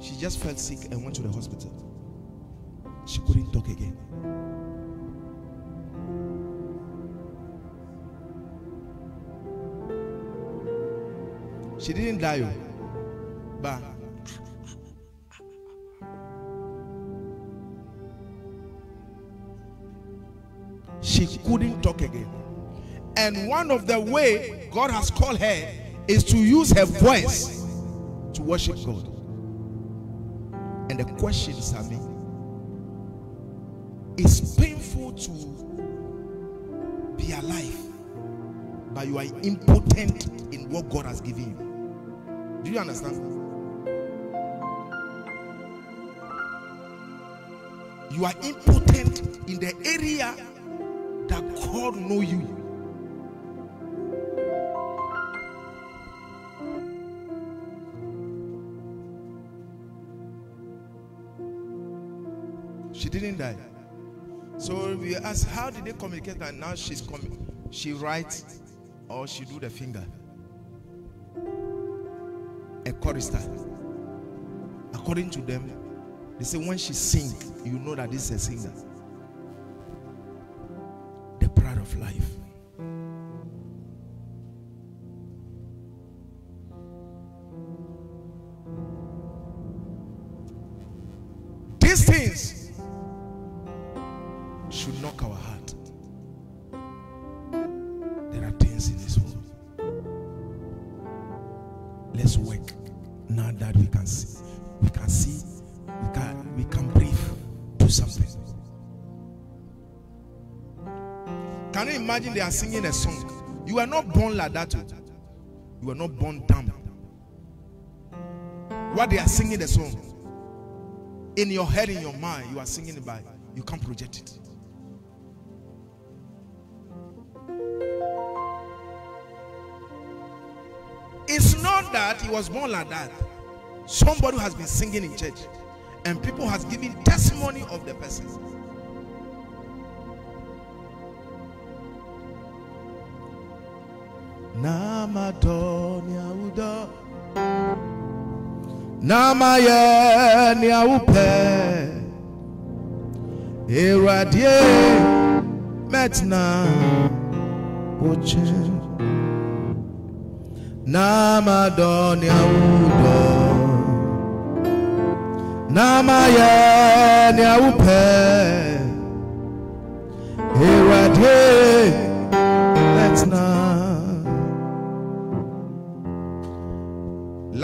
She just felt sick and went to the hospital. She couldn't talk again. She didn't die, oh. but she couldn't talk again. And one of the way God has called her is to use her voice to worship God. And the questions are me. It's painful to be alive, but you are impotent in what God has given you. Do you understand? You are impotent in the area that God know you. She didn't die. So we asked, how did they communicate? And now she's coming. She writes or she do the finger. A chorister. According to them, they say when she sing, you know that this is a singer. The pride of life. Imagine they are singing a song? You were not born like that. oh. You were not born dumb. What they are singing the song in your head, in your mind, you are singing it by. You can't project it. It's not that he was born like that. Somebody has been singing in church, and people has given testimony of the person. Namaye ni aupe. Eradie metna Oche Namadonia udo Namaye ni aupe. Eradie metna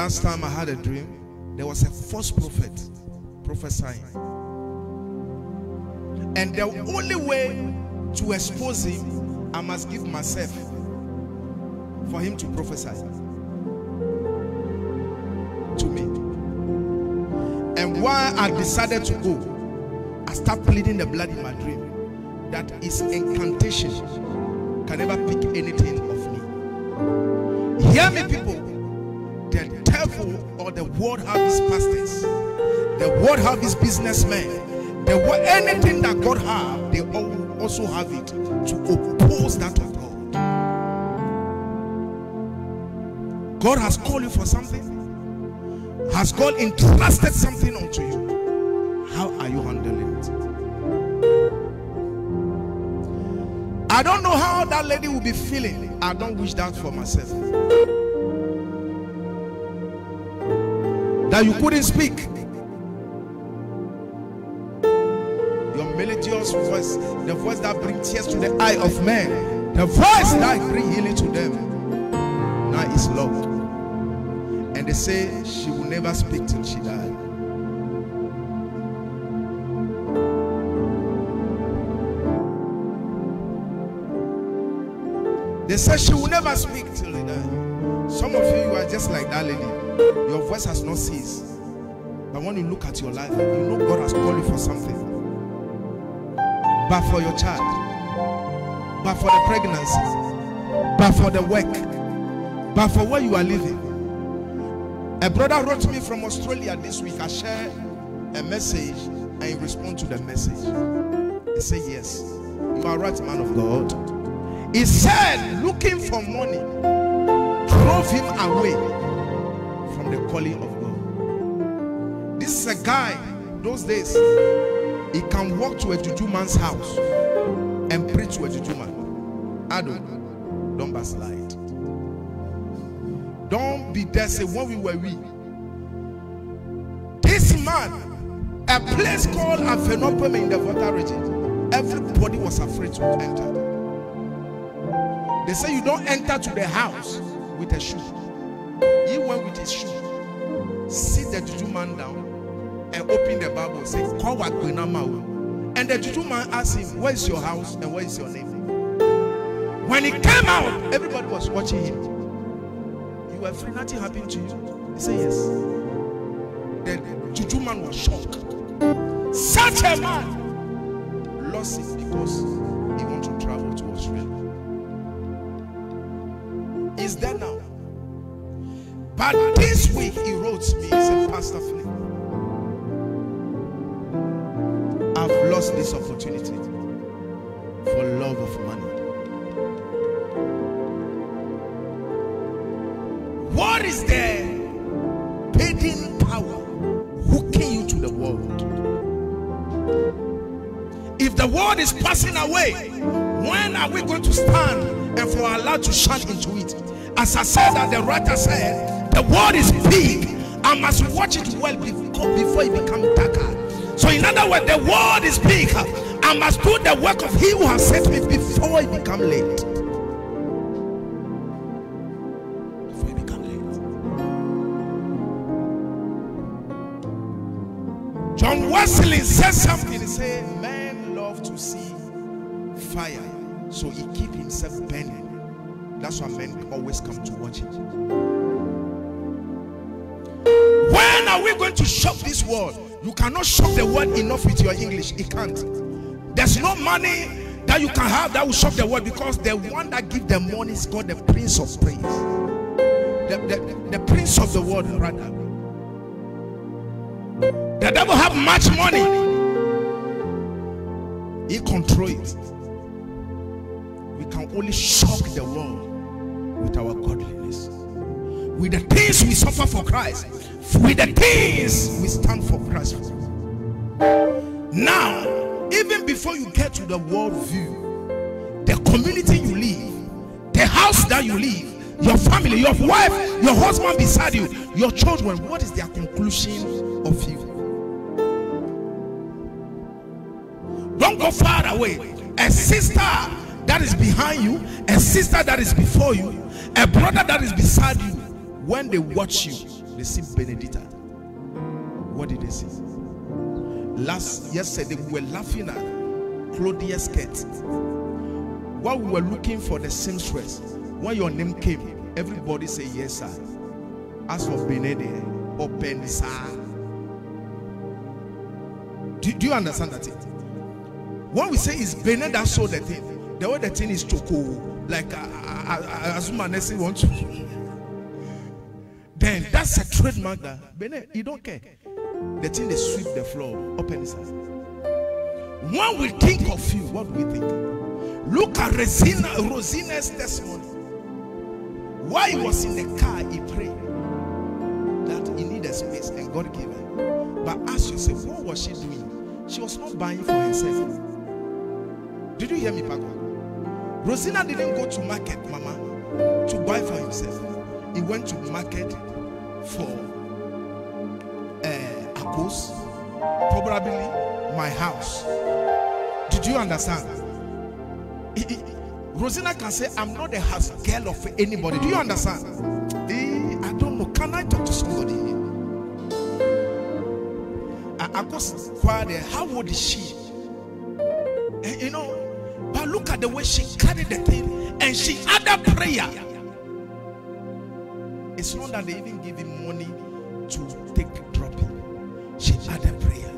Last time I had a dream there was a false prophet prophesying. And the only way to expose him, I must give myself for him to prophesy to me. And why I decided to go, I start pleading the blood in my dream that his incantation can never pick anything of me. Hear me, people. World have his pastors, the world have his businessmen, the wo- anything that God have, they all also have it to oppose that of God. God has called you for something. Has God entrusted something unto you? How are you handling it? I don't know how that lady will be feeling. I don't wish that for myself. That you couldn't speak. Your melodious voice, the voice that brings tears to the eye of men, the voice that brings healing to them, now is locked. And they say she will never speak till she died. They say she will never speak till they die. Some of you, you are just like that lady. Your voice has not ceased. But when you look at your life, you know God has called you for something. But for your child, but for the pregnancy, but for the work, but for where you are living. A brother wrote me from Australia this week. I shared a message and he responded to the message. He said, Yes, you are right, man of God. He said, looking for money drove him away the calling of God. This is a guy, those days, he can walk to a juju man's house and preach to a juju man. Ado, don't backslide. Don't be there. Say, when we were we. This man, a place called Avenopem in the Volta region, everybody was afraid to enter. They say you don't enter to the house with a shoe. He went with his shoe, sit the juju man down, and open the Bible. "Call what And the juju man asked him, "Where is your house and where is your name?" When he came out, everybody was watching him. You were free, nothing happened to you. He said, Yes. The juju man was shocked. Such a man lost it because he wanted to travel to Australia. He's there now. But this week he wrote me, he said, Pastor Philip, I've lost this opportunity for love of money. What is the painting power hooking you to the world? If the world is passing away, when are we going to stand and for our light to shine into it? As I said, that the writer said, the world is big. I must watch it well before, it becomes darker. So, in other words, the world is big. I must do the work of He who has sent me before it become late. Before it become late. John Wesley said something. He said, "Men love to see fire, so he keep himself burning." That's why men always come to watch it. When are we going to shock this world? You cannot shock the world enough with your English. It can't. There's no money that you can have that will shock the world because the one that gives the money is called the Prince of Praise. The, the, the Prince of the world, rather. The devil have much money. He control it. We can only shock the world with our godliness. With the things we suffer for Christ. With the things we stand for Christ. Now, even before you get to the world view, the community you live, the house that you live, your family, your wife, your husband beside you, your children, what is their conclusion of you? Don't go far away. A sister that is behind you, a sister that is before you, a brother that is beside you, when they watch you, they see Benedicta. What did they see? Last yesterday we were laughing at Claudia's skirt. While we were looking for the seamstress, when your name came, everybody say yes, sir. As for Benede, open sir. Do, do you understand that thing? When we say it's Benin that the thing, the way the thing is choco, like uh, uh, uh, Azuma Nesi wants to. Then that's a trademark that Benin, you don't care. The thing they sweep the floor, open his eyes. When we think of you, what do we think? Look at Rosina, Rosina's testimony. While he was in the car, he prayed that he needed space and God gave her. But ask yourself, what was she doing? She was not buying for herself. Did you hear me, Paco? Rosina didn't go to market, Mama, to buy for himself. He went to market for uh, apples, probably my house. Did you understand? He- he- Rosina can say, I'm not the house girl of anybody. Do you understand? Eh, I don't know. Can I talk to somebody here? I. How old is she? Eh, you know, but look at the way she carried the thing and she added prayer. It's not that they even give him money to take dropping. She added prayer.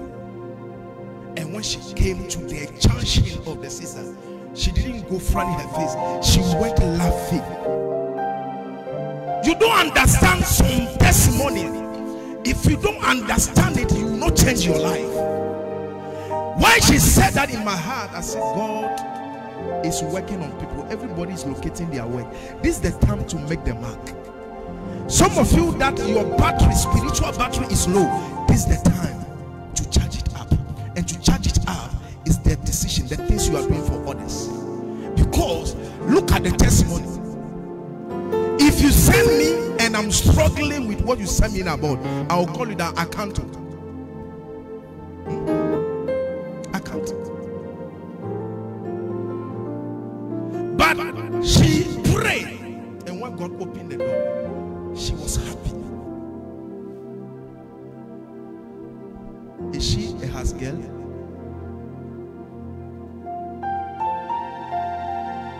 And when she came to the junction of the sister, she didn't go front her face. She went laughing. You don't understand some testimony. If you don't understand it, you will not change your life. When she said that in my heart, I said, God is working on people. Everybody is locating their work. This is the time to make the mark. Some of you that your battery, spiritual battery is low. This is the time to charge it up. And to charge it up is the decision, the things you are doing for others. Because look at the testimony. If you send me and I'm struggling with what you send me about, I'll call you that accountant. Hmm. Accountant. But she prayed, and when God opened the door, she was happy. Is she a house girl?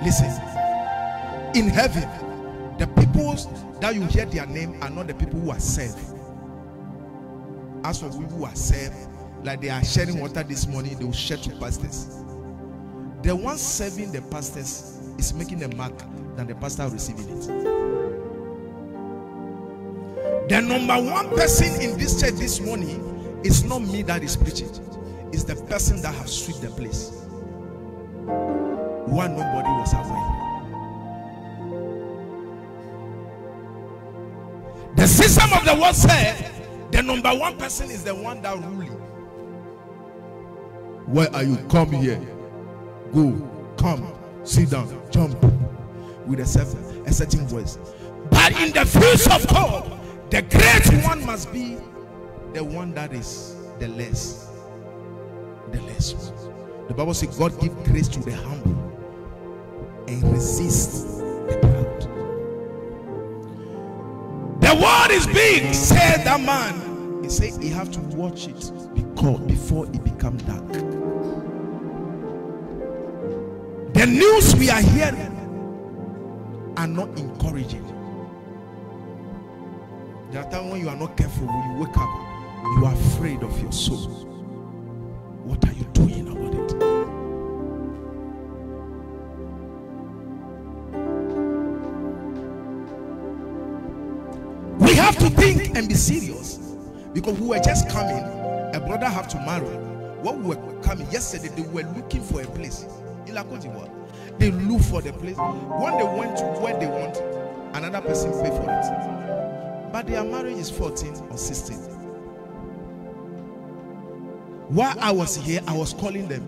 Listen, in heaven, the people that you hear their name are not the people who are saved. As for we who are saved, like they are sharing water this morning, they will share to pastors. The one serving the pastors is making a mark than the pastor receiving it. The number one person in this church this morning is not me that is preaching, it's the person that has swept the place. One nobody was aware. The system of the world said the number one person is the one that ruling. Where are you? Come here. Go. Come. Sit down. Jump. With a certain, a certain voice. But in the face of God, the great one must be the one that is the less. The less one. The Bible says God give grace to the humble and resist the proud. The world is big, said that man. He said he have to watch it because before it become dark. The news we are hearing are not encouraging. There are times when you are not careful, when you wake up, you are afraid of your soul. What are you doing about it? We have to think and be serious because we were just coming. A brother have to marry. When we were coming yesterday, they were looking for a place. They look for the place. When they went to where they want, another person pay for it. But their marriage is 14 or 16. While I was here, I was calling them.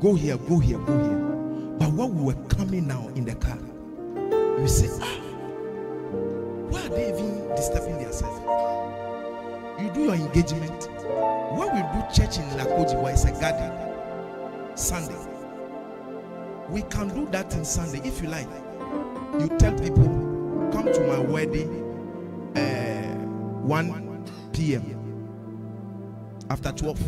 Go here, go here, go here. But when we were coming now in the car, you say, ah, why are they even disturbing themselves? You do your engagement. When we do church in Lakodi, where it's a garden, Sunday. We can do that in Sunday if you like. You tell people, come to my wedding uh, 1 p.m. after 12.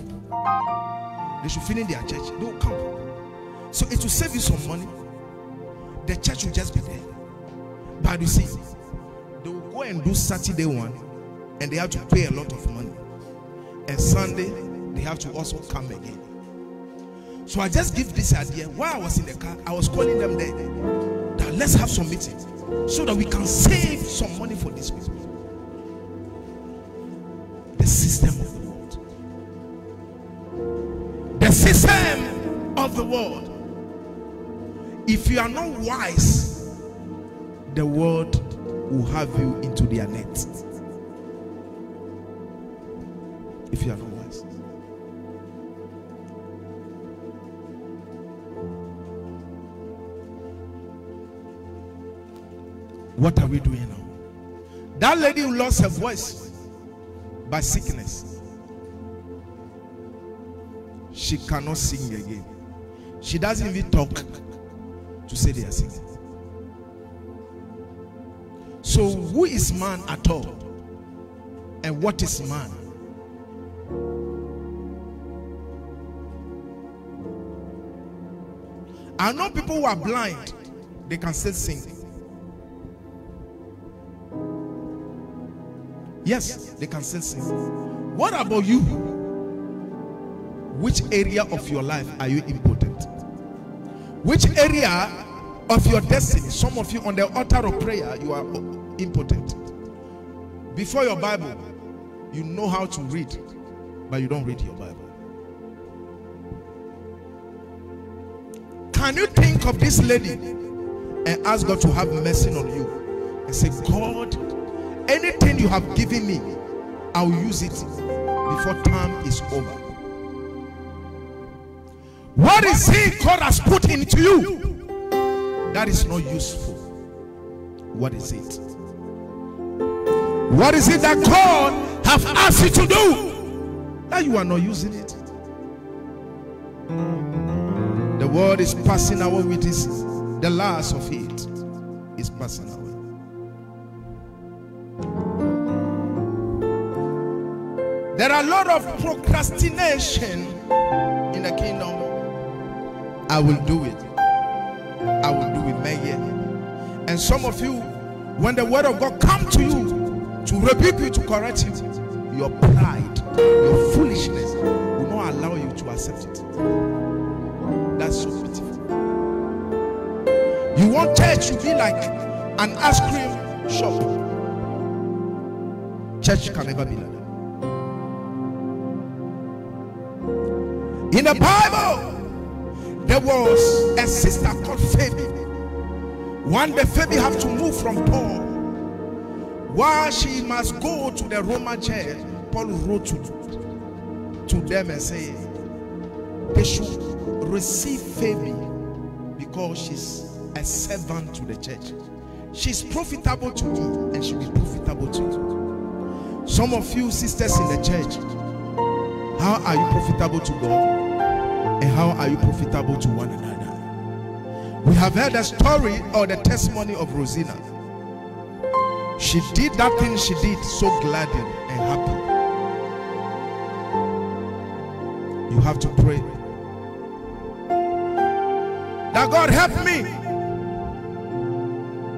They should finish their church. They will come. So it will save you some money. The church will just be there. But you see, they will go and do Saturday one and they have to pay a lot of money. And Sunday, they have to also come again. So I just give this idea. While I was in the car, I was calling them there. That let's have some meeting so that we can save some money for this people. The system of the world. The system of the world. If you are not wise, the world will have you into their net. If you are not wise. What are we doing now? That lady who lost her voice by sickness, she cannot sing again. She doesn't even talk to say they are singing. So, who is man at all? And what is man? I know people who are blind, they can still sing. Yes, they can still sing. What about you? Which area of your life are you impotent? Which area of your destiny? Some of you on the altar of prayer, you are impotent. Before your Bible, you know how to read, but you don't read your Bible. Can you think of this lady and ask God to have mercy on you and say, God, anything you have given me, I'll use it before time is over. What is it God has put into you that is not useful? What is it? What is it that God have asked you to do that you are not using it? The world is passing away with this, the last of it is passing away. There are a lot of procrastination in the kingdom. I will do it. I will do it, May man. And some of you, when the word of God come to you to rebuke you, to correct you, your pride, your foolishness will not allow you to accept it. That's so beautiful. You want church to be like an ice cream shop. Church can never be like In the Bible, there was a sister called Phoebe. One day, Phoebe had to move from Paul. While she must go to the Roman church, Paul wrote to, to them and say they should receive Phoebe because she's a servant to the church. She's profitable to me and she'll be profitable to you. Some of you sisters in the church, how are you profitable to God? And how are you profitable to one another? We have heard the story or the testimony of Rosina. She did that thing she did so gladly and happy. You have to pray. That God help me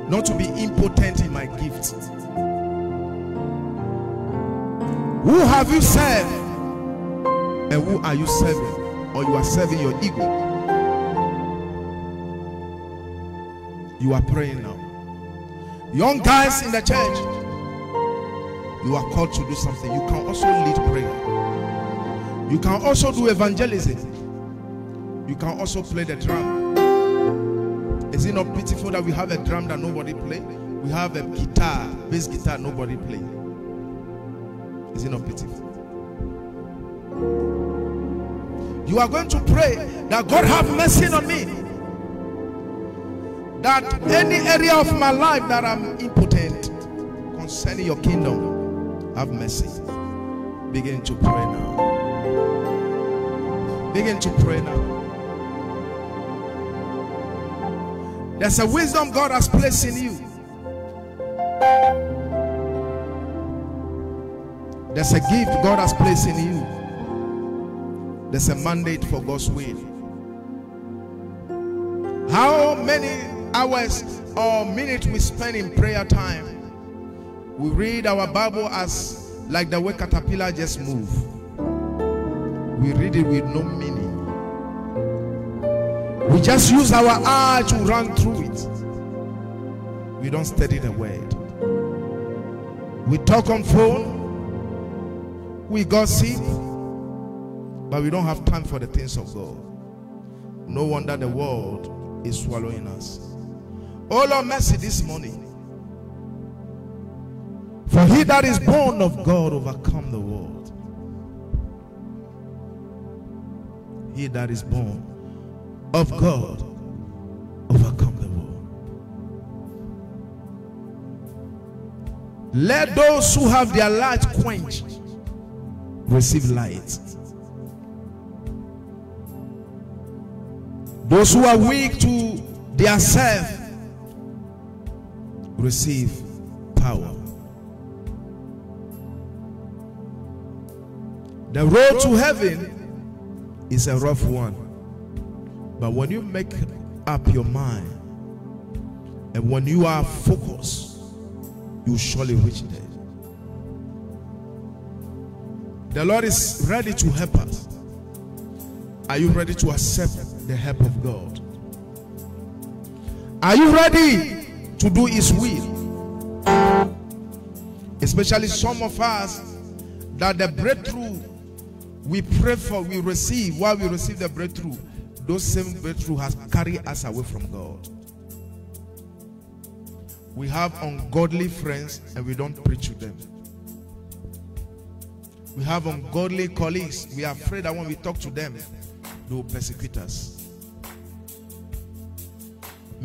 not to be impotent in my gifts. Who have you served? And who are you serving? Or you are serving your ego? You are praying now. Young guys in the church, you are called to do something. You can also lead prayer. You can also do evangelism. You can also play the drum. Is it not beautiful that we have a drum that nobody play? We have a guitar, bass guitar, nobody play. Is it not beautiful? You are going to pray that God have mercy on me. That any area of my life that I'm impotent concerning your kingdom, have mercy. Begin to pray now. Begin to pray now. There's a wisdom God has placed in you. There's a gift God has placed in you. There's a mandate for God's will. How many hours or minutes we spend in prayer time? We read our Bible as like the way caterpillar just move. We read it with no meaning. We just use our eye to run through it. We don't study the word. We talk on phone. We gossip. But we don't have time for the things of God. No wonder the world is swallowing us. Oh Lord, mercy this morning. For he that is born of God overcome the world. He that is born of God overcome the world. Let those who have their light quenched receive light. Those who are weak to their self receive power. The road to heaven is a rough one. But when you make up your mind and when you are focused, you surely reach there. The Lord is ready to help us. Are you ready to accept the help of God? Are you ready to do His will? Especially some of us that the breakthrough we pray for, we receive, while we receive the breakthrough, those same breakthrough has carried us away from God. We have ungodly friends and we don't preach to them. We have ungodly colleagues. We are afraid that when we talk to them, they will persecute us.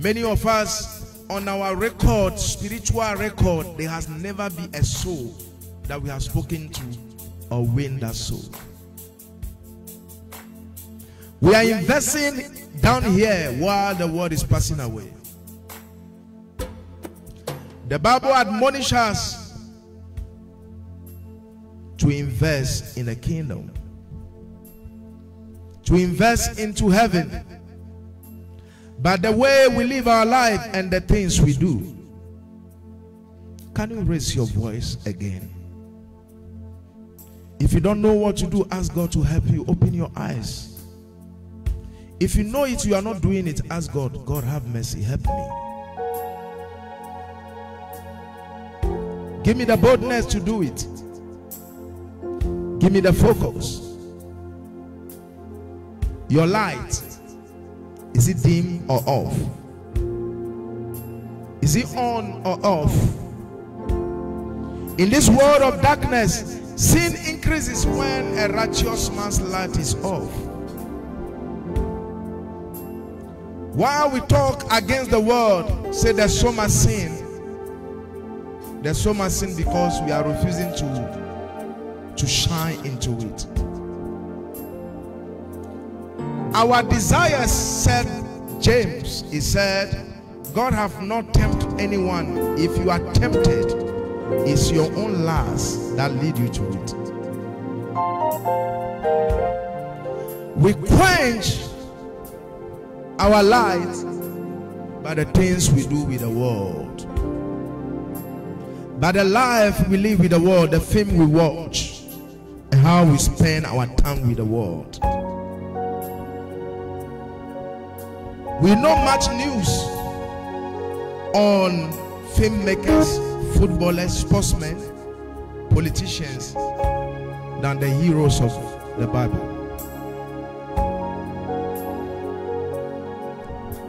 Many of us on our record, spiritual record, there has never been a soul that we have spoken to or win that soul. We are investing down here while the world is passing away. The Bible admonishes us to invest in the kingdom, to invest into heaven. But the way we live our life and the things we do, can you raise your voice again? If you don't know what to do, ask God to help you. Open your eyes. If you know it, you are not doing it, ask God, God, have mercy, help me. Give me the boldness to do it. Give me the focus. Your light, is it dim or off? Is it on or off? In this world of darkness, sin increases when a righteous man's light is off. While we talk against the world, say there's so much sin. There's so much sin because we are refusing to, to shine into it. Our desires, said James, he said, God have not tempted anyone. If you are tempted, it's your own lust that lead you to it. We quench our light by the things we do with the world. By the life we live with the world, the film we watch, and how we spend our time with the world. We know much news on filmmakers, footballers, sportsmen, politicians than the heroes of the Bible.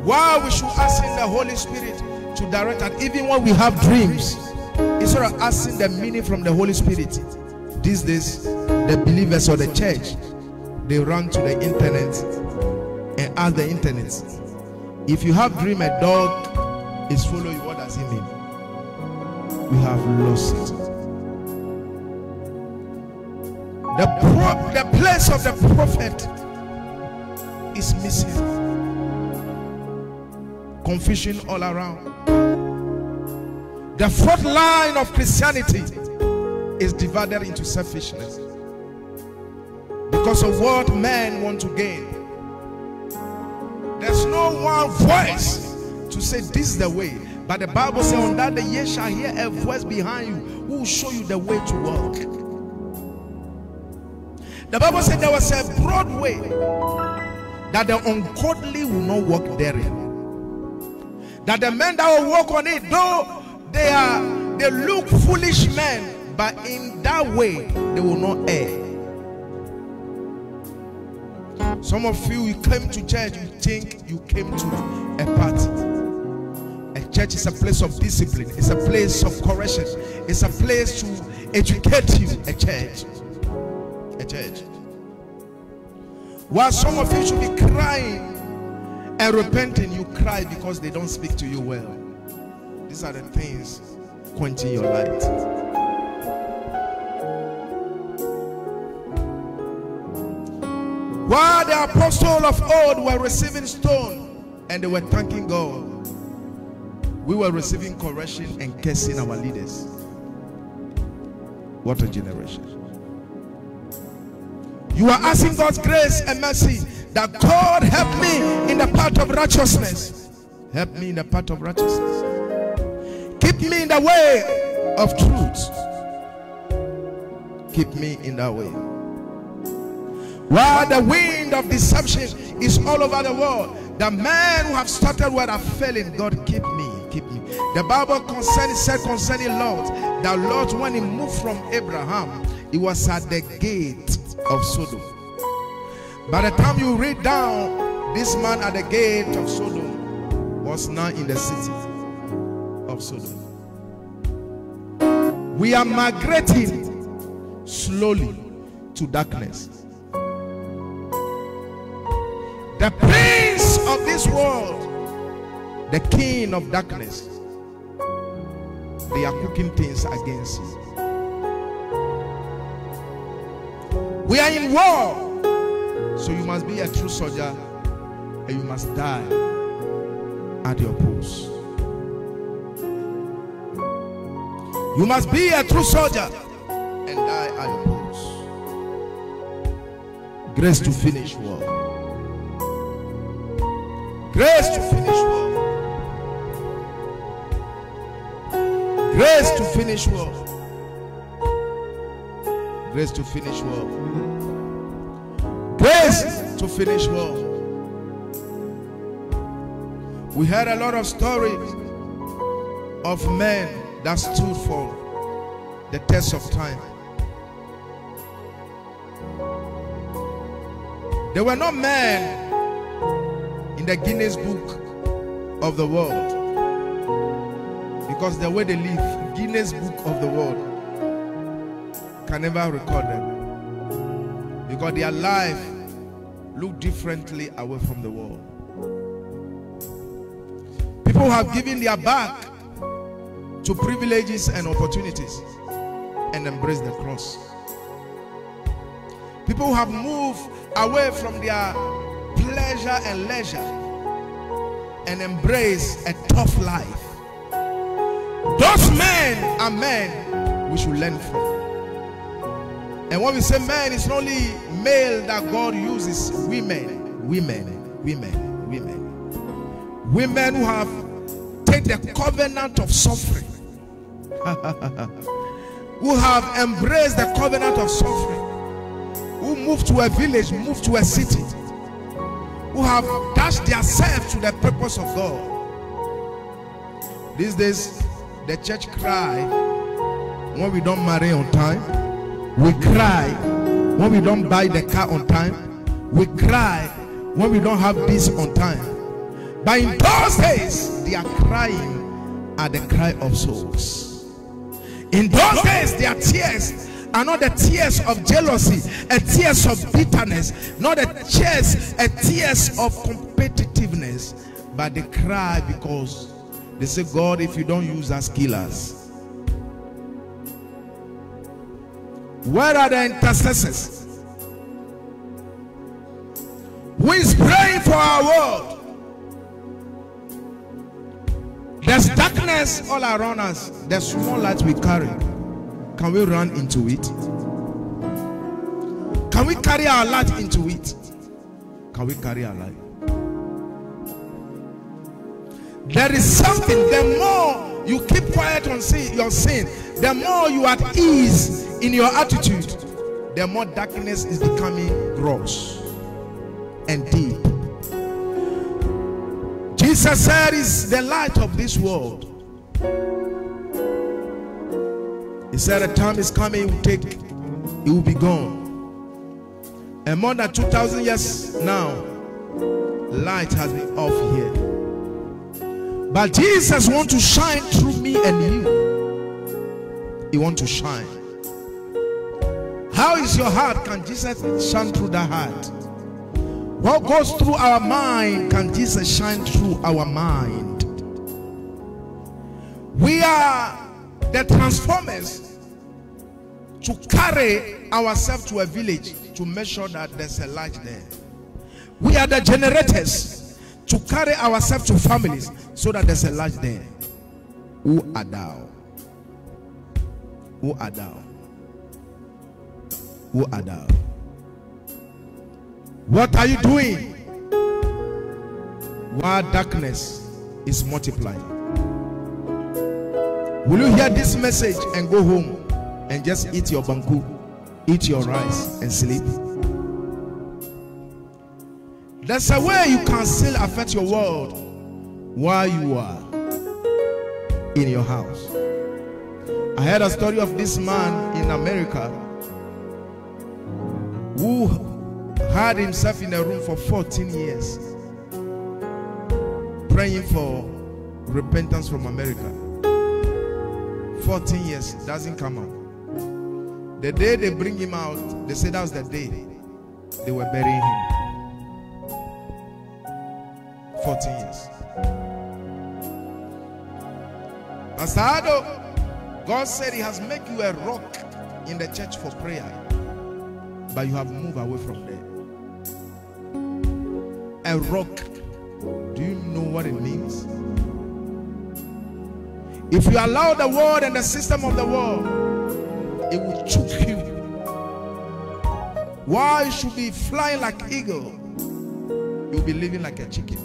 Why we should ask in the Holy Spirit to direct us, even when we have dreams, instead of asking the meaning from the Holy Spirit. These days, the believers or the church, they run to the internet and ask the internet. If you have dream a dog is following you, what does it mean? We have lost it. The, pro- the place of the prophet is missing. Confusion all around. The fourth line of Christianity is divided into selfishness. Because of what men want to gain. There's no one voice to say this is the way. But the Bible says, On that day ye shall hear a voice behind you who will show you the way to walk. The Bible said there was a broad way that the ungodly will not walk therein. That the men that will walk on it, though they are they look foolish men, but in that way they will not err. Some of you, you came to church, you think you came to a party. A church is a place of discipline, it's a place of correction, it's a place to educate you. A church. A church. While some of you should be crying and repenting, you cry because they don't speak to you well. These are the things quenching your light. While the apostles of old were receiving stone and they were thanking God, we were receiving correction and cursing our leaders. What a generation. You are asking God's grace and mercy that God help me in the path of righteousness. Help me in the path of righteousness. Keep me in the way of truth. Keep me in that way. While the wind of deception is all over the world, the men who have started where are failing, God keep me, keep me. The Bible concerning said concerning Lot, that Lot when he moved from Abraham, he was at the gate of Sodom. By the time you read down, this man at the gate of Sodom was now in the city of Sodom. We are migrating slowly to darkness. The prince of this world, the king of darkness, they are cooking things against you. We are in war, so you must be a true soldier and you must die at your post. You must be a true soldier and die at your post. Grace to finish war. Grace to finish war. Grace to finish war. Grace to finish war. Grace to finish war. We heard a lot of stories of men that stood for the test of time. There were not men in the Guinness Book of the world because the way they live, Guinness Book of the world can never record them because their life look differently away from the world. People have given their back to privileges and opportunities and embrace the cross. People have moved away from their and leisure and embrace a tough life. Those men are men we should learn from. And when we say men, it's not only male that God uses, women, women, women, women. Women who have taken the covenant of suffering, who have embraced the covenant of suffering, who moved to a village, moved to a city, who have dashed themselves to the purpose of God. These days, the church cry when we don't marry on time. We cry when we don't buy the car on time. We cry when we don't have this on time. But in those days, they are crying at the cry of souls. In those days, their tears are not the tears of jealousy, a tears of bitterness, not the tears, a tears of competitiveness, but they cry because they say, God, if you don't use us, kill us. Where are the intercessors? Who is praying for our world? There's darkness all around us. There's small light we carry. Can we run into it? Can we carry our light into it? Can we carry our light? There is something, the more you keep quiet on sin, your sin, the more you are at ease in your attitude, the more darkness is becoming gross and deep. Jesus said, is the light of this world. He said, a time is coming, it will take, it will be gone. And more than 2,000 years now, light has been off here. But Jesus wants to shine through me and you. He wants to shine. How is your heart? Can Jesus shine through the heart? What goes through our mind? Can Jesus shine through our mind? We are the transformers to carry ourselves to a village to make sure that there's a light there. We are the generators to carry ourselves to families so that there's a light there. Who are thou? Who are thou? Who are thou? What are you doing while darkness is multiplying? Will you hear this message and go home and just eat your banku, eat your rice, and sleep? There's a way you can still affect your world while you are in your house. I heard a story of this man in America who had himself in a room for 14 years praying for repentance from America. 14 years doesn't come out. The day they bring him out, they say that was the day they were burying him. 14 years. Pastor Ado, God said He has made you a rock in the church for prayer, but you have moved away from there. A rock. Do you know what it means? If you allow the world and the system of the world, it will choke you. Why you should be flying like eagle? You'll be living like a chicken.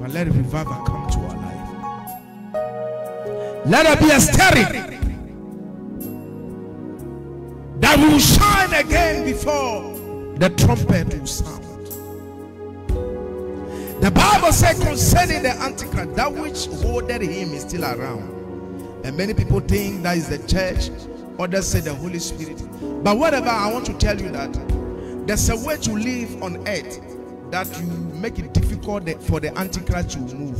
But let revival come to our life. Let there be a stirring that will shine again before the trumpet will sound. The Bible says concerning the Antichrist, that which holded him is still around. And many people think that is the church, others say the Holy Spirit. But whatever, I want to tell you that there's a way to live on earth that you make it difficult for the Antichrist to move.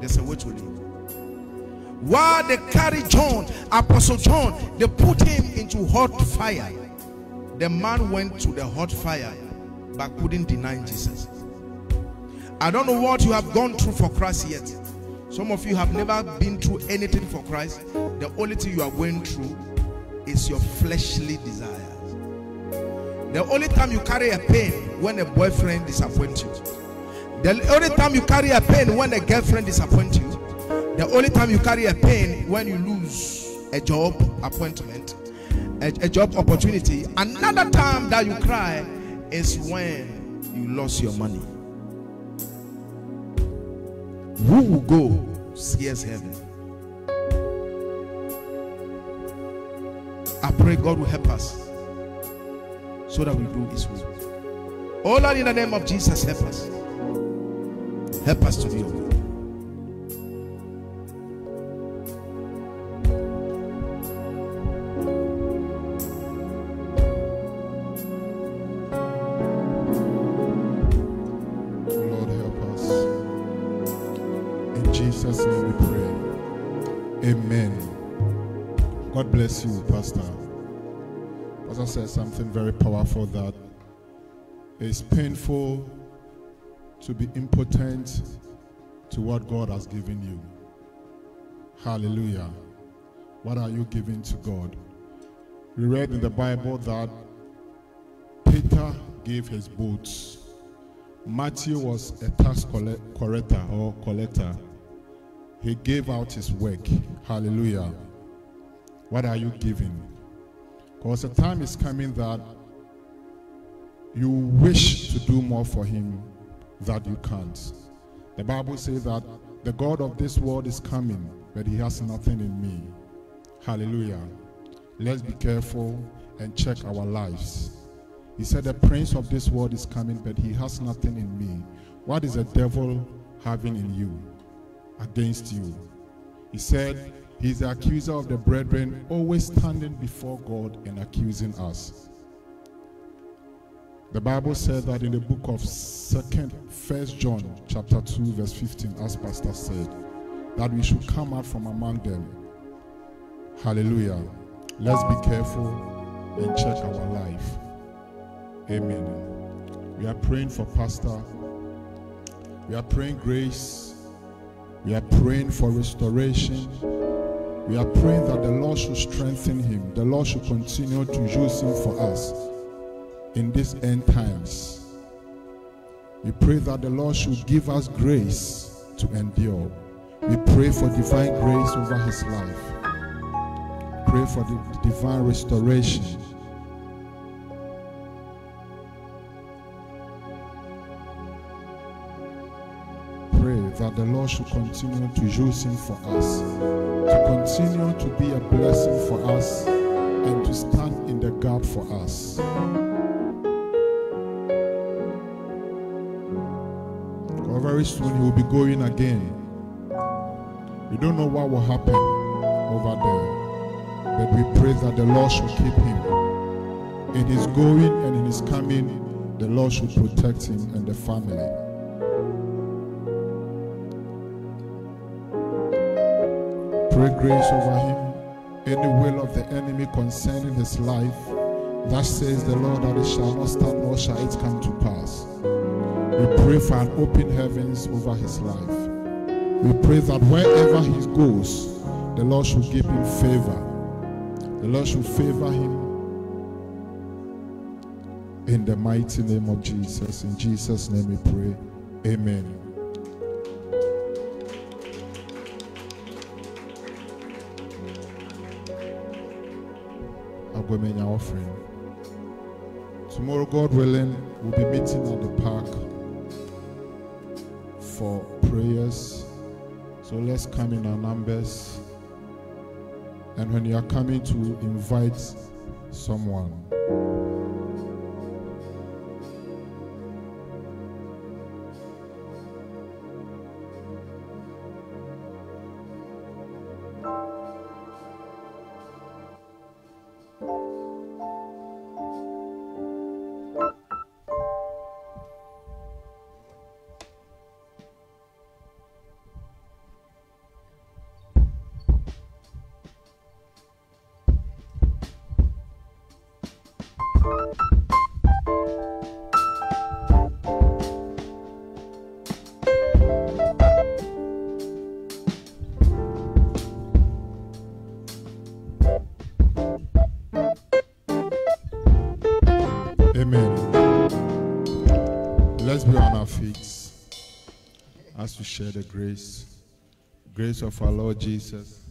There's a way to live. While they carry John, Apostle John, they put him into hot fire. The man went to the hot fire but couldn't deny Jesus. I don't know what you have gone through for Christ yet. Some of you have never been through anything for Christ. The only thing you are going through is your fleshly desires. The only time you carry a pain when a boyfriend disappoints you. The only time you carry a pain when a girlfriend disappoints you. The only time you carry a pain when you lose a job appointment, a, a job opportunity. Another time that you cry is when you lost your money. Who will go sees heaven? I pray God will help us so that we do His will. Oh Lord, in the name of Jesus, help us. Help us to do your In Jesus' name we pray. Amen. God bless you, Pastor. Pastor said something very powerful that it's painful to be impotent to what God has given you. Hallelujah. What are you giving to God? We read in the Bible that Peter gave his boots. Matthew was a tax colle- collector or collector. He gave out his work. Hallelujah. What are you giving? Because the time is coming that you wish to do more for him that you can't. The Bible says that the God of this world is coming, but he has nothing in me. Hallelujah. Let's be careful and check our lives. He said, The prince of this world is coming, but he has nothing in me. What is the devil having in you against you? He said, He's the accuser of the brethren, always standing before God and accusing us. The Bible said that in the book of Second, First John, chapter two, verse fifteen, as Pastor said, that we should come out from among them. Hallelujah. Let's be careful and check our life. Amen. We are praying for Pastor. We are praying grace. We are praying for restoration. We are praying that the Lord should strengthen him. The Lord should continue to use him for us in these end times. We pray that the Lord should give us grace to endure. We pray for divine grace over his life. Pray for the divine restoration. The Lord should continue to use him for us, to continue to be a blessing for us, and to stand in the gap for us. Very soon he will be going again. We don't know what will happen over there, but we pray that the Lord should keep him. In his going and in his coming, the Lord should protect him and the family. Pray grace over him. Any will of the enemy concerning his life, that says the Lord that it shall not stand nor shall it come to pass. We pray for an open heavens over his life. We pray that wherever he goes, the Lord should give him favor. The Lord should favor him in the mighty name of Jesus. In Jesus' name we pray. Amen. Agwemenya offering. Tomorrow, God willing, we'll be meeting at the park for prayers. So let's come in our numbers. And when you are coming to invite someone, grace. Grace of our Lord Jesus